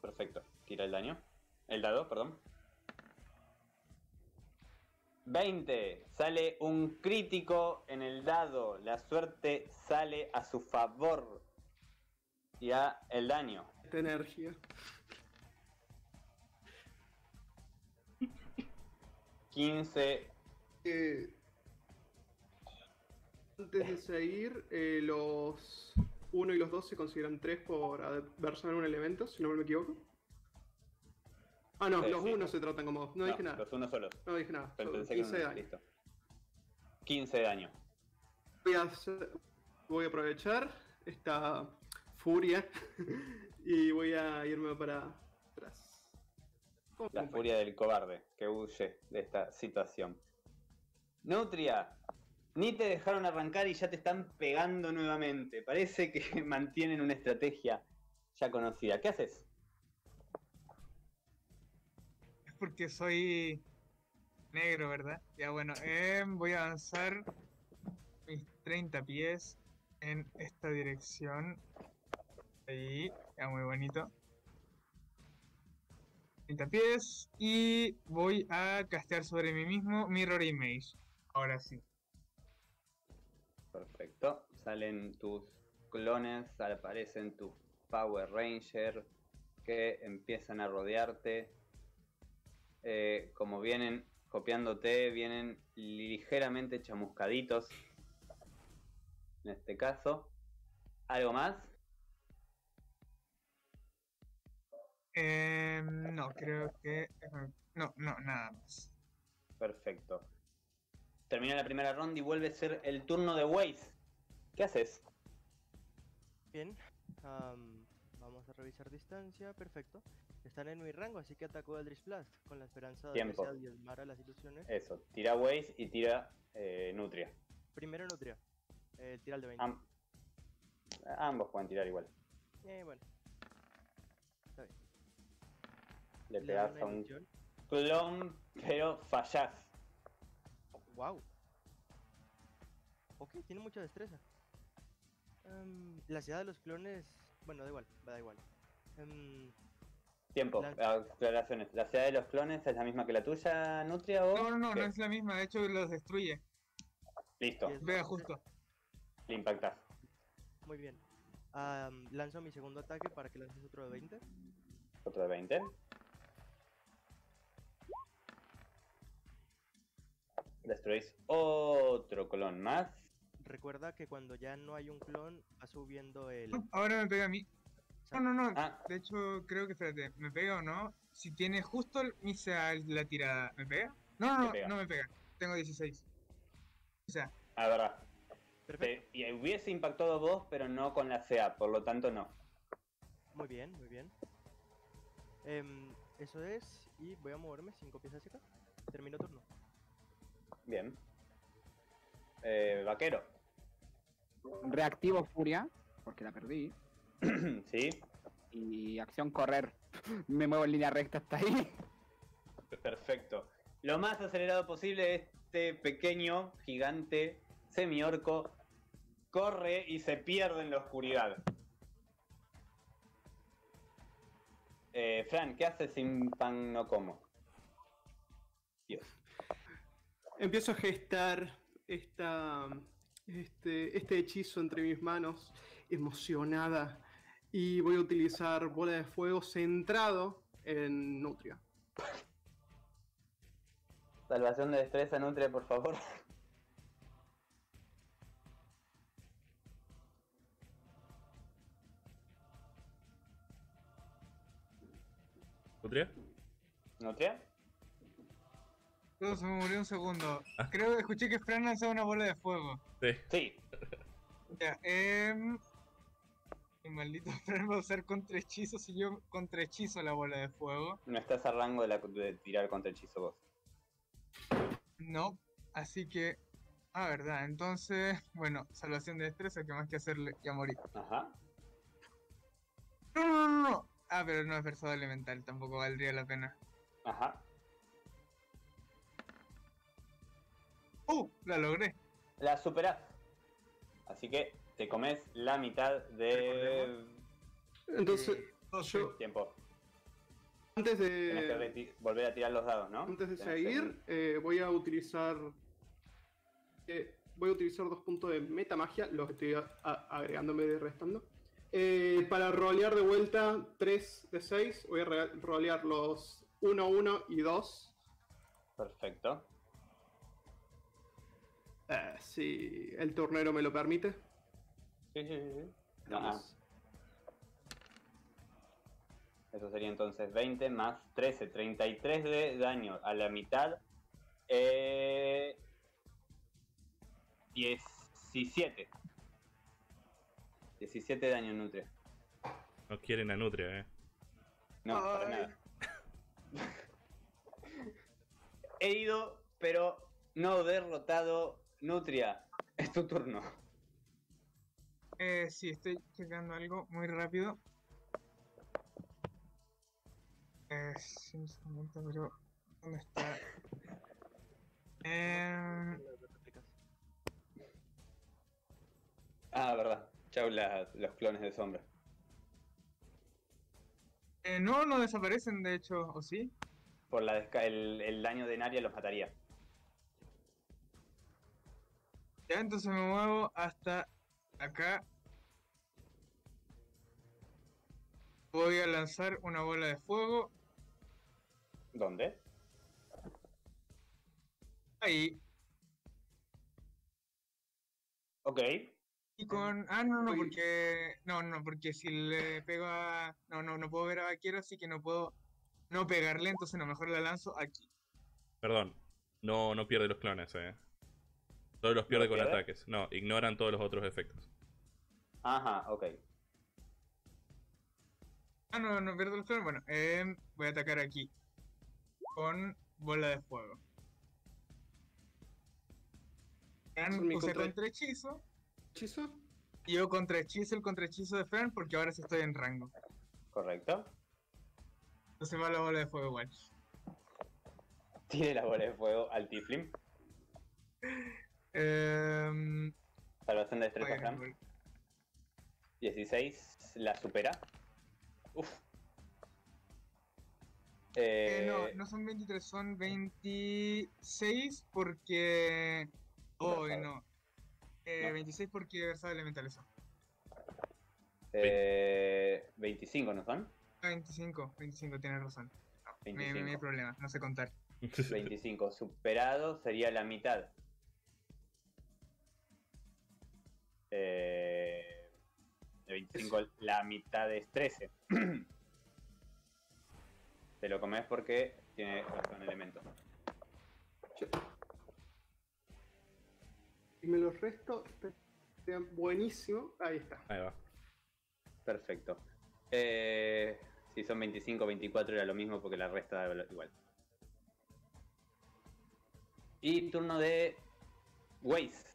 Perfecto. Tira el daño. El dado, perdón. 20. Sale un crítico en el dado. La suerte sale a su favor. Y a el daño. Esta energía. 15. Eh, antes de seguir, eh, los 1 y los 2 se consideran 3 por adversar un elemento, si no me equivoco. Ah, no, Sí, los sí. 1 se tratan como 2. No, dije nada. Los unos solos. No dije nada. Pensé que 15 de no- daño. Listo. 15 de daño. Voy a, hacer- voy a aprovechar esta furia y voy a irme para atrás. La furia del cobarde que huye de esta situación. Nutria, ni te dejaron arrancar y ya te están pegando nuevamente. Parece que mantienen una estrategia ya conocida. ¿Qué haces? Porque soy negro, ¿verdad? Ya bueno, eh, voy a avanzar mis 30 pies en esta dirección. Ahí, ya muy bonito. 30 pies y voy a castear sobre mí mismo Mirror Image. Ahora sí. Perfecto. Salen tus clones, aparecen tus Power Ranger que empiezan a rodearte. Eh, como vienen copiándote, vienen ligeramente chamuscaditos. En este caso. ¿Algo más? Em, no, creo que. No, no, nada más. Perfecto. Termina la primera ronda y vuelve a ser el turno de Waze. ¿Qué haces? Bien. am, vamos a revisar distancia. Perfecto. Están en mi rango, así que ataco Eldritch Blast con la esperanza de Tiempo. diezmar a las ilusiones. Eso, tira Waze y tira eh, Nutria. Primero Nutria. El tira al de 20. Am- ambos pueden tirar igual. Eh, bueno. Está bien. Le Le pegas a un ilusión. clon, pero fallás. Wow. Ok, tiene mucha destreza. Em, la ciudad de los clones. Bueno, da igual, da igual. Em, Tiempo, La- aclaraciones. ¿La ciudad de los clones es la misma que la tuya, Nutria? O No, no, no, qué? no es la misma. De hecho, los destruye. Listo, Vea justo. le impactás. muy bien. Am, lanzo mi segundo ataque para que lances otro de 20. Otro de 20. Destruís otro clon más. Recuerda que cuando ya no hay un clon, va subiendo el. Ahora me pega a mí. No, no, no. Ah, De hecho, creo que, espérate, ¿me pega o no? Si tiene justo el missile la tirada, ¿me pega? No, no, pega. no me pega. Tengo 16. O sea, ah, verdad. Perfecto. Te- y hubiese impactado vos, pero no con la CA, por lo tanto no. Muy bien, muy bien. Em, eso es. Y voy a moverme 5 pies hacia acá. Termino turno. Bien. Eh, vaquero. Reactivo Furia, porque la perdí. sí, Y acción correr. Me muevo en línea recta hasta ahí. perfecto. Lo más acelerado posible, este pequeño, gigante, semiorco, corre y se pierde en la oscuridad. Eh, Fran, ¿qué haces sin pan no como? Dios. Empiezo a gestar esta, este, este hechizo entre mis manos, emocionada, y voy a utilizar bola de fuego centrado en Nutria. Salvación de destreza, Nutria, por favor. ¿Nutria? ¿Nutria? todo se me murió un segundo. Creo que escuché que Fran lanzaba una bola de fuego. Sí. Sí. Ya, eh. El maldito a usar contrahechizos y yo contrahechizo la bola de fuego. No estás a rango de, la- de tirar contra hechizo vos. No, así que. Ah, verdad. Entonces, bueno, salvación de destreza, que más que hacerle ya morir. Ajá. No, no, no, no. Ah, pero no es versado elemental, tampoco valdría la pena. Ajá. ¡Uh! La logré. La superás. Así que te comes la mitad de Entonces, Eh, yo, tiempo. antes que de, reti- volver a tirar los dados, ¿no? antes de Tenés seguir, un- eh, voy a utilizar. eh, voy a utilizar dos puntos de metamagia, los estoy agregándome y restando. Eh, para rolear de vuelta 3 de 6, voy a rolear los 1, 1 y 2. Perfecto. Eh, si el tornero me lo permite. Sí, sí, sí. eso sería entonces 20 más 13, 33 de daño a la mitad. Eh, 17. 17 de daño nutria. No quieren a Nutria, eh. No, para nada. He ido, pero no derrotado. Nutria, es tu turno. Eh, sí, estoy checando algo muy rápido. Eh, sí, un segundo, pero. ¿Dónde está? Em, Ah, verdad. Chau los clones de sombra. eh, no, no desaparecen, de hecho, ¿o sí? Por la el, el daño de Naria los mataría. Ya, entonces me muevo hasta acá. Voy a lanzar una bola de fuego. ¿Dónde? Ahí. Ok. Y con. Ah, no, no, porque. No, no, porque si le pego a. No, no, no puedo ver a Vaquero, así que no puedo no pegarle, entonces no, mejor la lanzo aquí. Perdón. No, no pierde los clones, eh. Solo los pierde ¿No con pierde? ataques. No, ignoran todos los otros efectos. Ajá, ok. Ah, no, no pierdo los clones. Bueno, em, voy a atacar aquí. Con bola de fuego. Fran contra- contrahechizo. ¿Hechizo? Y yo contrahechizo el contrahechizo de Fran porque ahora sí estoy en rango. Correcto. Entonces va la bola de fuego igual. Tire la bola de fuego al Tiflim. Em, Salvación de destreza, Fran. 16. La supera. Uf. eh, Eh, no, no son 23, son 26 porque. Oh, no. Eh, No. 26 porque versado elementales son. eh, 25, ¿no son? Ah, 25, 25, tienes razón. No, me- me- no hay 25. problema, no sé contar. 25 superado sería la mitad. Eh, de 25, la mitad es 13. Te lo comes porque tiene razón elemento. Y me los resto. Buenísimo. Ahí está. Ahí va. Perfecto. Eh, si son 25, 24 era lo mismo porque la resta da igual. Y turno de Waze.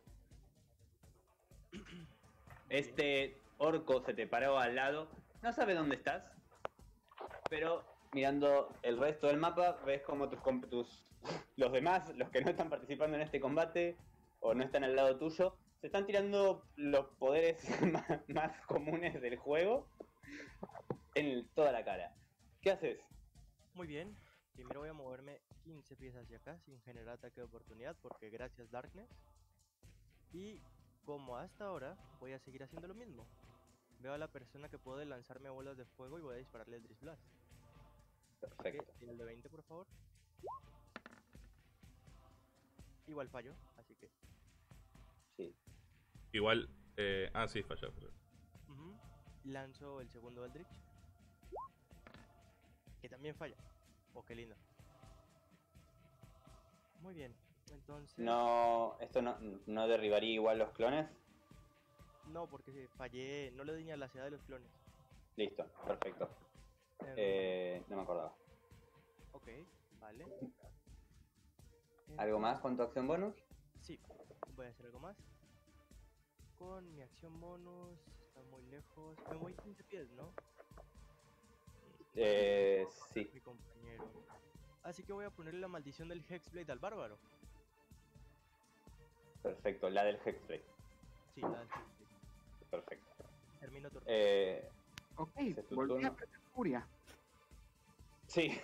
Este orco se te paró al lado. No sabe dónde estás. Pero mirando el resto del mapa, ves como tus, tus los demás, los que no están participando en este combate o no están al lado tuyo, se están tirando los poderes más, más comunes del juego en toda la cara. ¿Qué haces? Muy bien. Primero voy a moverme 15 pies hacia acá sin generar ataque de oportunidad porque gracias Darkness. Y como hasta ahora voy a seguir haciendo lo mismo. Veo a la persona que puede lanzarme bolas de fuego y voy a dispararle el Drift Blast. Que Perfecto. tira el de 20 por favor. Igual fallo, así que... Sí. Igual. Eh, ah, sí, falló. falló. ujú, Lanzo el segundo Eldritch. Que también falla. Oh, qué lindo. Muy bien. Entonces... No, esto no, no derribaría igual los clones. No, porque fallé, no le di ni a la ciudad de los clones. Listo, perfecto. Em, Eh, no me acordaba. Ok, vale. ¿Algo más con tu acción bonus? Sí, voy a hacer algo más. Con mi acción bonus, está muy lejos. Me voy 15 pies, ¿no? Eh, sí. Mi compañero. Así que voy a ponerle la maldición del Hexblade al bárbaro. Perfecto, la del Hexblade. Sí, la del Hexblade. Perfecto. Termino turno. Eh, Ok, volví a perder furia. sí.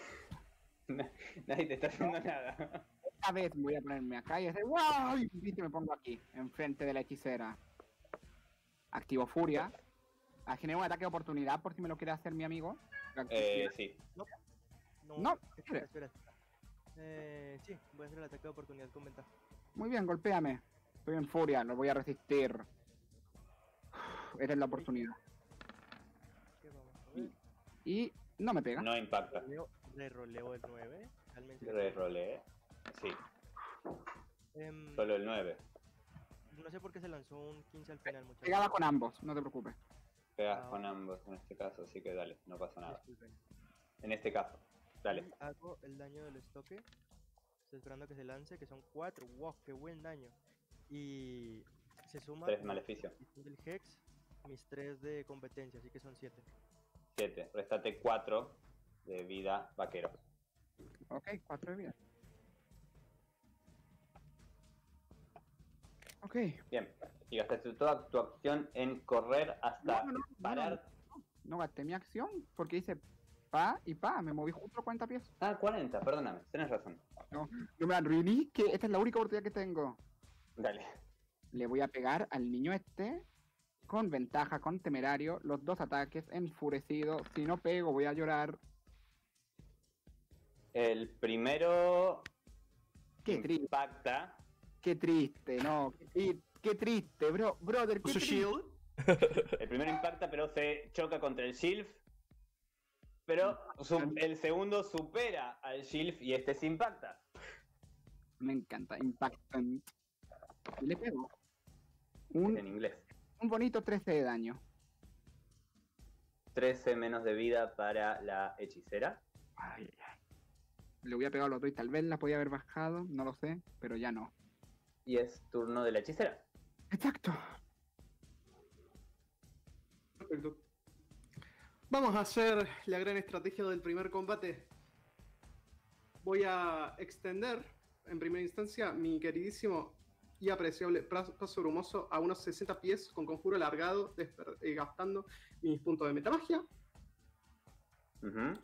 Nadie te está haciendo nada. Esta vez voy a ponerme acá y hacer ¡Wow! Y me pongo aquí, enfrente de la hechicera. Activo furia. Ah, genero un ataque de oportunidad por si me lo quiere hacer mi amigo. Eh, sí. No, no, espera, espere. espera. Eh, sí, voy a hacer el ataque de oportunidad con ventaja. Muy bien, golpéame. Estoy en furia, lo voy a resistir. Es la oportunidad. ¿Qué vamos a ver? Y no me pega. No impacta. Roleo, reroleo el 9. Cálmense. Reroleé. Sí, Em, solo el 9. no sé por qué se lanzó un 15 al final, muchachos. Pegaba con ambos, no te preocupes. Pegas Ah, con ambos en este caso, así que dale, no pasa nada. Disculpen. En este caso, dale. Y hago el daño del estoque. Estoy esperando que se lance, que son 4. ¡Wow! ¡Qué buen daño! Y se suma Tres con maleficio. la maldición del Hex, mis 3 de competencia, así que son 7. 7. Restate 4 de vida vaquero. Ok, cuatro de vida. Ok. Bien. Y gastaste toda tu acción en correr hasta No, no, no, parar. No gasté mi acción porque hice pa y pa, me moví justo 40 pies. Ah, 40, perdóname, tenés razón. No me arruiné, que esta es la única oportunidad que tengo. Dale. Le voy a pegar al niño este con ventaja, con temerario, los dos ataques, enfurecido. Si no pego, voy a llorar. El primero Qué triste, impacta. qué triste, no. qué triste. qué triste, bro, brother, qué Uso triste. shield. El primero impacta, pero se choca contra el Shield. Pero su- el segundo supera al Shield y este se impacta. Me encanta, impactan. Y le pego. Un, En inglés. Un bonito 13 de daño. 13 menos de vida para la hechicera. Ay, ay, ay. Le voy a pegar a los dos y tal vez la podía haber bajado, no lo sé, pero ya no. Y es turno de la hechicera. Exacto. Perfecto. Vamos a hacer la gran estrategia del primer combate. Voy a extender, en primera instancia, mi queridísimo y apreciable paso brumoso a unos 60 pies con conjuro alargado, eh, gastando mis puntos de metamagia. Ujú.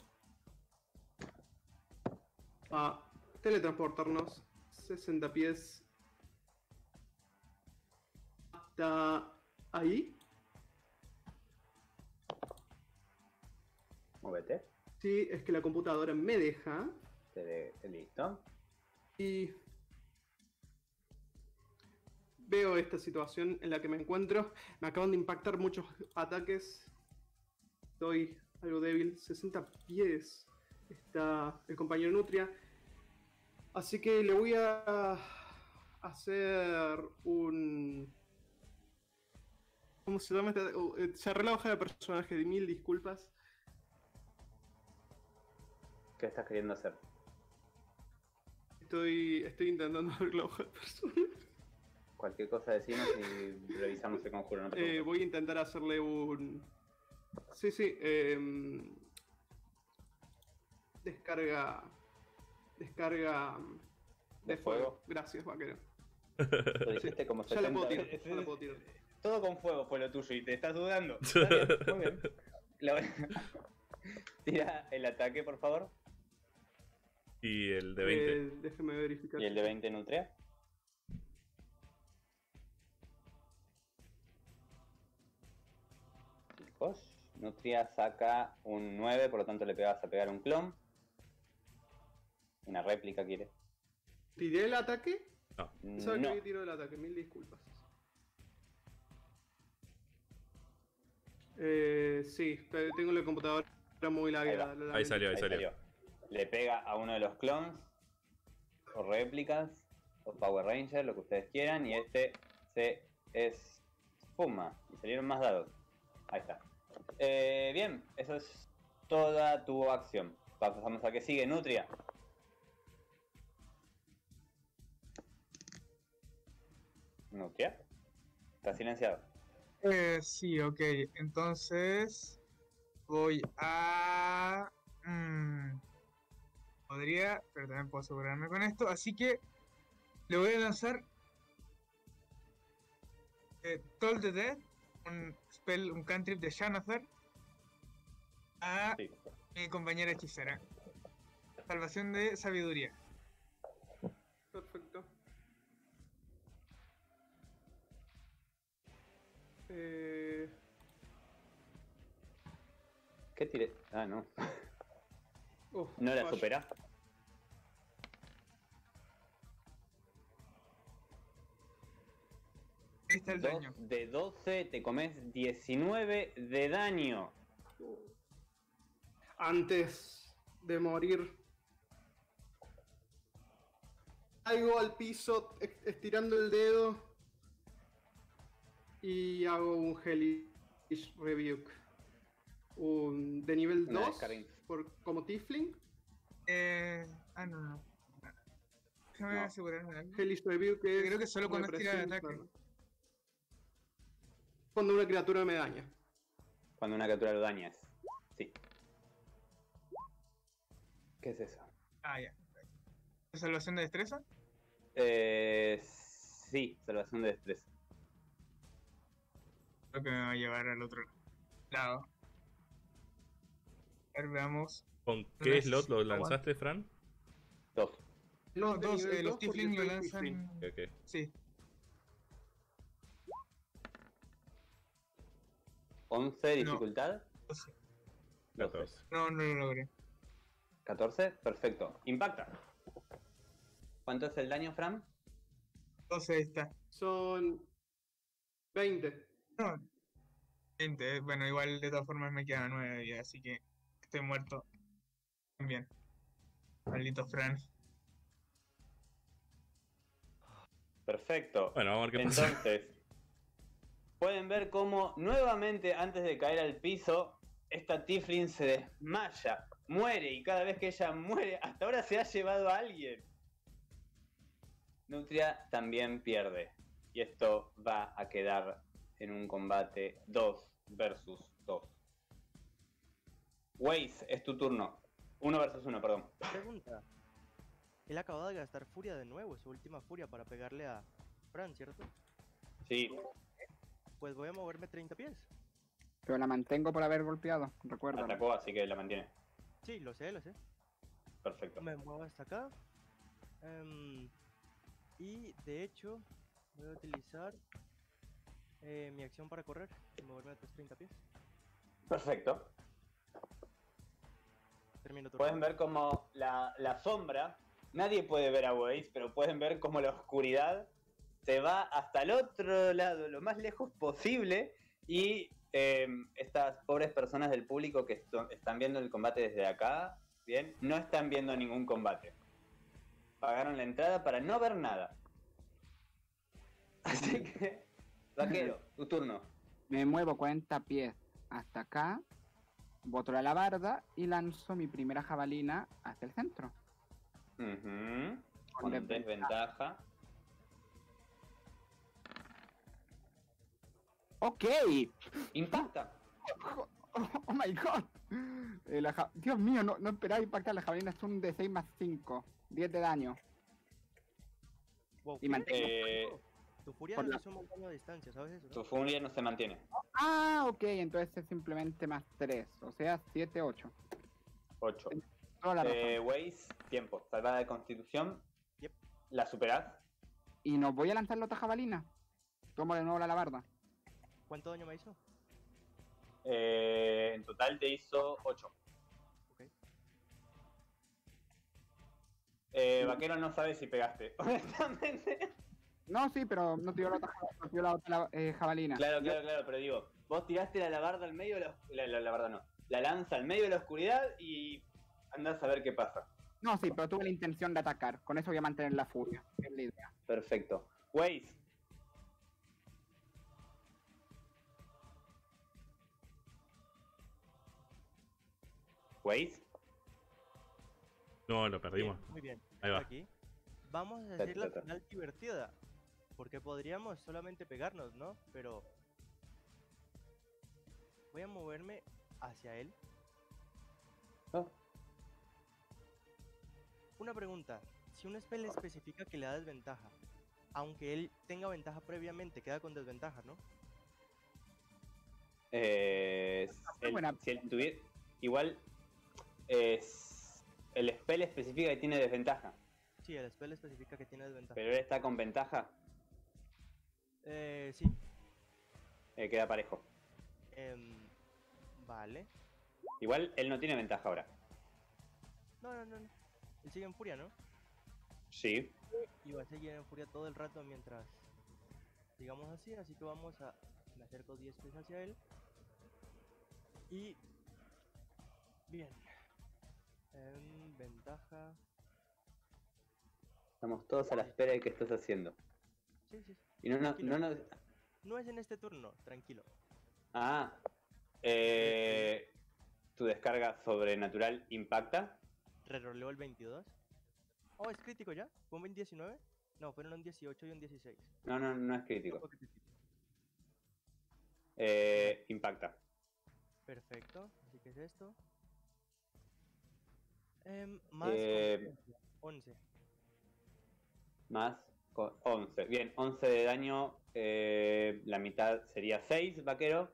A teletransportarnos 60 pies hasta ahí. Móvete. Sí, es que la computadora me deja. Listo. Y veo esta situación en la que me encuentro. Me acaban de impactar muchos ataques. Estoy algo débil. 60 pies está el compañero Nutria. Así que le voy a hacer un... ¿Cómo se llama? Cerré la hoja de personaje. Mil disculpas. ¿Qué estás queriendo hacer? Estoy, estoy intentando abrir la hoja de personaje. Cualquier cosa decimos y revisamos el conjuro. No Eh, voy a intentar hacerle un. Sí, sí. em, Descarga. Descarga. De, ¿De fuego. fuego? Gracias, vaquero. Lo dijiste como Ya la 70 puedo tirar. ya puedo tirar. Todo con fuego fue lo tuyo y te estás dudando. Está bien, muy bien. La- Tira el ataque, por favor. Y el de 20. Eh, déjeme verificar. Y el de 20 nutria. Nutria saca un 9, por lo tanto le pegas a pegar un clon. Una réplica quiere. ¿Tiré el ataque? No. Que No. había tirado el ataque, mil disculpas. Eh, sí, te- tengo la computadora muy lagueada. va. lo Ahí salió, ahí Ahí salió. salió. Le pega a uno de los clones, o réplicas, o Power Ranger, lo que ustedes quieran, y este se esfuma. Y salieron más dados. Ahí está. Eh, bien, eso es toda tu acción. Pasamos a que sigue Nutria. Nutria. Está silenciado. Eh, sí, ok. Entonces voy a... mm, podría, pero también puedo asegurarme con esto. Así que le voy a lanzar eh, Toll the Dead, spell, un cantrip de Shanathar, a Sí. mi compañera hechicera. Salvación de sabiduría. Perfecto. Eh, ¿Qué tiré? Ah, no. uf, No la supera. El de 12, te comes 19 de daño. Antes de morir, caigo al piso estirando el dedo y hago un Hellish Rebuke. Un, de nivel Una 2 descarga. por, como Tifling. Eh, ah, no, no. Déjame No. asegurarme. Hellish Rebuke es Creo que solo cuando tira represión ataque. Cuando una criatura me daña. Cuando una criatura lo dañas. Sí. ¿Qué es eso? Ah, ya. ¿Salvación de destreza? Eh, sí, salvación de destreza. Creo que me va a llevar al otro lado. A ver, veamos. ¿Con No qué slot lo lanzaste, Fran? Dos. No, dos, eh, los Tifling lo lanzan. Sí, 11 de No. dificultad. 12. 14. No, no lo logré. 14, perfecto. Impacta. ¿Cuánto es el daño, Fran? 12 ahí está. Son 20. No. 20, eh, bueno, igual de todas formas me quedan 9 de vida, así que estoy muerto. También. Maldito Fran. Perfecto. Bueno, vamos a ver qué pasa. Pueden ver cómo nuevamente antes de caer al piso, esta Tiflin se desmaya, muere y cada vez que ella muere, hasta ahora se ha llevado a alguien. Nutria también pierde. Y esto va a quedar en un combate 2 versus 2. Waze, es tu turno. 1 versus 1, perdón. Pregunta. Él acaba de gastar furia de nuevo, su última furia para pegarle a Fran, ¿cierto? Sí, Pues voy a moverme 30 pies. Pero la mantengo por haber golpeado, recuerda. atacó, así que la mantiene. Sí, lo sé, lo sé. Perfecto. Me muevo hasta acá. Em, y de hecho, voy a utilizar eh, mi acción para correr y moverme a otros 30 pies. Perfecto. Termino turno. Pueden ver como la, la sombra, nadie puede ver a Waze, pero pueden ver como la oscuridad se va hasta el otro lado, lo más lejos posible, y eh, estas pobres personas del público que están viendo el combate desde acá, bien, no están viendo ningún combate. Pagaron la entrada para no ver nada. Así que, vaquero, tu turno. Me muevo 40 pies hasta acá, boto la alabarda y lanzo mi primera jabalina hacia el centro. Con Con desventaja. desventaja. ¡Ok! Impacta. Oh, oh my god. Eh, la ja- Dios mío, no, no esperaba impactar. Las jabalinas son de 6 más 5. 10 de daño. Wow, y mantengo- Eh, tu furia por no la- es un montón a distancia, ¿sabes eso? no? su furia no se mantiene. Ah, ok. Entonces es simplemente más 3. O sea, 7, 8. 8. Toda la razón. Eh, Waze, tiempo. Salvada de constitución. Yep. La superás. Y no voy a lanzar la otra jabalina. Tomo de nuevo la alabarda. ¿Cuánto daño me hizo? Eh, en total te hizo 8. Ok. Eh, Vaquero no sabe si pegaste, honestamente. No, sí, pero no tiró la otra, no tiró la otra eh, jabalina. Claro, claro, claro, pero digo, vos tiraste la labarda al medio de la, la, la labarda no, la lanza al medio de la oscuridad y andás a ver qué pasa. No, sí, pero tuve la intención de atacar. Con eso voy a mantener la furia. Es la idea. Perfecto. Waze. No, lo perdimos. Bien, muy bien. Ahí va. Aquí. Vamos a hacer la final divertida. Porque podríamos solamente pegarnos, ¿no? Pero... Voy a moverme hacia él. Oh, Una pregunta. Si un spell especifica que le da desventaja, aunque él tenga ventaja previamente, queda con desventaja, ¿no? Eh, el- si él tuviera. Igual. Es, el spell especifica que tiene desventaja. Sí, el spell especifica que tiene desventaja. Pero él está con ventaja. Eh, sí. eh, queda parejo. Em, vale. Igual él no tiene ventaja ahora. No, no, no, no. Él sigue en furia, ¿no? Sí. Y va a seguir en furia todo el rato mientras... Digamos así, así que vamos a... Me acerco 10 pies hacia él. Y... Bien. Ventaja... Estamos todos a la espera de qué estás haciendo. Sí, sí, sí. Y no, no, no, no- No es en este turno, tranquilo. Ah. Eh, tu descarga sobrenatural impacta. Reroleo el 22. Oh, ¿es crítico ya? ¿Fue un 19? No, fueron un 18 y un 16. No, no, no es crítico. Eh, impacta. Perfecto, así que es esto. Em, más Eh, contundencia, 11. Más co- 11. Bien, 11 de daño. eh, la mitad sería 6, vaquero.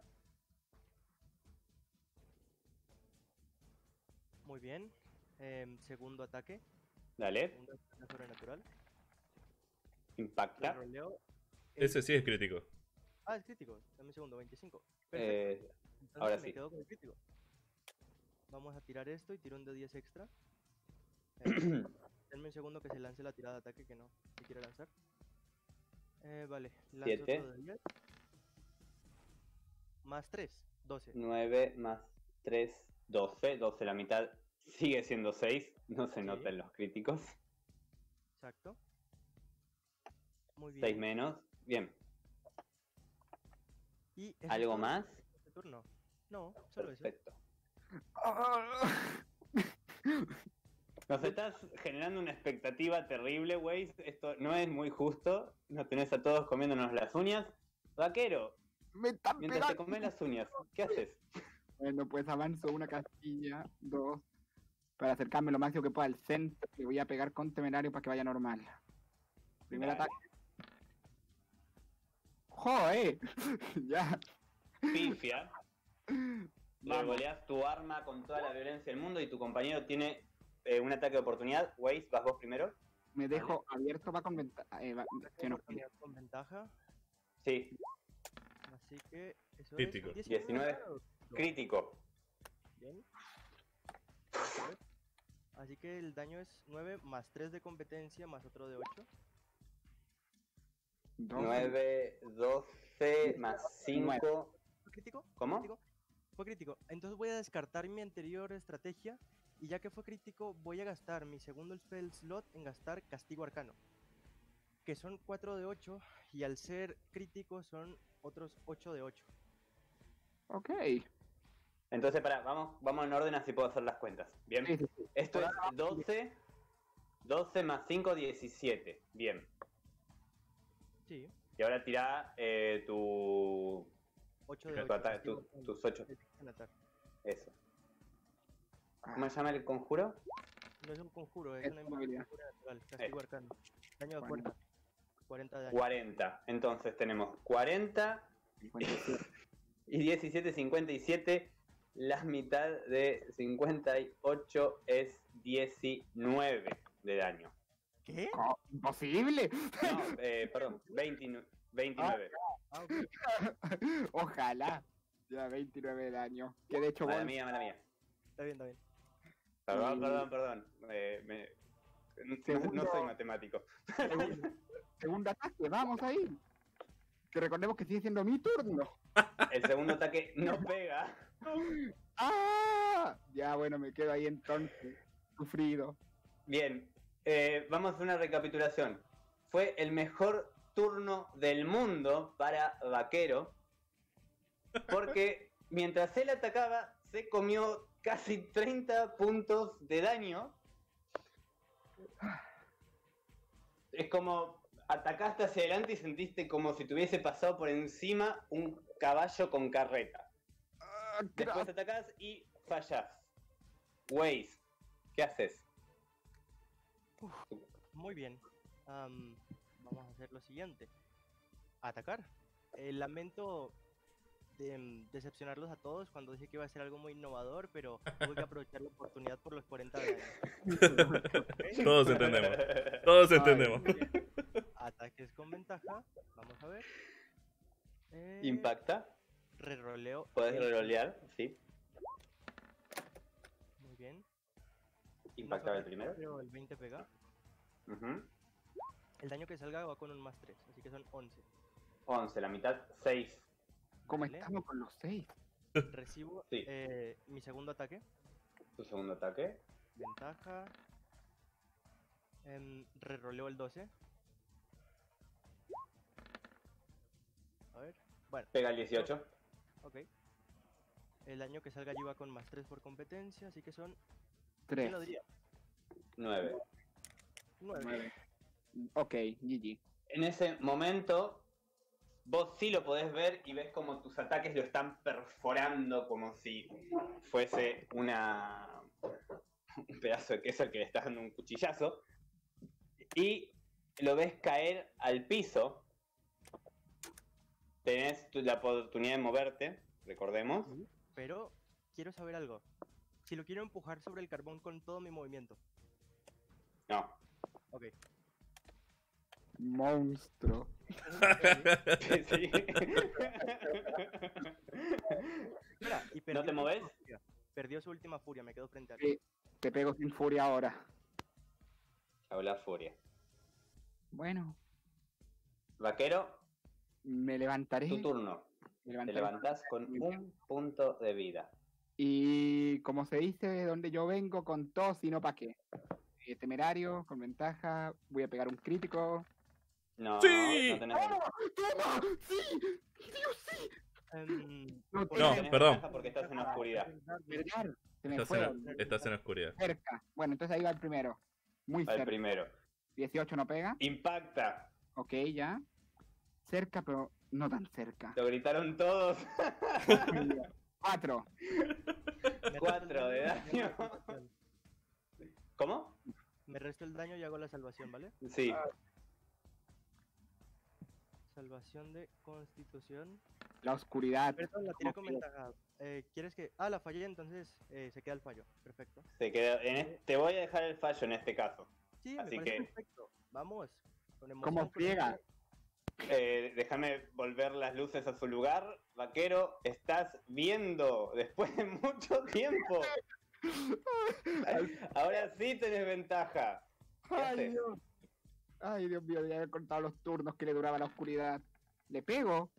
Muy bien. Em, segundo ataque. Dale. Segundo ataque sobrenatural. Impacta. Ese sí es crítico. Ah, es crítico. Dame un segundo, 25. Perfecto. Eh, Entonces ahora me sí. quedo con el crítico. Vamos a tirar esto y tiro un de 10 extra. Eh, denme un segundo que se lance la tirada de ataque que no se quiere lanzar. Eh, vale, lanzo Siete. otro de 10. más 3, 12. 9 más 3, 12. 12 la mitad sigue siendo 6. No se Sí. nota en los críticos. Exacto. Muy bien. 6 menos. Bien. ¿Y eso es ¿Algo más? este turno? No, solo eso. Nos estás generando una expectativa terrible, Waze. Esto no es muy justo. Nos tenés a todos comiéndonos las uñas. Vaquero, Me están mientras te comes las uñas, ¿qué haces? Bueno, pues avanzo una castilla, dos, para acercarme lo máximo que pueda al centro. Le voy a pegar con temerario para que vaya normal. Primer Dale. ataque. ¡Joder! ya. Pifia. Goleas tu arma con toda la violencia del mundo y tu compañero tiene eh, un ataque de oportunidad. Waze, vas vos primero. Me dejo abierto va con ventaja. Eh, va- sí, no, con ventaja. Sí, Así que eso Crítico. es 19. ¿verdad? crítico. Bien. Así que el daño es 9 más 3 de competencia más otro de 8. dos, 9, 12 más 5. ¿Fue crítico? ¿Cómo? ¿Crítico? Fue crítico. Entonces voy a descartar mi anterior estrategia. Y ya que fue crítico, voy a gastar mi segundo spell slot en gastar castigo arcano. Que son 4 de 8. Y al ser crítico son otros 8 de 8. Ok. Entonces, pará, vamos, vamos en orden así puedo hacer las cuentas. Bien. Sí, sí, sí. Esto es 12. 12 más 5, 17. Bien. Sí, Y ahora tirá eh, tu, 8 de tu 8. ata- tu- tus 8. Eso. Ah, ¿Cómo se llama el conjuro? No es un conjuro, es Es una invocación natural. Castigo arcano. Daño de fuerza. 40 de daño. 40. Entonces tenemos 40 57. y 17, 57. La mitad de 58 es 19 de daño. ¿Qué? Oh, ¡Imposible! No, eh, perdón, 29. 29. Ah, ok. Ojalá. Ya 29 de año. Que de hecho, Mala bueno, mía, mala mía. Está bien, está bien. Perdón, perdón, perdón. Eh, me- no- soy matemático. segundo, segundo ataque, vamos ahí. Que recordemos que sigue siendo mi turno. El segundo ataque no pega. ¡Ah! Ya, bueno, me quedo ahí entonces. Sufrido. Bien, eh, vamos a hacer una recapitulación. Fue el mejor turno del mundo para Vaquero. Porque mientras él atacaba, se comió casi 30 puntos de daño. Es como atacaste hacia adelante y sentiste como si te hubiese pasado por encima un caballo con carreta. Ah, Después atacás y fallás. Waze, ¿qué haces? Muy bien. Vamos a hacer lo siguiente. Atacar. Eh, lamento de, mm, decepcionarlos a todos cuando dije que iba a ser algo muy innovador, pero tuve que aprovechar la oportunidad por los 40 de daño. ¿ok? Todos entendemos. Todos Ay. entendemos. Bien. Ataques con ventaja. Vamos a ver. Eh, Impacta. Reroleo. Puedes rerolear, sí. Muy bien. No Impactaba el primero. El 20 pega. Ujú. El daño que salga va con un más 3, así que son 11. 11, la mitad, 6. ¿Cómo Vale. estamos con los seis? Recibo Sí. eh, mi segundo ataque. Tu segundo ataque. Ventaja. Em, reroleo el 12. A ver. Bueno, Pega el 18. ok. El daño que salga allí va con más 3 por competencia, así que son. ¿Quién Tres. lo diría? 9. 9. Nueve. Ok, GG. En ese momento, vos sí lo podés ver y ves como tus ataques lo están perforando como si fuese una un pedazo de queso al que le estás dando un cuchillazo. Y lo ves caer al piso. Tenés la oportunidad de moverte, recordemos. Pero quiero saber algo. Si lo quiero empujar sobre el carbón con todo mi movimiento. No. Ok. Monstruo. Sí. Espera, y ¿No te moves? Perdió su última furia, me quedo frente a él. Sí. Te pego sin furia ahora. Habla furia. Bueno, Vaquero, me levantaré. tu turno. Me Te levanté. levantás con un punto de vida. Y como se dice, de donde yo vengo, con tos y no pa' qué. Eh, temerario, con ventaja, voy a pegar un crítico. No, ¡Sí! no tenés, ¡Toma! ¡Sí! ¡Dios, sí! Em, No, ¿por No, perdón. porque estás en la oscuridad. Estás en, la- estás en la oscuridad. Cerca. Bueno, entonces ahí va el primero. Muy Al cerca. primero. 18 no pega. Impacta. Ok, ya. Cerca, pero no tan cerca. Lo gritaron todos. 4. me Cuatro el de daño. ¿Cómo? Me resto el daño y hago la salvación, ¿vale? Sí. Salvación de constitución. La oscuridad. Perdón, la tiré con ventaja. Eh, ¿Quieres que.? Ah, la fallé, entonces eh, se queda el fallo. Perfecto. Se en es- Te voy a dejar el fallo en este caso. Sí, Así me que- perfecto. Vamos. Con ¿Cómo emoción, friega? emoción. Eh, déjame volver las luces a su lugar. Vaquero, estás viendo después de mucho tiempo. Ahora sí tenés ventaja. ¿Qué Ay, haces? Dios. Ay, Dios mío, ya he contado los turnos que le duraba la oscuridad. ¿Le pego?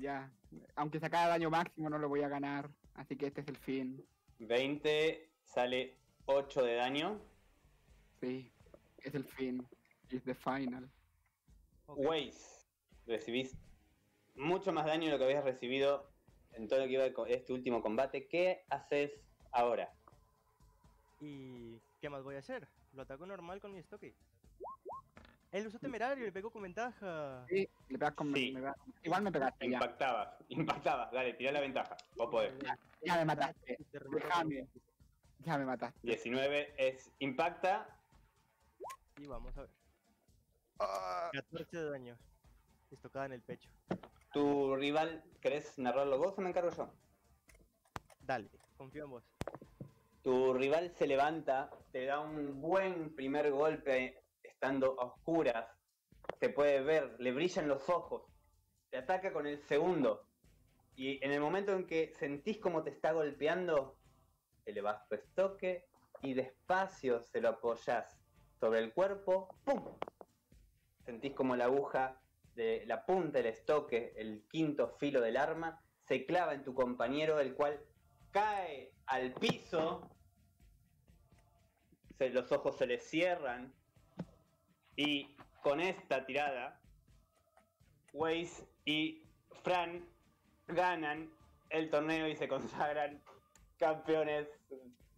Ya. Aunque sacara daño máximo, no lo voy a ganar. Así que este es el fin. 20 sale 8 de daño. Sí, es el fin. Es the final. Ok. Waze, recibís mucho más daño de lo que habías recibido en todo lo que iba de este último combate. ¿Qué haces ahora? ¿Y qué más voy a hacer? Lo ataco normal con mi estoque. Él usó temerario, le pego con ventaja. Sí, le pegas con. Sí. me Igual me pegaste ya. Impactabas, impactabas. Dale, tirá la ventaja. Vos podés. Ya me mataste. Déjame. Ya me mataste. 19 es impacta. Y vamos a ver. Ah. 14 de daño. Estocada en el pecho. ¿Tu rival querés narrarlo vos o me encargo yo? Dale, confío en vos. Tu rival se levanta, te da un buen primer golpe estando a oscuras. Te puede ver, le brillan los ojos. Te ataca con el segundo. Y en el momento en que sentís como te está golpeando, elevas tu estoque y despacio se lo apoyás sobre el cuerpo. ¡Pum! Sentís como la aguja de la punta del estoque, el quinto filo del arma, se clava en tu compañero, el cual cae al piso. Se- los ojos se le cierran. Y con esta tirada, Weiss y Fran ganan el torneo y se consagran campeones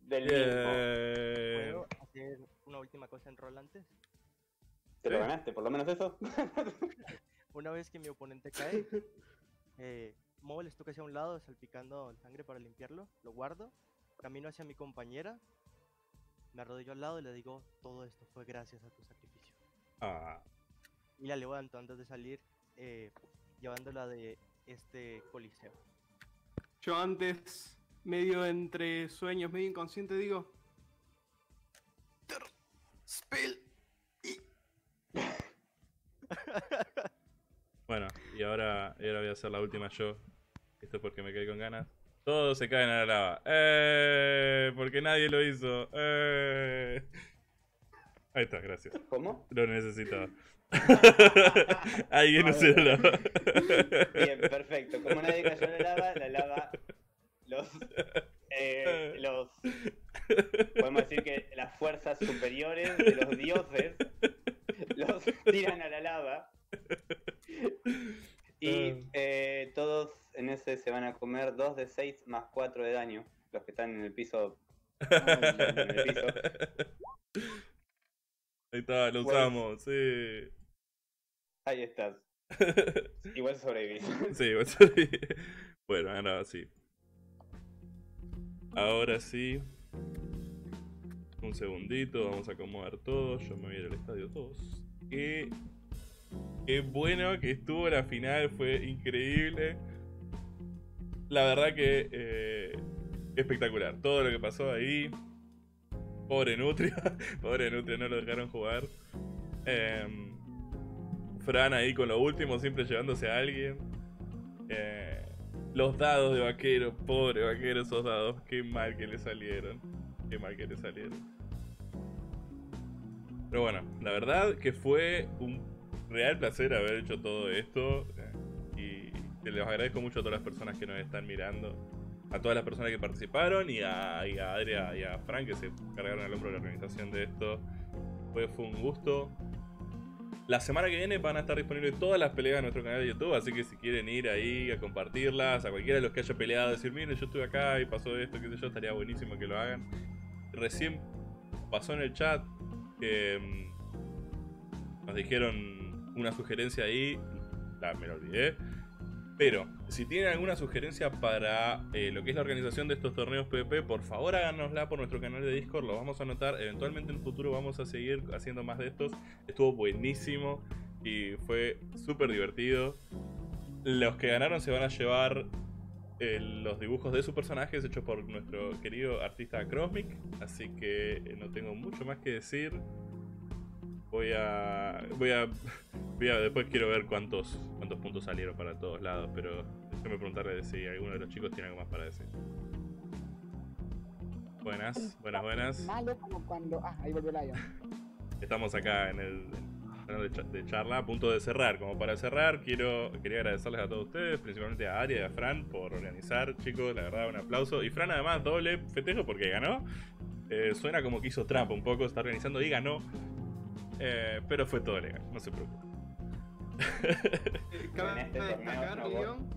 del mismo. ¿Puedo hacer una última cosa en rol antes? ¿Te lo ganaste? ¿Por lo menos eso? Una vez que mi oponente cae, eh, muevo el hacia un lado, salpicando sangre para limpiarlo, lo guardo, camino hacia mi compañera, me arrodillo al lado y le digo, todo esto fue gracias a tu sacrificio. Ah, Y la levanto antes de salir, eh, llevándola de este coliseo. Yo antes, medio entre sueños, medio inconsciente, digo. "Der Spell. bueno, y ahora, y ahora voy a hacer la última yo. Esto es porque me quedé con ganas. Todos se caen a la lava. ¡Eh! Porque nadie lo hizo. ¡Eh! Ahí está, gracias. ¿Cómo? Lo necesitaba. Alguien usó la lava. Bien, perfecto. Como nadie cayó en la lava, la lava los, eh, los podemos decir que las fuerzas superiores de los dioses los tiran a la lava y eh, todos en ese se van a comer 2 de 6 más 4 de daño los que están en el piso en el piso Ahí está, lo Bueno. usamos, sí. ahí estás igual sobrevivís Sí, bueno, sí. Bueno, ahora sí. Ahora sí. Un segundito, vamos a acomodar todo. Yo me voy a ir al estadio todos. Qué, qué bueno que estuvo la final, fue increíble. La verdad que eh, espectacular. Todo lo que pasó ahí. Pobre Nutria. Pobre Nutria, no lo dejaron jugar. Em, Fran ahí con lo último, siempre llevándose a alguien. Eh, los dados de vaquero, pobre vaquero, esos dados, qué mal que le salieron. Qué mal que le salieron. Pero bueno, la verdad que fue un real placer haber hecho todo esto. eh, y les agradezco mucho a todas las personas que nos están mirando. A todas las personas que participaron y a, Adria y a Frank que se cargaron el hombro de la organización de esto. Fue, fue un gusto. La semana que viene van a estar disponibles todas las peleas en nuestro canal de YouTube, así que si quieren ir ahí a compartirlas, a cualquiera de los que haya peleado, decir, miren, yo estuve acá y pasó esto, qué sé yo, estaría buenísimo que lo hagan. Recién pasó en el chat que mm, nos dijeron una sugerencia ahí, la, me lo olvidé. Pero, si tienen alguna sugerencia para eh, lo que es la organización de estos torneos PvP, por favor háganosla por nuestro canal de Discord, lo vamos a anotar. Eventualmente en el futuro vamos a seguir haciendo más de estos. Estuvo buenísimo y fue súper divertido. Los que ganaron se van a llevar eh, los dibujos de sus personajes hechos por nuestro querido artista Crosmic. Así que eh, no tengo mucho más que decir. Voy a. Voy a. Voy a después quiero ver cuántos cuántos puntos salieron para todos lados, pero déjame preguntarle si alguno de los chicos tiene algo más para decir. Buenas, buenas, buenas. Malo como cuando. Ah, ahí volvió Lion. Estamos acá en el canal de charla a punto de cerrar. Como para cerrar, quiero quería agradecerles a todos ustedes, principalmente a Aria y a Fran por organizar, chicos, la verdad un aplauso. Y Fran además doble festejo porque ganó. Eh, suena como que hizo trampa un poco, está organizando y ganó. Eh, pero fue todo legal, no se preocupe. Eh, cabe este destacar, no, Leon,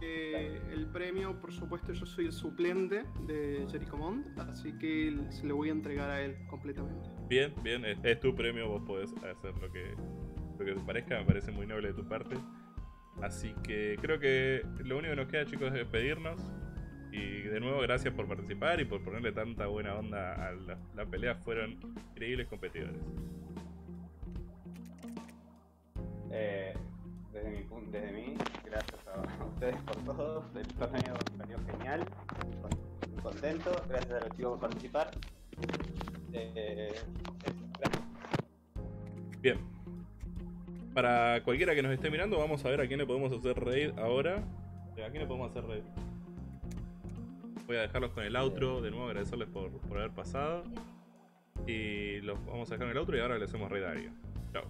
que el premio, por supuesto, yo soy el suplente de Jericho Mond, así que se lo voy a entregar a él completamente. Bien, bien, es, es tu premio, vos podés hacer lo que, lo que te parezca, me parece muy noble de tu parte. Así que creo que lo único que nos queda, chicos, es despedirnos. Y de nuevo, gracias por participar y por ponerle tanta buena onda a la, la pelea. Fueron increíbles competidores. Eh, desde, mi, desde mí, gracias a ustedes por todo. El torneo salió genial. Muy contento. Gracias a los chicos por participar. Eh, gracias. Bien. Para cualquiera que nos esté mirando, vamos a ver a quién le podemos hacer raid ahora. ¿A quién le podemos hacer raid? voy a dejarlos con el outro. De nuevo agradecerles por, por haber pasado. Y los vamos a dejar en el outro y ahora le hacemos Rey Red Chao.